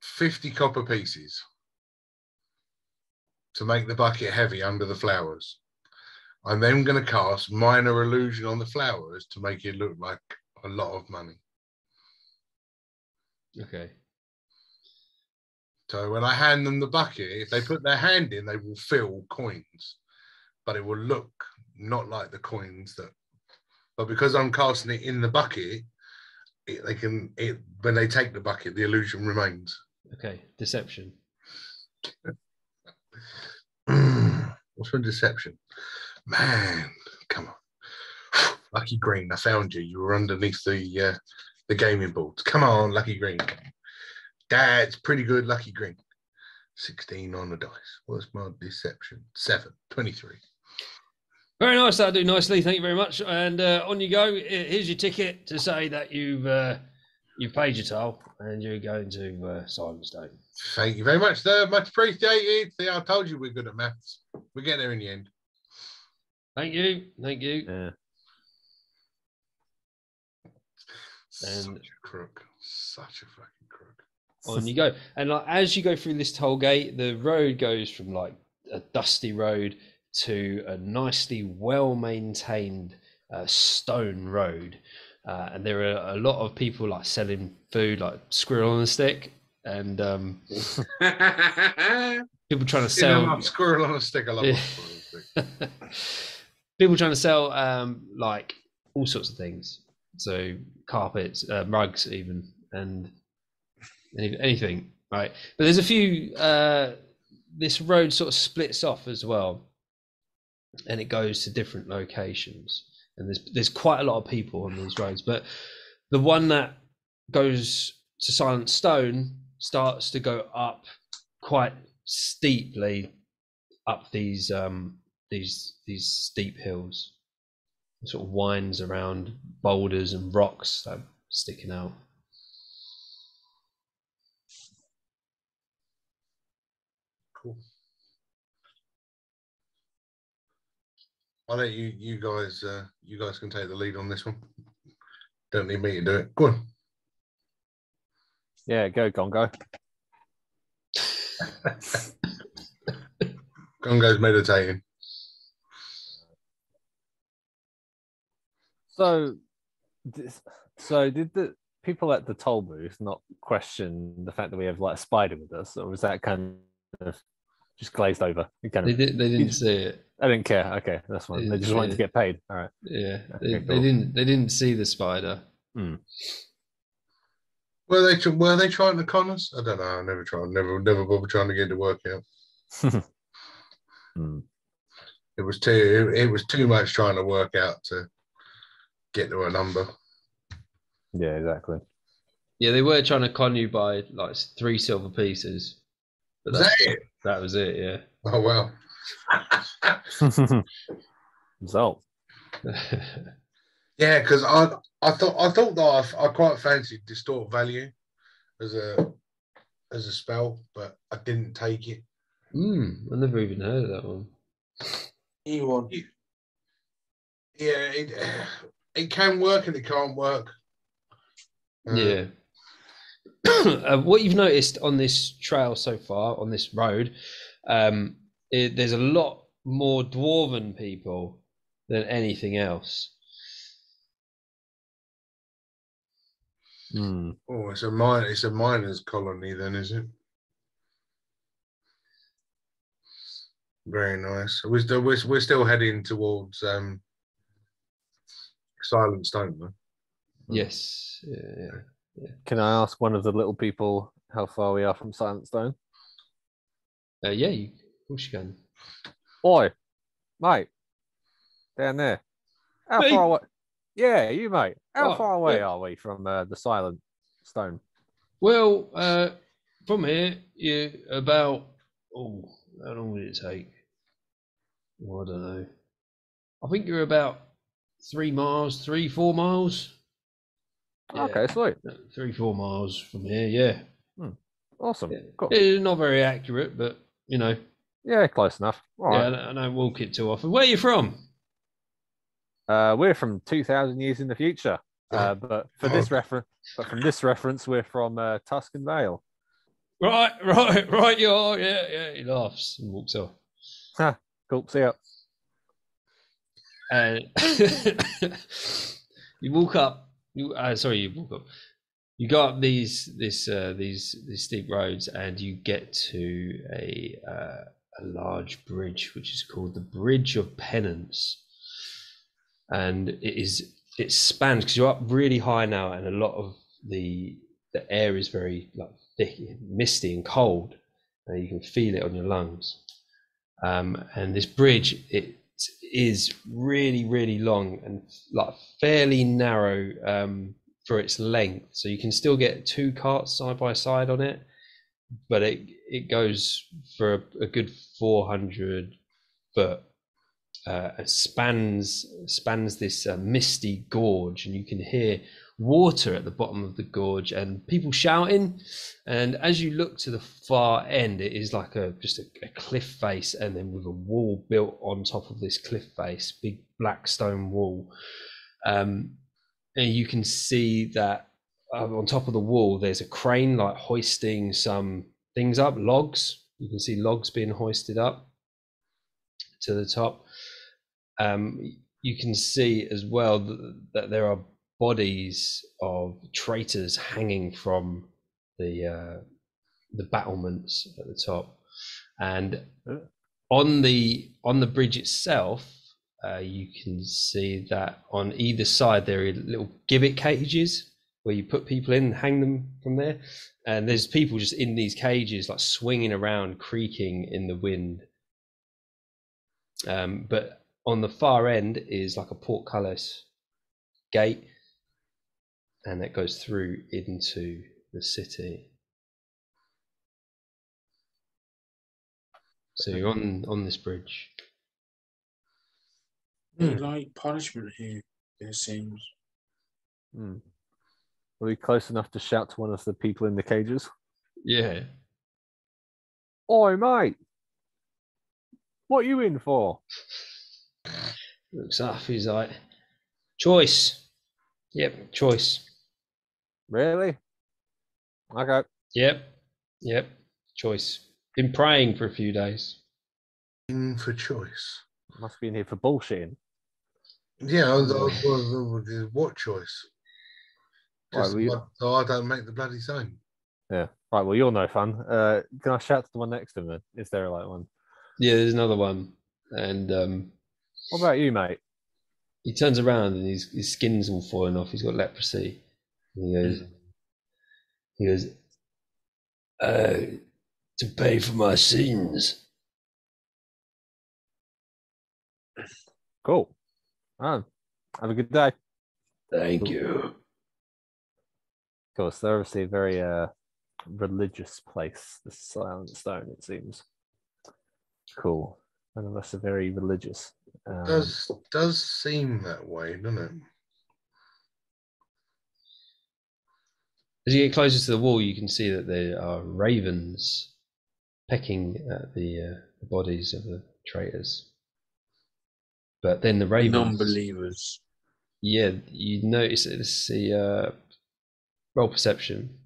Speaker 4: fifty copper pieces to make the bucket heavy under the flowers. I'm then gonna cast minor illusion on the flowers to make it look like a lot of money.
Speaker 1: Okay.
Speaker 4: So when I hand them the bucket, if they put their hand in, they will fill coins, but it will look not like the coins that. But because I'm casting it in the bucket, it, they can. It when they take the bucket, the illusion remains.
Speaker 1: Okay. Deception.
Speaker 4: What's for deception, man? Come on, Lucky Green, I found you. You were underneath the uh, the gaming boards. Come on, Lucky Green. Dad's pretty good, Lucky Green. 16 on the dice. What's my deception? Seven. 23.
Speaker 1: Very nice. That'll do nicely. Thank you very much. And uh, on you go. Here's your ticket to say that you've uh, you've paid your toll and you're going to uh, Silent Stone.
Speaker 4: Thank you very much, sir. Much appreciated. See, I told you we're good at maths. We get there in the end.
Speaker 1: Thank you. Thank you.
Speaker 3: Yeah.
Speaker 4: Such
Speaker 1: And-
Speaker 4: a crook. Such a fucking crook.
Speaker 1: on you go. And like as you go through this toll gate, the road goes from like a dusty road to a nicely well maintained uh, stone road. Uh, and there are a lot of people like selling food, like squirrel on a stick, and um, people trying to
Speaker 4: Sell
Speaker 1: sell
Speaker 4: squirrel on a stick. I love
Speaker 1: Yeah.
Speaker 4: a squirrel on a stick.
Speaker 1: people trying to sell um, like all sorts of things. So carpets, uh, rugs, even, and any, anything. Right, but there's a few. Uh, this road sort of splits off as well, and it goes to different locations. And there's there's quite a lot of people on these roads, but the one that goes to Silent Stone starts to go up quite steeply up these um these these steep hills sort of winds around boulders and rocks that are sticking out
Speaker 4: Cool. I'll let you you guys uh, you guys can take the lead on this one. Don't need me to do it. Go on.
Speaker 3: Yeah, go Gongo.
Speaker 4: Gongo's meditating.
Speaker 3: So, this, so did the people at the toll booth not question the fact that we have like a spider with us, or was that kind of just glazed over? You kind
Speaker 1: they, did, they didn't see it
Speaker 3: I didn't care. Okay, that's fine. They just wanted to get paid. All right.
Speaker 1: yeah they,
Speaker 3: Okay,
Speaker 1: they
Speaker 3: cool.
Speaker 1: didn't they didn't see the spider
Speaker 4: Were they were they trying to con us? I don't know. I never tried. Never never bothered trying to get to work out.
Speaker 3: Hmm.
Speaker 4: It was too it, it was too much trying to work out to get to a number.
Speaker 3: Yeah, exactly.
Speaker 1: yeah they were trying to con you by like three silver pieces but
Speaker 4: Was
Speaker 1: that's,
Speaker 4: that it?
Speaker 1: that was it yeah
Speaker 4: Oh well.
Speaker 3: Result.
Speaker 4: Yeah, because I I thought I thought that I, I quite fancied distort value as a as a spell, but I didn't take it.
Speaker 1: Hmm, I never even heard of that one.
Speaker 2: E1.
Speaker 4: Yeah, it it can work and it can't work. Uh,
Speaker 1: Yeah. uh, what you've noticed on this trail so far, on this road, um, it, there's a lot more dwarven people than anything else.
Speaker 3: Hmm.
Speaker 4: Oh, it's a mine. It's a miners' colony, then, is it? Very nice. We're still we're, we're still heading towards um, Silent Stone, though.
Speaker 1: Yes. Yeah, yeah.
Speaker 3: Can I ask one of the little people how far we are from Silent Stone?
Speaker 1: Uh, yeah, you, of course you can.
Speaker 3: Oi, mate, down there. How
Speaker 1: Me?
Speaker 3: far away? Yeah, you mate. How
Speaker 1: What?
Speaker 3: far away
Speaker 1: Yeah.
Speaker 3: are we from uh, the Silent Stone?
Speaker 1: Well, uh, from here, you about. Oh, how long would it take? Oh, I don't know. I think you're about three miles, three, four miles. Yeah.
Speaker 3: Okay, sweet,
Speaker 1: Three, four miles from here, yeah.
Speaker 3: awesome,
Speaker 1: Yeah.
Speaker 3: cool.
Speaker 1: It's not very accurate, but you know,
Speaker 3: Yeah, close enough. All
Speaker 1: yeah,
Speaker 3: right.
Speaker 1: I don't- I don't walk it too often. Where are you from?
Speaker 3: Uh, we're from two thousand years in the future, uh, but for this
Speaker 4: Oh.
Speaker 3: reference, but from this reference, we're from uh, Tuscan Vale.
Speaker 1: Right, right, right. You are. Yeah, yeah. He laughs and walks off.
Speaker 3: Cool. See ya.
Speaker 1: And you walk up. You uh, sorry, you walk up. You go up these this uh, these these steep roads, and you get to a uh, a large bridge, which is called the Bridge of Penance, and it is it spans because you're up really high now, and a lot of the the air is very like thick, misty, and cold, and you can feel it on your lungs. Um, and this bridge, it is really, really long and like fairly narrow um, for its length. So you can still get two carts side by side on it, but it it goes for a, a good 400 foot. Uh, spans spans this uh, misty gorge, and you can hear water at the bottom of the gorge and people shouting. And as you look to the far end, it is like a just a, a cliff face, and then with a wall built on top of this cliff face, big black stone wall. Um, and you can see that uh, on top of the wall, there's a crane like hoisting some things up, logs. You can see logs being hoisted up to the top. Um, you can see as well that, that there are bodies of traitors hanging from the uh, the battlements at the top, and on the on the bridge itself, uh, you can see that on either side there are little gibbet cages where you put people in and hang them from there, and there's people just in these cages like swinging around, creaking in the wind. Um, but on the far end is like a portcullis gate, and that goes through into the city. So you're on on this bridge.
Speaker 2: Hmm, Like punishment here, it seems.
Speaker 3: Hmm. Are we close enough to shout to one of the people in the cages?
Speaker 1: Yeah.
Speaker 3: Oi, mate! What you in for?
Speaker 1: Looks up. He's like, choice. Yep, choice.
Speaker 3: Really? Okay.
Speaker 1: Yep, yep, choice. Been praying for a few days.
Speaker 4: In for choice.
Speaker 3: Must be in here for bullshitting.
Speaker 4: Yeah, I was, I was, I was- what choice?
Speaker 3: Right,
Speaker 4: Just
Speaker 3: well, you-
Speaker 4: so I don't make the bloody same.
Speaker 3: Yeah. Right. Well, you're no fun. Uh, can I shout to the one next to him? Then? Is there a like one?
Speaker 1: Yeah, there's another one, and um,
Speaker 3: What about you, mate?
Speaker 1: he turns around and his his skin's all falling off. He's got leprosy. And he goes, he goes, uh, to pay for my sins.
Speaker 3: Cool. Ah, have a good day.
Speaker 1: Thank you.
Speaker 3: Of course, they're obviously a very uh, religious place, the Silent Stone, it seems. Cool. None of us are very religious. Um,
Speaker 4: Does does seem that way, doesn't it?
Speaker 1: As you get closer to the wall, you can see that there are ravens pecking at the, uh, the bodies of the traitors. But then the ravens,
Speaker 2: Non-believers.
Speaker 1: yeah, you notice that it's the uh, roll perception.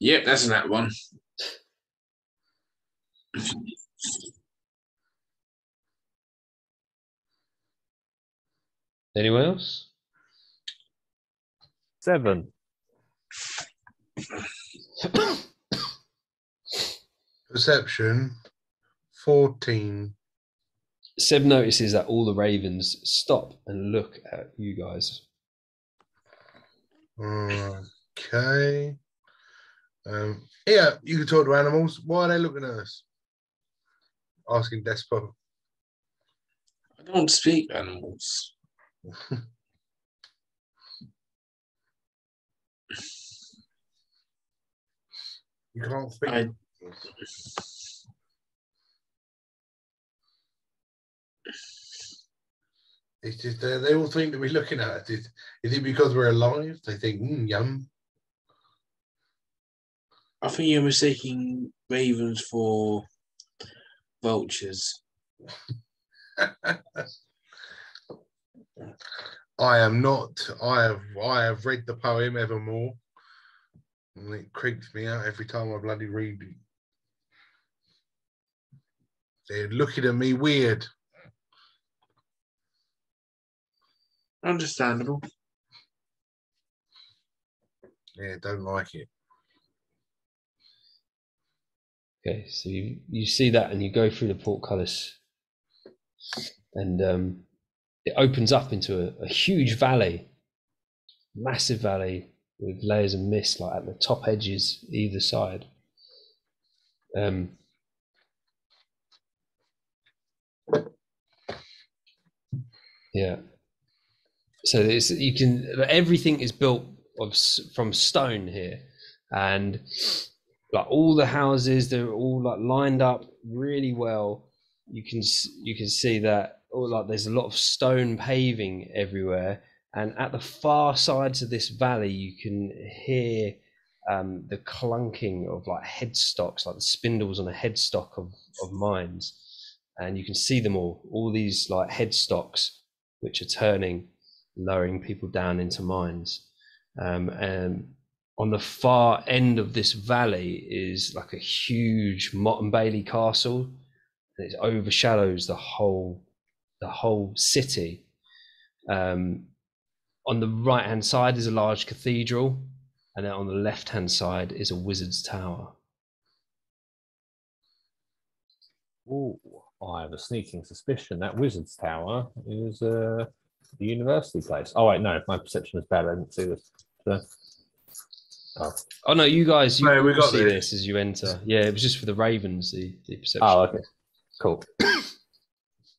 Speaker 2: Yep, that's that one.
Speaker 1: Anyone else?
Speaker 3: seven.
Speaker 4: Perception, fourteen.
Speaker 1: Seb notices that all the ravens stop and look at you guys.
Speaker 4: Okay. Um, yeah, you can talk to animals. Why are they looking at us? Asking Despo.
Speaker 2: I don't speak animals.
Speaker 4: You can't speak.
Speaker 2: I-
Speaker 4: It's just uh, they all think that we're looking at us. Is, is it because we're alive? They think, mm, yum.
Speaker 2: I think you're mistaking ravens for vultures.
Speaker 4: I am not. I have. I have read the poem Evermore, and it creeps me out every time I bloody read it. They're looking at me weird.
Speaker 2: Understandable.
Speaker 4: Yeah, don't like it.
Speaker 1: Okay, so you, you see that and you go through the portcullis and um, it opens up into a, a huge valley, massive valley with layers of mist like at the top edges either side. Um, yeah. So it's, you can everything is built of from stone here, and like all the houses they're all like lined up really well you can you can see that all like there's a lot of stone paving everywhere and at the far sides of this valley you can hear um, the clunking of like headstocks like the spindles on a headstock of, of mines and you can see them all. All these like headstocks which are turning lowering people down into mines. Um, and on the far end of this valley is like a huge Motte and Bailey castle, and it overshadows the whole the whole city. Um, on the right hand side is a large cathedral, and then on the left hand side is a wizard's tower.
Speaker 3: Ooh, I have a sneaking suspicion that Wizard's Tower is uh, the university place. Oh wait, no, my perception is bad. I didn't see this. So- oh.
Speaker 1: Oh no, you guys, you
Speaker 2: No, we
Speaker 1: will
Speaker 2: got
Speaker 1: see
Speaker 2: this.
Speaker 1: this as you enter. Yeah, it was just for the ravens, the, the perception.
Speaker 3: oh, okay, cool.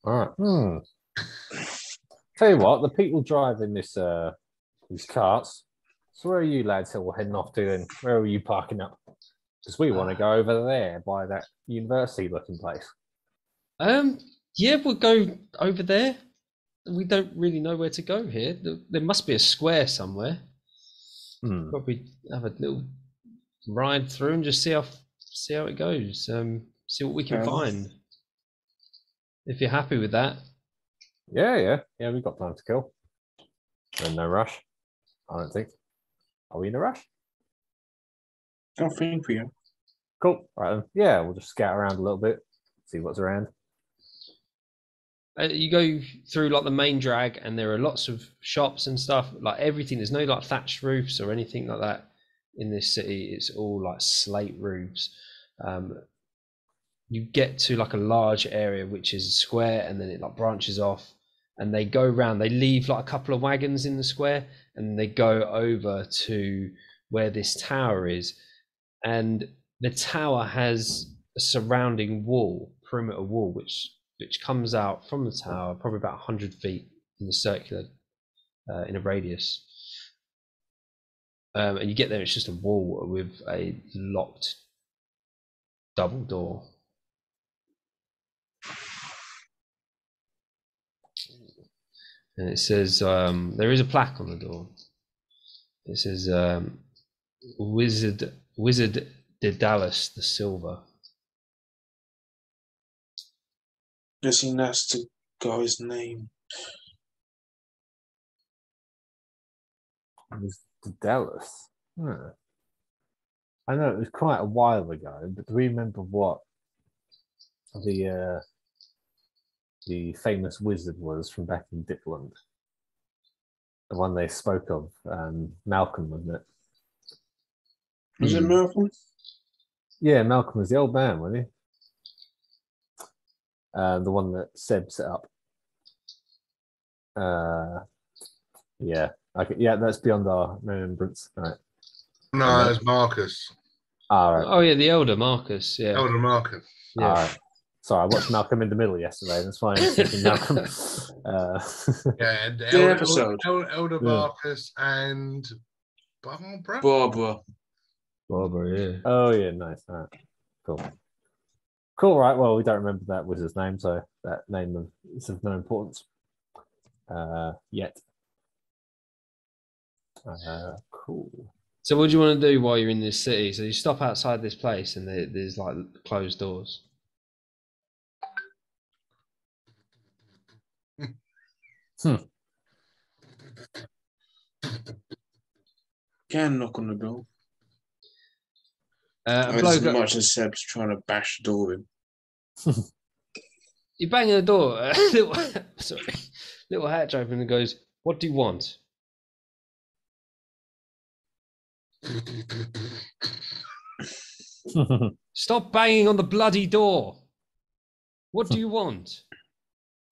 Speaker 3: All right. Hmm. Tell you what, the people driving this uh these carts. So where are you lads all heading off to? Then where are you parking up? Because we want to go over there by that university-looking place.
Speaker 1: Um, yeah, we'll go over there. We don't really know where to go here. There, there must be a square somewhere.
Speaker 3: Hmm.
Speaker 1: Probably have a little ride through and just see how see how it goes. Um, see what we can
Speaker 2: Fair
Speaker 1: find. If you're happy with that,
Speaker 3: Yeah, yeah, yeah. We've got time to kill. We're in no rush. I don't think. Are we in a rush?
Speaker 2: Don't think we are.
Speaker 3: Cool. Right then. Yeah, we'll just scout around a little bit, see what's around.
Speaker 1: uh, you go through like the main drag, and there are lots of shops and stuff. Like everything, there's no like thatched roofs or anything like that in this city. It's all like slate roofs. Um, you get to like a large area which is square, and then it like branches off, and they go round. They leave like a couple of wagons in the square, and they go over to where this tower is, and the tower has a surrounding wall, perimeter wall, which which comes out from the tower, probably about 100 feet in the circular, uh, in a radius. Um, and you get there, it's just a wall with a locked double door. And it says, um, there is a plaque on the door. It says, um, Wizard, Wizard de Dallas the Silver.
Speaker 2: Guessing that's the guy's name.
Speaker 3: It was to Dallas. Huh. I know it was quite a while ago, but do we remember what the uh, the famous wizard was from back in Dipland? The one they spoke of, um, Malcolm, wasn't it?
Speaker 2: Was it
Speaker 1: Hmm.
Speaker 2: Malcolm?
Speaker 3: Yeah, Malcolm was the old man, wasn't he? Uh, the one that Seb set up. Uh, yeah, okay, yeah, that's beyond our remembrance. Right.
Speaker 4: No, it's Marcus.
Speaker 3: All right.
Speaker 1: Oh yeah, the elder Marcus. Yeah.
Speaker 4: Elder Marcus.
Speaker 1: yeah.
Speaker 3: All right. Sorry, I watched Malcolm in the Middle yesterday. That's why I'm thinking Malcolm. Uh,
Speaker 4: Yeah, and
Speaker 2: The
Speaker 4: Elder,
Speaker 2: episode.
Speaker 4: Elder, Elder
Speaker 3: Yeah.
Speaker 4: Marcus and Barbara.
Speaker 2: Barbara.
Speaker 1: Barbara, yeah.
Speaker 3: oh yeah, nice. All right. Cool. Cool. Right. Well, we don't remember that wizard's name, so that name is of no importance uh, yet. Uh, cool.
Speaker 1: So what do you want to do while you're in this city? So you stop outside this place, and there, there's like closed doors.
Speaker 2: Can knock on the door.
Speaker 1: Uh, a
Speaker 2: As much as Seb's trying to bash the door in.
Speaker 1: you bang on the door. A little, sorry, little hatch open and goes, "What do you want?" Stop banging on the bloody door. What do you want?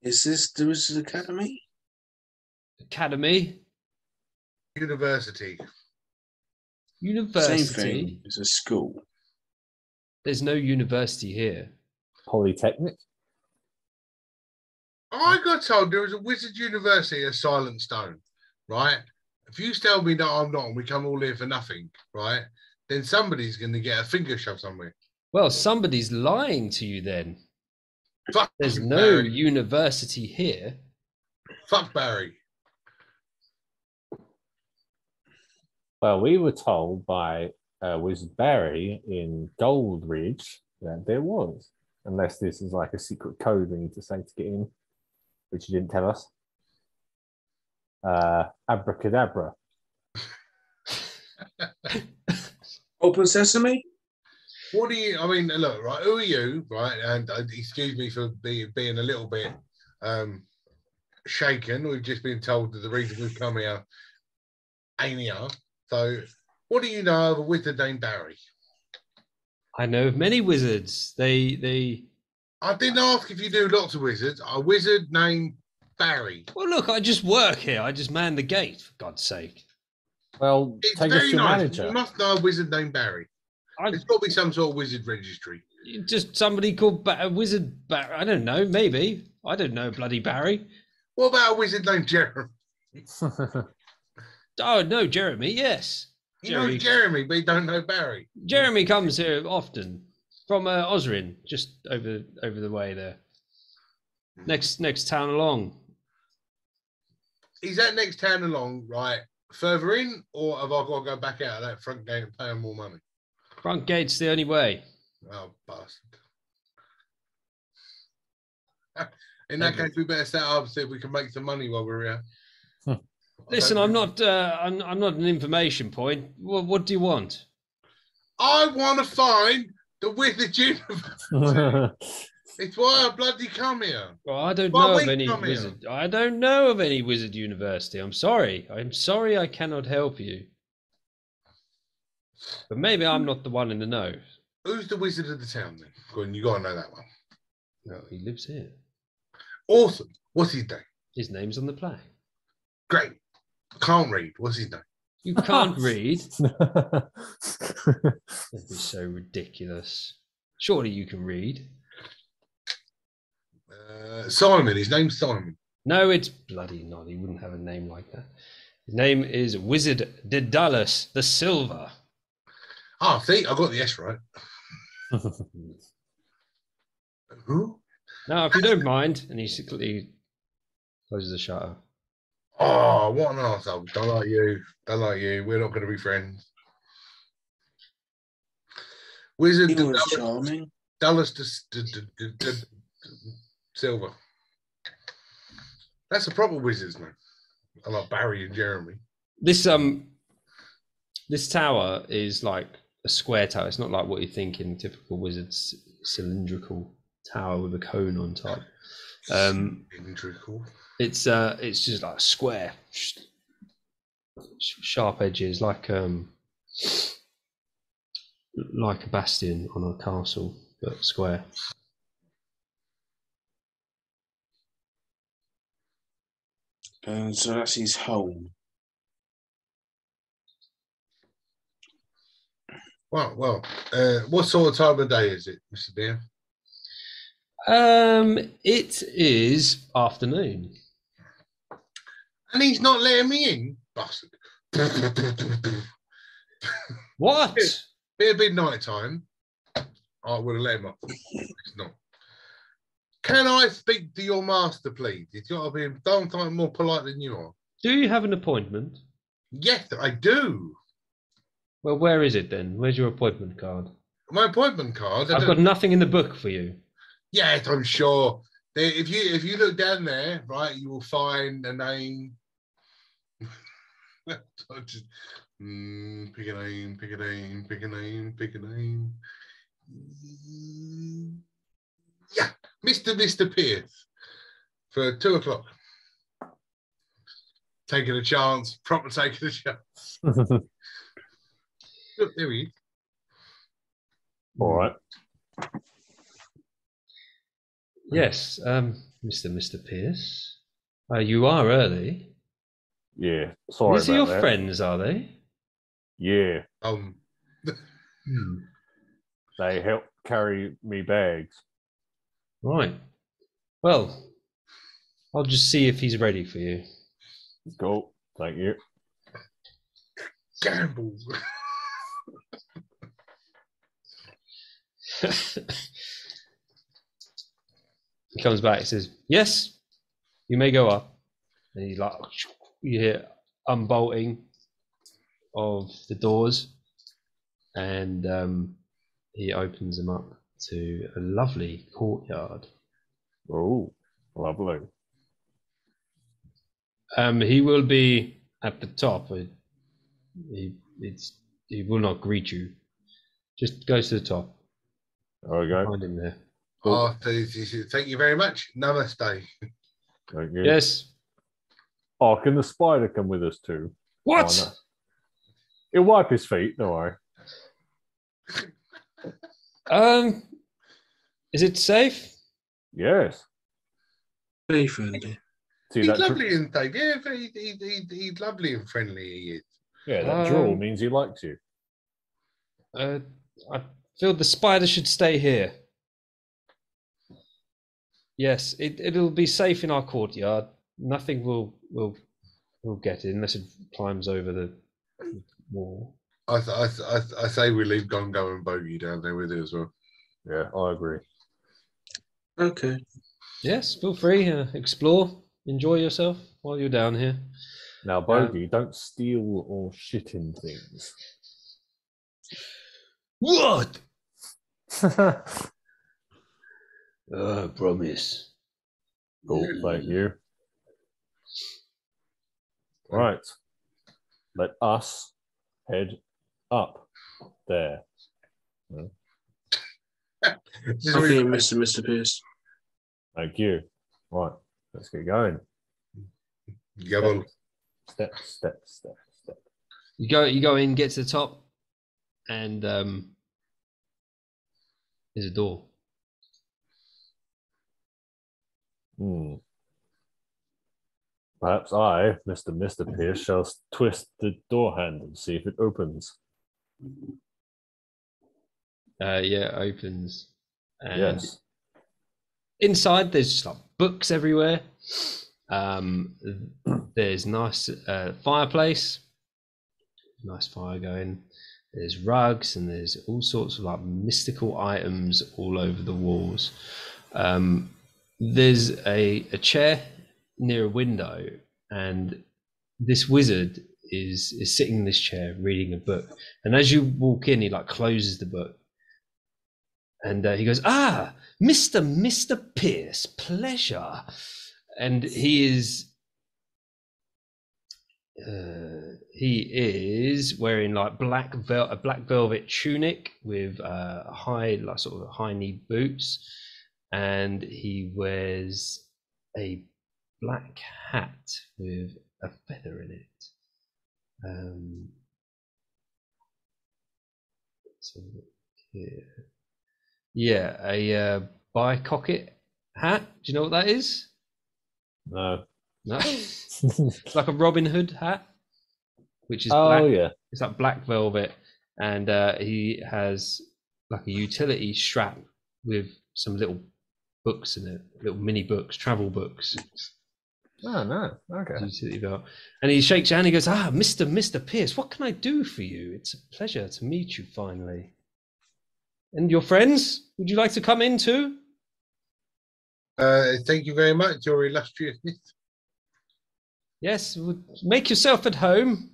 Speaker 2: Is this the Wizard Academy?
Speaker 1: Academy,
Speaker 4: University.
Speaker 1: university.
Speaker 2: Same thing. It's a school.
Speaker 1: There's no university here.
Speaker 3: Polytechnic.
Speaker 4: I got told there was a Wizard University at Silent Stone, right? If you tell me that I'm not and we come all here for nothing, right? Then somebody's going to get a finger shoved somewhere.
Speaker 1: Well, somebody's lying to you then.
Speaker 4: Fuck
Speaker 1: There's no university here.
Speaker 4: Fuck Barry.
Speaker 3: Well, we were told by uh, Wizard Barry in Goldridge that there was, unless this is like a secret code we need to say to get in, which you didn't tell us. Uh, abracadabra.
Speaker 2: Open sesame.
Speaker 4: What do you? I mean, look, right? Who are you, right? And uh, excuse me for being being a little bit um shaken. We've just been told that the reason we've come here ain't here. So, what do you know of a wizard named Barry?
Speaker 1: I know of many wizards. They they
Speaker 4: I didn't ask if you do lots of wizards. A wizard named Barry.
Speaker 1: well look, I just work here. I just man the gate, for God's sake.
Speaker 3: Well,
Speaker 4: It's
Speaker 3: take us
Speaker 4: very
Speaker 3: to your
Speaker 4: nice.
Speaker 3: manager.
Speaker 4: You must know a wizard named Barry.
Speaker 1: I
Speaker 4: There's got to be some sort of wizard registry.
Speaker 1: just somebody called ba- a wizard Bar- I don't know, maybe. I don't know bloody Barry.
Speaker 4: What about a wizard named Jeremy?
Speaker 1: Oh no, Jeremy, yes.
Speaker 4: You know Jeremy, but you don't know Barry.
Speaker 1: Jeremy comes here often from uh, Osserin, just over over the way there. Next next town along.
Speaker 4: Is that next town along, right? Further in, or have I got to go back out of that front gate and pay him more money?
Speaker 1: Front gate's the only way.
Speaker 4: Oh, bastard. In that
Speaker 1: Okay.
Speaker 4: case, we better set up if we can make some money while we're here. I
Speaker 1: Listen, I'm not uh, I'm, I'm not an information point. What, what do you want?
Speaker 4: I want to find the Wizard Universe. it's why I bloody come here.
Speaker 1: Well, I don't
Speaker 4: Well,
Speaker 1: know of any
Speaker 4: come here.
Speaker 1: wizard. I don't know of any wizard university. I'm sorry. I'm sorry I cannot help you. But maybe I'm not the one in the know.
Speaker 4: Who's the wizard of the town then? Go on, you got to know that one.
Speaker 1: No, he lives here.
Speaker 4: Awesome. What's his name?
Speaker 1: His name's on the play.
Speaker 4: Great. Can't read. What's his name?
Speaker 1: You can't read. That'd be so ridiculous. Surely you can read.
Speaker 4: Uh, Simon. His name's Simon.
Speaker 1: No, it's bloody not. He wouldn't have a name like that. His name is Wizard Daedalus the Silver.
Speaker 4: Ah, see, I got the S right. Who?
Speaker 1: Now, if you don't mind, and he secretly closes the shutter.
Speaker 4: Oh, what an asshole. Don't like you. Don't like you. We're not going to be friends. Wizard
Speaker 2: He was
Speaker 4: Dallas,
Speaker 2: charming.
Speaker 4: Dallas de, de, de, de, de, Silver. That's a proper wizard's man. I like Barry and Jeremy.
Speaker 1: This um, this tower is like a square tower. It's not like what you think in typical wizards cylindrical tower with a cone on top. Um,
Speaker 4: Cylindrical.
Speaker 1: It's uh, it's just like a square, sharp edges, like um, like a bastion on a castle, but square.
Speaker 2: And so that's his home.
Speaker 4: Well, well, uh, what sort of time of day is it, Mr. Deer?
Speaker 1: Um, it is afternoon.
Speaker 4: And he's not letting me in, bastard.
Speaker 1: What?
Speaker 4: Be a bit night time. I would have let him up. It's not. Can I speak to your master, please? It's got to be don't time more polite than you are.
Speaker 1: Do you have an appointment?
Speaker 4: Yes, I do.
Speaker 1: Well, where is it then? Where's your appointment card?
Speaker 4: My appointment card. I
Speaker 1: I've
Speaker 4: don't-
Speaker 1: got nothing in the book for you.
Speaker 4: Yes, I'm sure. If you if you look down there, right, you will find a name. Just, mm, pick a name, pick a name, pick a name, pick a name. Yeah, Mr. Mr. Pierce for two o'clock. Taking a chance, proper taking a chance. Look, there he is.
Speaker 3: All right.
Speaker 1: Yes, um, Mr. Mr. Pierce. Uh, you are early.
Speaker 3: Yeah. Sorry
Speaker 1: These are your
Speaker 3: that.
Speaker 1: friends, are they?
Speaker 3: Yeah.
Speaker 4: Um,
Speaker 3: They help carry me bags.
Speaker 1: Right. Well, I'll just see if he's ready for you.
Speaker 3: Cool. Thank you.
Speaker 4: gamble.
Speaker 1: he comes back. He says, "Yes, you may go up." And he's like, you hear unbolting of the doors, and um, he opens them up to a lovely courtyard.
Speaker 3: Oh, lovely.
Speaker 1: Um, he will be at the top. He, it's he will not greet you. Just go to the top.
Speaker 3: There we go.
Speaker 1: Find him there.
Speaker 4: Oh, th- th- th- thank you very much. Namaste.
Speaker 3: Thank you.
Speaker 1: Yes.
Speaker 3: Oh, can the spider come with us too?
Speaker 1: What?
Speaker 3: Oh, no. He'll wipe his feet. Don't worry.
Speaker 1: Um, is it safe?
Speaker 3: Yes.
Speaker 2: Very friendly.
Speaker 3: See
Speaker 4: He's
Speaker 3: that? dr-
Speaker 4: lovely and Dave. Yeah, he, he, he, he's lovely and friendly. He is.
Speaker 3: yeah, that drawl
Speaker 1: Um,
Speaker 3: means he likes you.
Speaker 1: Uh, I feel the spider should stay here. Yes, it, it'll be safe in our courtyard. Nothing will will will get it unless it climbs over the wall.
Speaker 4: I, th- I, th- I, th- I say we leave Gongo and Bogey down there with it as well.
Speaker 3: Yeah, I agree.
Speaker 2: Okay.
Speaker 1: Yes, feel free. Uh, explore, enjoy yourself while you're down here.
Speaker 3: Now, Bogey, don't steal or shit in things.
Speaker 1: What?
Speaker 3: cool,
Speaker 1: Uh, promise.
Speaker 3: thank you. Right. Let us head up there.
Speaker 4: This is
Speaker 2: Okay, Mr. Mr. Pierce.
Speaker 3: Thank you. Right, let's get going.
Speaker 4: Come on.
Speaker 3: Step, step, step, step.
Speaker 1: You go, you go in, get to the top, and um, there's a door.
Speaker 3: Hmm. Perhaps I, Mr. Mr. Pierce, shall twist the door handle and see if it opens.
Speaker 1: Uh, yeah, it opens. And
Speaker 3: Yes.
Speaker 1: inside there's just like books everywhere um there's nice uh, fireplace nice fire going there's rugs and there's all sorts of like mystical items all over the walls um there's a, a chair near a window and this wizard is is sitting in this chair reading a book and as you walk in he like closes the book and uh, he goes ah Mr. Mr. Pierce, pleasure. And he is uh, he is wearing like black vel- a black velvet tunic with uh, high like sort of high knee boots, and he wears a black hat with a feather in it. Um, so here. Yeah, a uh, bycocket hat. Do you know what that is?
Speaker 3: No.
Speaker 1: No, it's like a Robin Hood hat, which is
Speaker 3: oh,
Speaker 1: black.
Speaker 3: yeah.
Speaker 1: It's like black velvet, and uh, he has like a utility strap with some little books in it, little mini books, travel books.
Speaker 3: Oh, no. Okay.
Speaker 1: And he shakes your hand. He goes, "Ah, Mister Mister Pierce, what can I do for you? It's a pleasure to meet you finally. And your friends, would you like to come in too?
Speaker 4: Uh, thank you very much, your illustriousness.
Speaker 1: Yes, make yourself at home,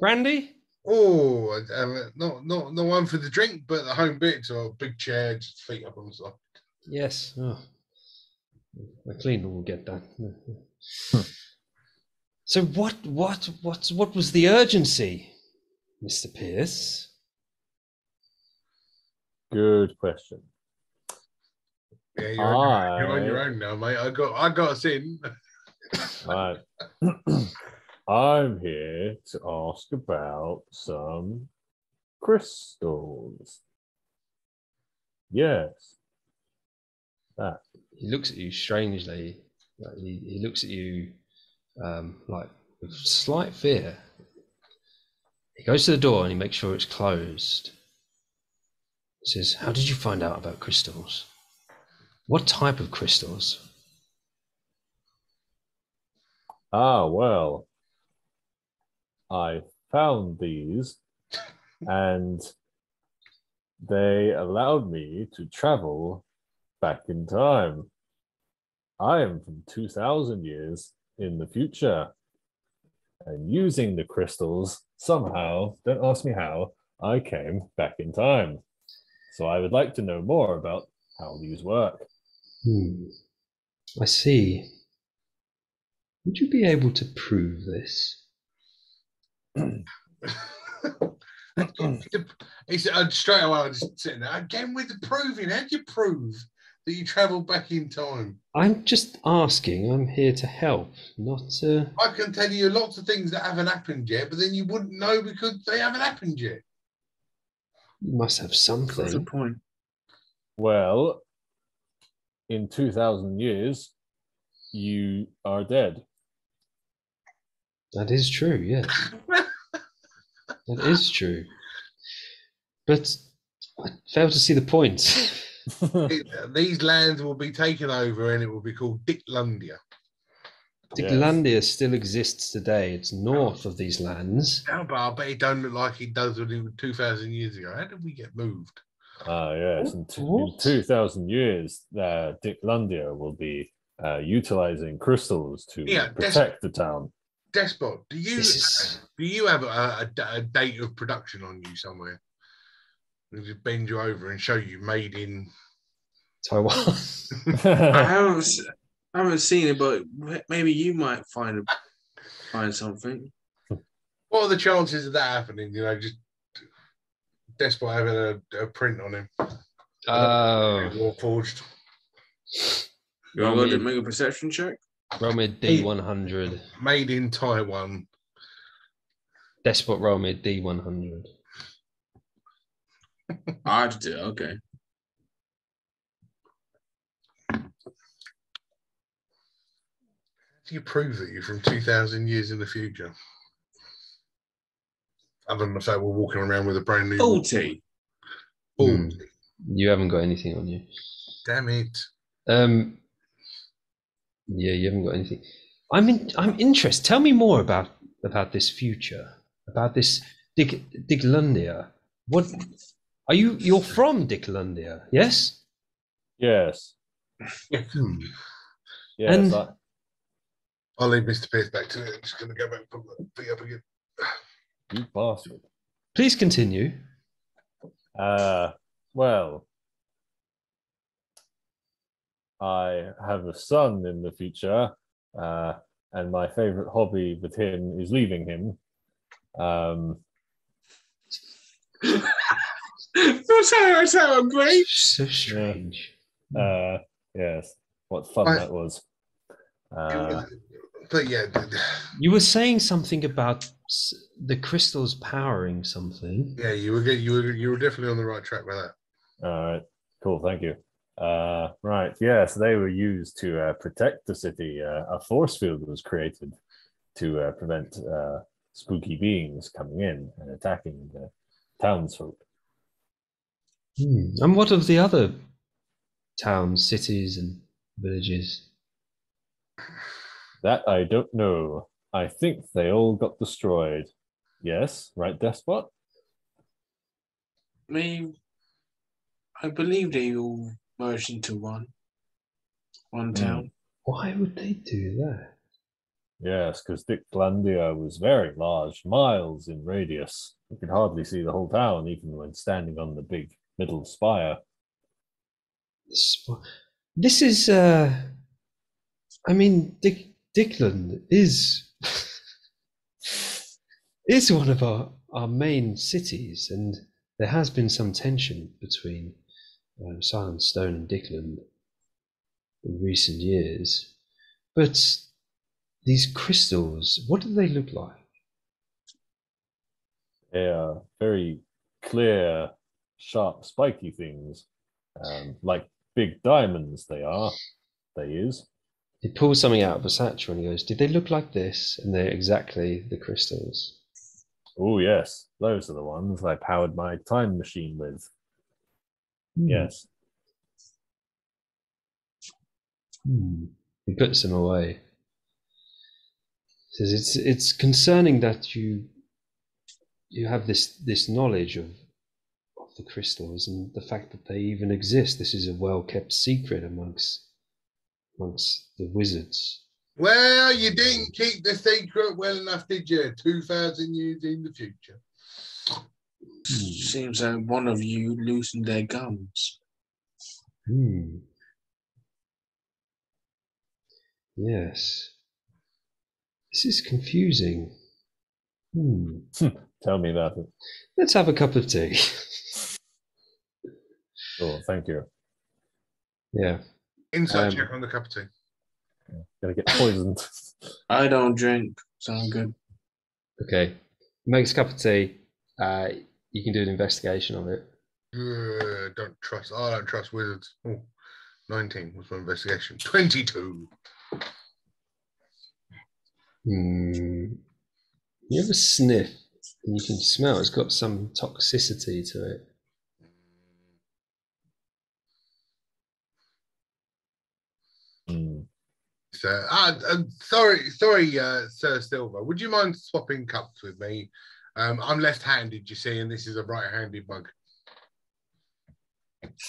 Speaker 1: Randy."
Speaker 4: Oh, um, not not not one for the drink, but the home bits or big chair, just feet up on the side.
Speaker 1: Yes. Oh. The cleaner will get that. Hmm. So what what what what was the urgency, Mr. Pierce?
Speaker 3: Good question.
Speaker 4: Yeah, you're, on, your, you're on your own now, mate. I got I got us in.
Speaker 3: Right. I'm here to ask about some crystals. Yes. That.
Speaker 1: He looks at you strangely. Like he, he looks at you um, like with slight fear. He goes to the door and he makes sure it's closed. He says, How did you find out about crystals? What type of crystals?
Speaker 3: Ah, well, I found these and they allowed me to travel back in time. I am from 2000 years in the future. And using the crystals, somehow, don't ask me how, I came back in time. So I would like to know more about how these work.
Speaker 1: Hmm. I see. Would you be able to prove this?
Speaker 4: It's uh, straight away. I just sitting there again with the proving. How do you prove that you travel back in time?
Speaker 1: I'm just asking. I'm here to help, not to.
Speaker 4: I can tell you lots of things that haven't happened yet, but then you wouldn't know because they haven't happened yet.
Speaker 1: You must have
Speaker 2: What's the
Speaker 1: something.
Speaker 2: point?
Speaker 3: Well, in 2,000 years, you are dead.
Speaker 1: That is true. Yes, that is true. But I fail to see the point.
Speaker 4: It- These lands will be taken over, and it will be called Dicklandia.
Speaker 1: Diglandia still exists today. It's north of these lands.
Speaker 4: Yeah, but I bet it don't look like it does when it was two thousand years ago. How did we get moved?
Speaker 3: Ah, yes. In, t- in 2,000 years, uh, Dicklandia will be uh, utilizing crystals to
Speaker 4: Yeah, that's-
Speaker 3: protect the town.
Speaker 4: Despot, do you
Speaker 1: This is
Speaker 4: do you have a, a, a date of production on you somewhere? They just bend you over and show you made in
Speaker 1: Taiwan.
Speaker 2: I haven't, I haven't seen it, but maybe you might find find something.
Speaker 4: What are the chances of that happening? You know, just despite having a, a print on him.
Speaker 1: Oh,
Speaker 4: forged.
Speaker 2: You want to make a perception check?
Speaker 1: Roll me a D100.
Speaker 4: Made in Taiwan.
Speaker 1: Despot
Speaker 2: roll me a D100. Oxtail, okay.
Speaker 4: Do you prove that you're from 2,000 years in the future? Other than the fact we're walking around with a brand new.
Speaker 2: 40.
Speaker 4: 40.
Speaker 1: Mm, you haven't got anything on you.
Speaker 4: Damn it.
Speaker 1: Um, yeah, you haven't got anything. I'm in, I'm interested. Tell me more about about this future, about this Dig, Diglandia. What are you? You're from Dicklandia, yes?
Speaker 3: yes.
Speaker 1: Hmm.
Speaker 3: Yes.
Speaker 1: And-
Speaker 3: I-
Speaker 4: I'll leave Mr. Pierce back to it. I'm just going to go back and put the thing up again.
Speaker 3: you bastard.
Speaker 1: Please continue.
Speaker 3: Uh, well, I have a son in the future, uh, and my favorite hobby with him is leaving him. Um,
Speaker 2: That's how that's how I'm great.
Speaker 1: So strange.
Speaker 3: uh, yes, what fun
Speaker 4: I-
Speaker 3: that was. Uh,
Speaker 4: but yeah,
Speaker 1: You were saying something about the crystals powering something.
Speaker 4: yeah, you were. You were you were definitely on the right track with that.
Speaker 3: all right, cool, thank you. Uh, right, yes, they were used to uh, protect the city. Uh, a force field was created to uh, prevent uh, spooky beings coming in and attacking the townsfolk.
Speaker 1: Hmm. And what of the other towns, cities, and villages?
Speaker 3: That I don't know. I think they all got destroyed. Yes, right, Despot?
Speaker 2: I mean, I believe they all merged into one, one
Speaker 3: Hmm.
Speaker 2: town.
Speaker 1: Why would they do that?
Speaker 3: Yes, because Dicklandia was very large, miles in radius. You could hardly see the whole town, even when standing on the big middle spire.
Speaker 1: This is, uh, I mean, Dick, Dickland is is one of our, our main cities, and there has been some tension between um, Silent Stone and Dickland in recent years. But these crystals, what do they look like?
Speaker 3: They are very clear, sharp, spiky things, um, like big diamonds. They are. They is.
Speaker 1: He pulls something out of a satchel and he goes, "Did they look like this?" And they're exactly the crystals.
Speaker 3: Oh yes, those are the ones I powered my time machine with. Yes.
Speaker 1: Hmm. He puts them away. Says it's it's concerning that you you have this this knowledge of of the crystals and the fact that they even exist. This is a well kept secret amongst amongst the wizards.
Speaker 4: Well, you didn't keep the secret well enough, did you? Two thousand years in the future.
Speaker 2: Seems like one of you loosened their gums.
Speaker 1: Hmm. Yes. This is confusing. Hmm.
Speaker 3: Tell me about it.
Speaker 1: Let's have a cup of tea.
Speaker 3: Oh, thank you.
Speaker 1: yeah.
Speaker 4: Inside
Speaker 1: Um,
Speaker 4: check on the cup of tea.
Speaker 3: Gonna get poisoned.
Speaker 2: I don't drink, so I'm good.
Speaker 1: Okay. Makes a cup of tea. Uh, you can do an investigation of it.
Speaker 4: Uh, don't trust. I don't trust wizards. Oh, 19 was my investigation. 22.
Speaker 1: Hmm. You have a sniff, and you can smell it's got some toxicity to it.
Speaker 4: So, ah, uh, sorry, sorry, uh, Sir Silver. Would you mind swapping cups with me? Um, I'm left-handed, you see, and this is a right-handed mug.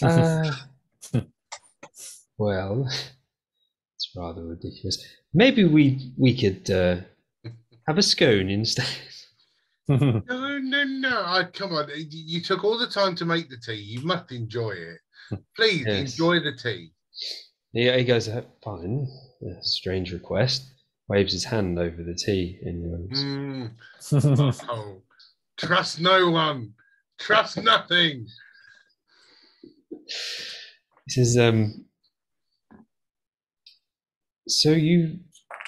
Speaker 1: Uh, well, it's rather ridiculous. Maybe we we could uh, have a scone instead.
Speaker 4: No, no, no. I, come on. You- You took all the time to make the tea. You must enjoy it. Please
Speaker 1: Yes.
Speaker 4: enjoy the tea.
Speaker 1: Yeah, he goes, "Uh, fine. A strange request. Waves his hand over the tea and goes,
Speaker 4: Mm, oh, trust no one. Trust nothing.
Speaker 1: He says, um, so you,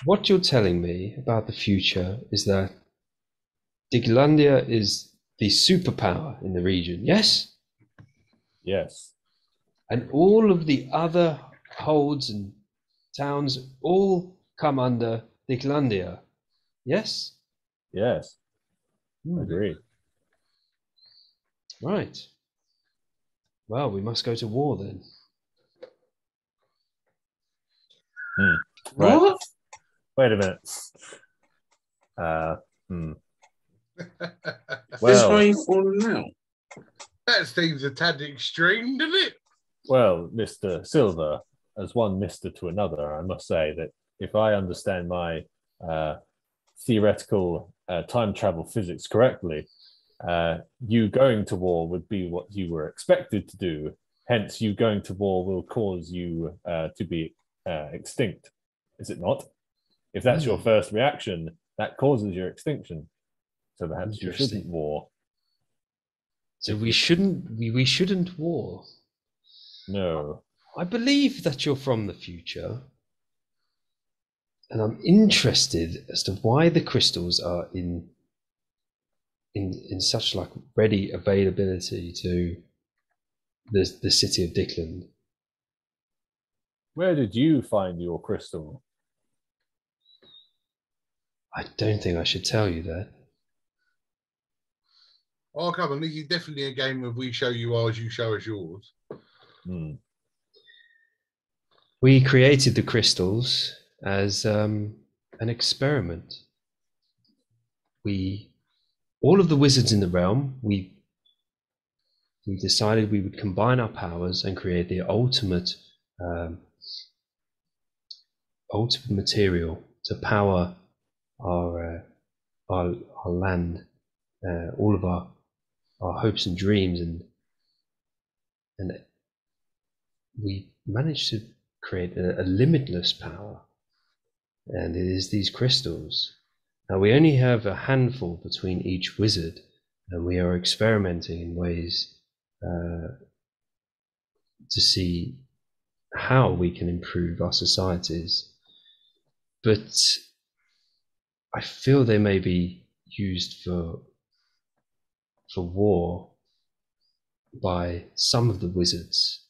Speaker 1: what you're telling me about the future is that Diglandia is the superpower in the region, yes?
Speaker 3: yes.
Speaker 1: And all of the other holds and towns all come under Diglandia, yes?
Speaker 3: Yes. I Agree.
Speaker 1: Right. Well, we must go to war then.
Speaker 3: Right.
Speaker 2: What?
Speaker 3: Wait a minute. Uh, hmm.
Speaker 2: This
Speaker 3: Well,
Speaker 2: why you falling out?
Speaker 4: that seems a tad extreme, doesn't it?
Speaker 3: well, Mr. Silver, as one Mister to another, I must say that if I understand my uh, theoretical uh, time travel physics correctly, uh, you going to war would be what you were expected to do. Hence, you going to war will cause you uh, to be uh, extinct, is it not? If that's your
Speaker 1: Hmm.
Speaker 3: first reaction, that causes your extinction. So perhaps you shouldn't war.
Speaker 1: So we shouldn't we, we shouldn't war.
Speaker 3: No.
Speaker 1: I believe that you're from the future. And I'm interested as to why the crystals are in in in such like ready availability to the the city of Dickland.
Speaker 3: Where did you find your crystal?
Speaker 1: I don't think I should tell you that.
Speaker 4: Oh, come on. This is definitely a game of we show you ours, you show us yours.
Speaker 3: Hmm.
Speaker 1: We created the crystals as um, an experiment. We, all of the wizards in the realm, we we decided we would combine our powers and create the ultimate um, ultimate material to power our uh, our, our land, uh, all of our our hopes and dreams, and and we managed to create a, a limitless power, and it is these crystals. Now we only have a handful between each wizard, and we are experimenting in ways uh, to see how we can improve our societies. But I feel they may be used for for war by some of the wizards.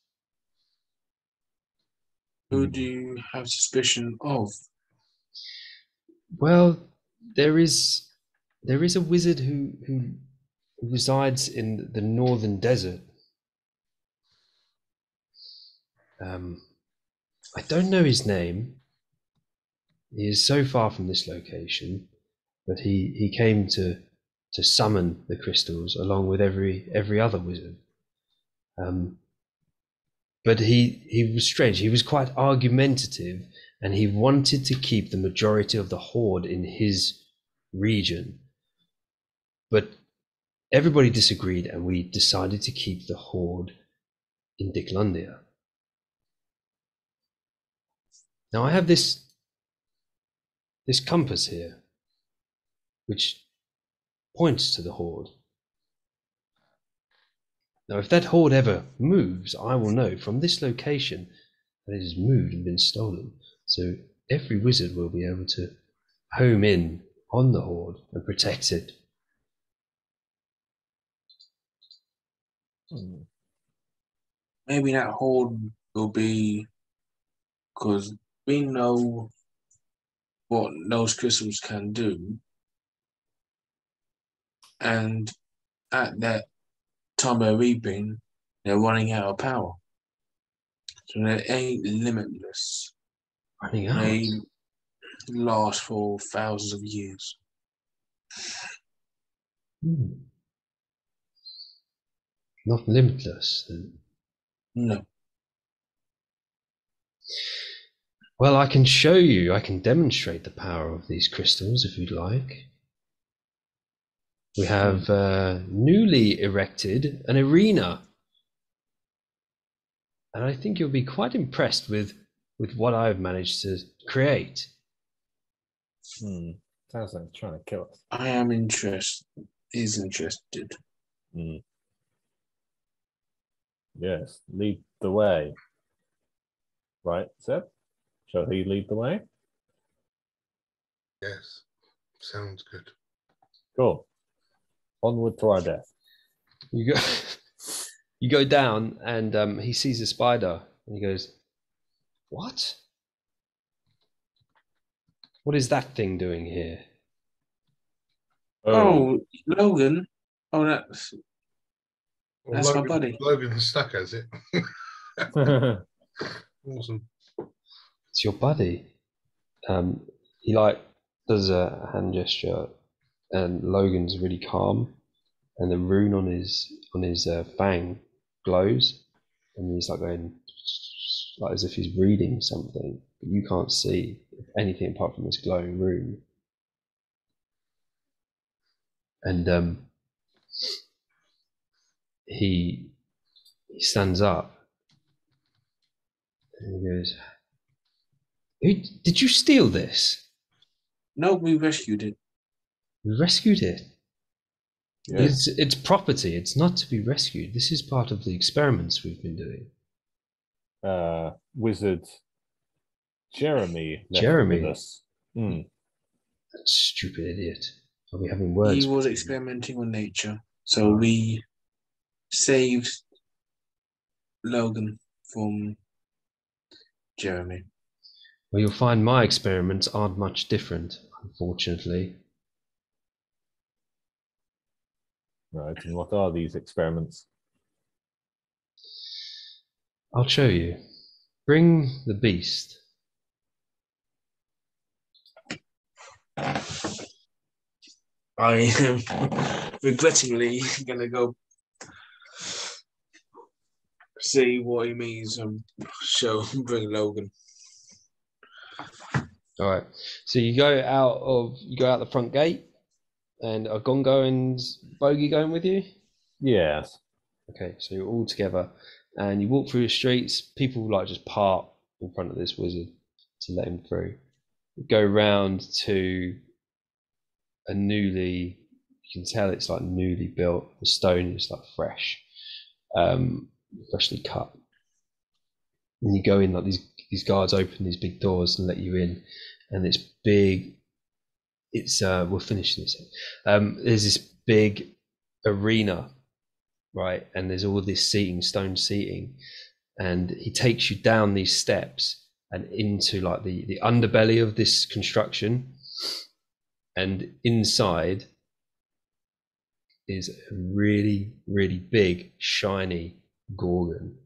Speaker 2: Who do you have suspicion of?
Speaker 1: Well, there is there is a wizard who who resides in the northern desert. Um, I don't know his name. He is so far from this location, but he, he came to to summon the crystals along with every every other wizard. Um, but he he was strange. He was quite argumentative, and he wanted to keep the majority of the horde in his region. But everybody disagreed, and we decided to keep the horde in Dicklandia. Now I have this this compass here, which points to the hoard. Now, if that hoard ever moves, I will know from this location that it has moved and been stolen. So every wizard will be able to home in on the hoard and protect it.
Speaker 3: Hmm.
Speaker 2: Maybe that hoard will be because we know what those crystals can do. And at that time of reaping, they're running out of power. So they ain't limitless.
Speaker 1: Running out.
Speaker 2: They last for thousands of years.
Speaker 1: Hmm. Not limitless. Then.
Speaker 2: No.
Speaker 1: Well, I can show you, I can demonstrate the power of these crystals if you'd like. We have uh, newly erected an arena. And I think you'll be quite impressed with, with what I've managed to create.
Speaker 3: Hmm. Sounds like it's trying to kill us.
Speaker 2: I am interested. Is interested.
Speaker 3: Hmm. Yes, lead the way. Right, Seb? Shall he lead the way?
Speaker 4: Yes. Sounds good.
Speaker 3: Cool. Onward to our death.
Speaker 1: You go, you go down, and um, he sees a spider, and he goes, "What? What is that thing doing here?"
Speaker 2: Oh, Logan. Oh, that's
Speaker 4: Well,
Speaker 2: That's my buddy.
Speaker 4: Logan's stuck as it. Awesome.
Speaker 1: It's your buddy. Um, he like does a hand gesture, and Logan's really calm, and the rune on his on his uh, fang glows, and he's like going like as if he's reading something, but you can't see anything apart from this glowing rune. And um, he he stands up and he goes, "Who did you steal this?
Speaker 2: no. We rescued it.
Speaker 1: We rescued it.
Speaker 3: yes.
Speaker 1: It's it's property. It's not to be rescued. This is part of the experiments we've been doing.
Speaker 3: Uh, wizard Jeremy.
Speaker 1: Jeremy.
Speaker 3: With us. Hmm.
Speaker 1: That stupid idiot. Are we having words?
Speaker 2: He was experimenting on nature, so we saved Logan from Jeremy.
Speaker 1: Well, you'll find my experiments aren't much different, unfortunately.
Speaker 3: Right, and what are these experiments?
Speaker 1: I'll show you. Bring the beast.
Speaker 2: I am regrettingly gonna go see what he means and show bring Logan.
Speaker 1: All right. So you go out of you go out the front gate, and are Gongo and Bogey going with you?
Speaker 3: Yes.
Speaker 1: Okay, so you're all together, and you walk through the streets. People like just part in front of this wizard to let him through. You go round to a newly, you can tell it's like newly built. The stone is like fresh, um, freshly cut. And you go in like these these guards open these big doors and let you in, and it's big. It's uh, we'll finish this. Um, there's this big arena right? And there's all this seating, stone seating, and he takes you down these steps and into like the the underbelly of this construction, and inside is a really really big shiny gorgon.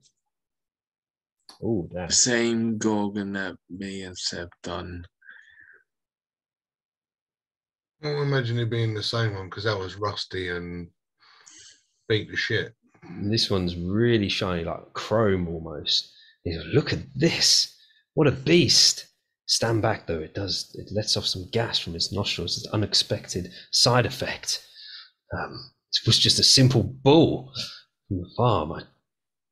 Speaker 3: Oh, damn.
Speaker 2: Same Gorgon that me and Seb done.
Speaker 4: I don't imagine it being the same one because that was rusty and beat the shit.
Speaker 1: And this one's really shiny, like chrome almost. He goes, Look at this! What a beast! Stand back though; it does. It lets off some gas from its nostrils. It's an unexpected side effect. Um, it was just a simple bull from the farm. I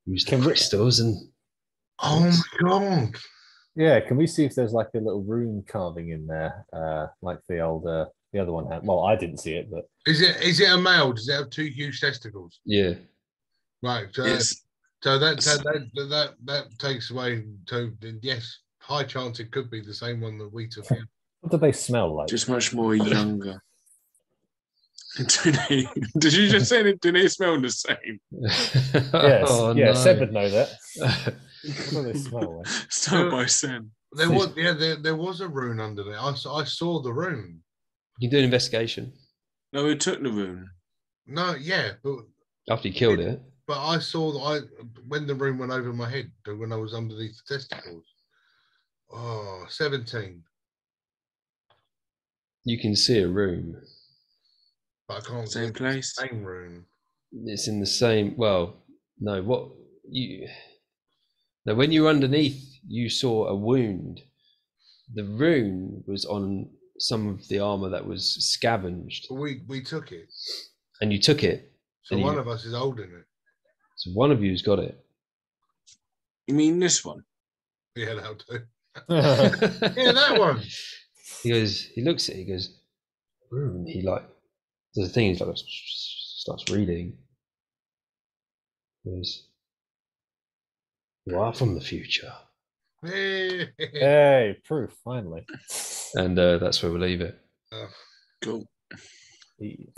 Speaker 1: used the
Speaker 3: Can we-
Speaker 1: crystals and
Speaker 4: Oh my god!
Speaker 3: Yeah, can we see if there's like a little rune carving in there, uh, like the old uh, The other one had. Well, I didn't see it, but
Speaker 4: Is it is it a male? Does it have two huge testicles?
Speaker 1: Yeah.
Speaker 4: Right. So,
Speaker 2: Yes.
Speaker 4: so that, that that that that takes away. So yes, high chance it could be the same one that we took. in.
Speaker 3: what do they smell like?
Speaker 2: Just much more younger. do they, did you just say that? Do they smell the same?
Speaker 3: yes,
Speaker 1: Oh,
Speaker 3: yeah,
Speaker 1: no.
Speaker 3: Seb would know that. What do they smell like?
Speaker 2: Start by Sam.
Speaker 4: There was yeah, there, there was a rune under there. I saw, I saw the rune.
Speaker 1: You can do an investigation
Speaker 2: No, we took the rune.
Speaker 4: No, yeah, but
Speaker 1: after you killed it.
Speaker 4: but I saw that I when the rune went over my head when I was underneath the testicles. Oh, 17.
Speaker 1: You can see a room.
Speaker 4: But I can't
Speaker 2: Same
Speaker 4: see the
Speaker 2: place.
Speaker 4: Same room.
Speaker 1: It's in the same. Well, no. What you? Now, when you were underneath, you saw a wound. The rune was on some of the armor that was scavenged,
Speaker 4: we we took it.
Speaker 1: and you took it.
Speaker 4: So
Speaker 1: And you-
Speaker 4: one of us is holding it.
Speaker 1: So one of you's got it.
Speaker 2: You mean this one?
Speaker 4: Yeah, that'll do.
Speaker 1: yeah,
Speaker 4: Yeah, that one.
Speaker 1: He goes. He looks at. it, He goes. Hmm, Rune. He like. There's a thing. He's like starts reading. He goes. You are from the future,
Speaker 4: Hey.
Speaker 3: hey, proof, finally.
Speaker 1: and uh, that's where we leave it.
Speaker 2: Cool.
Speaker 3: He-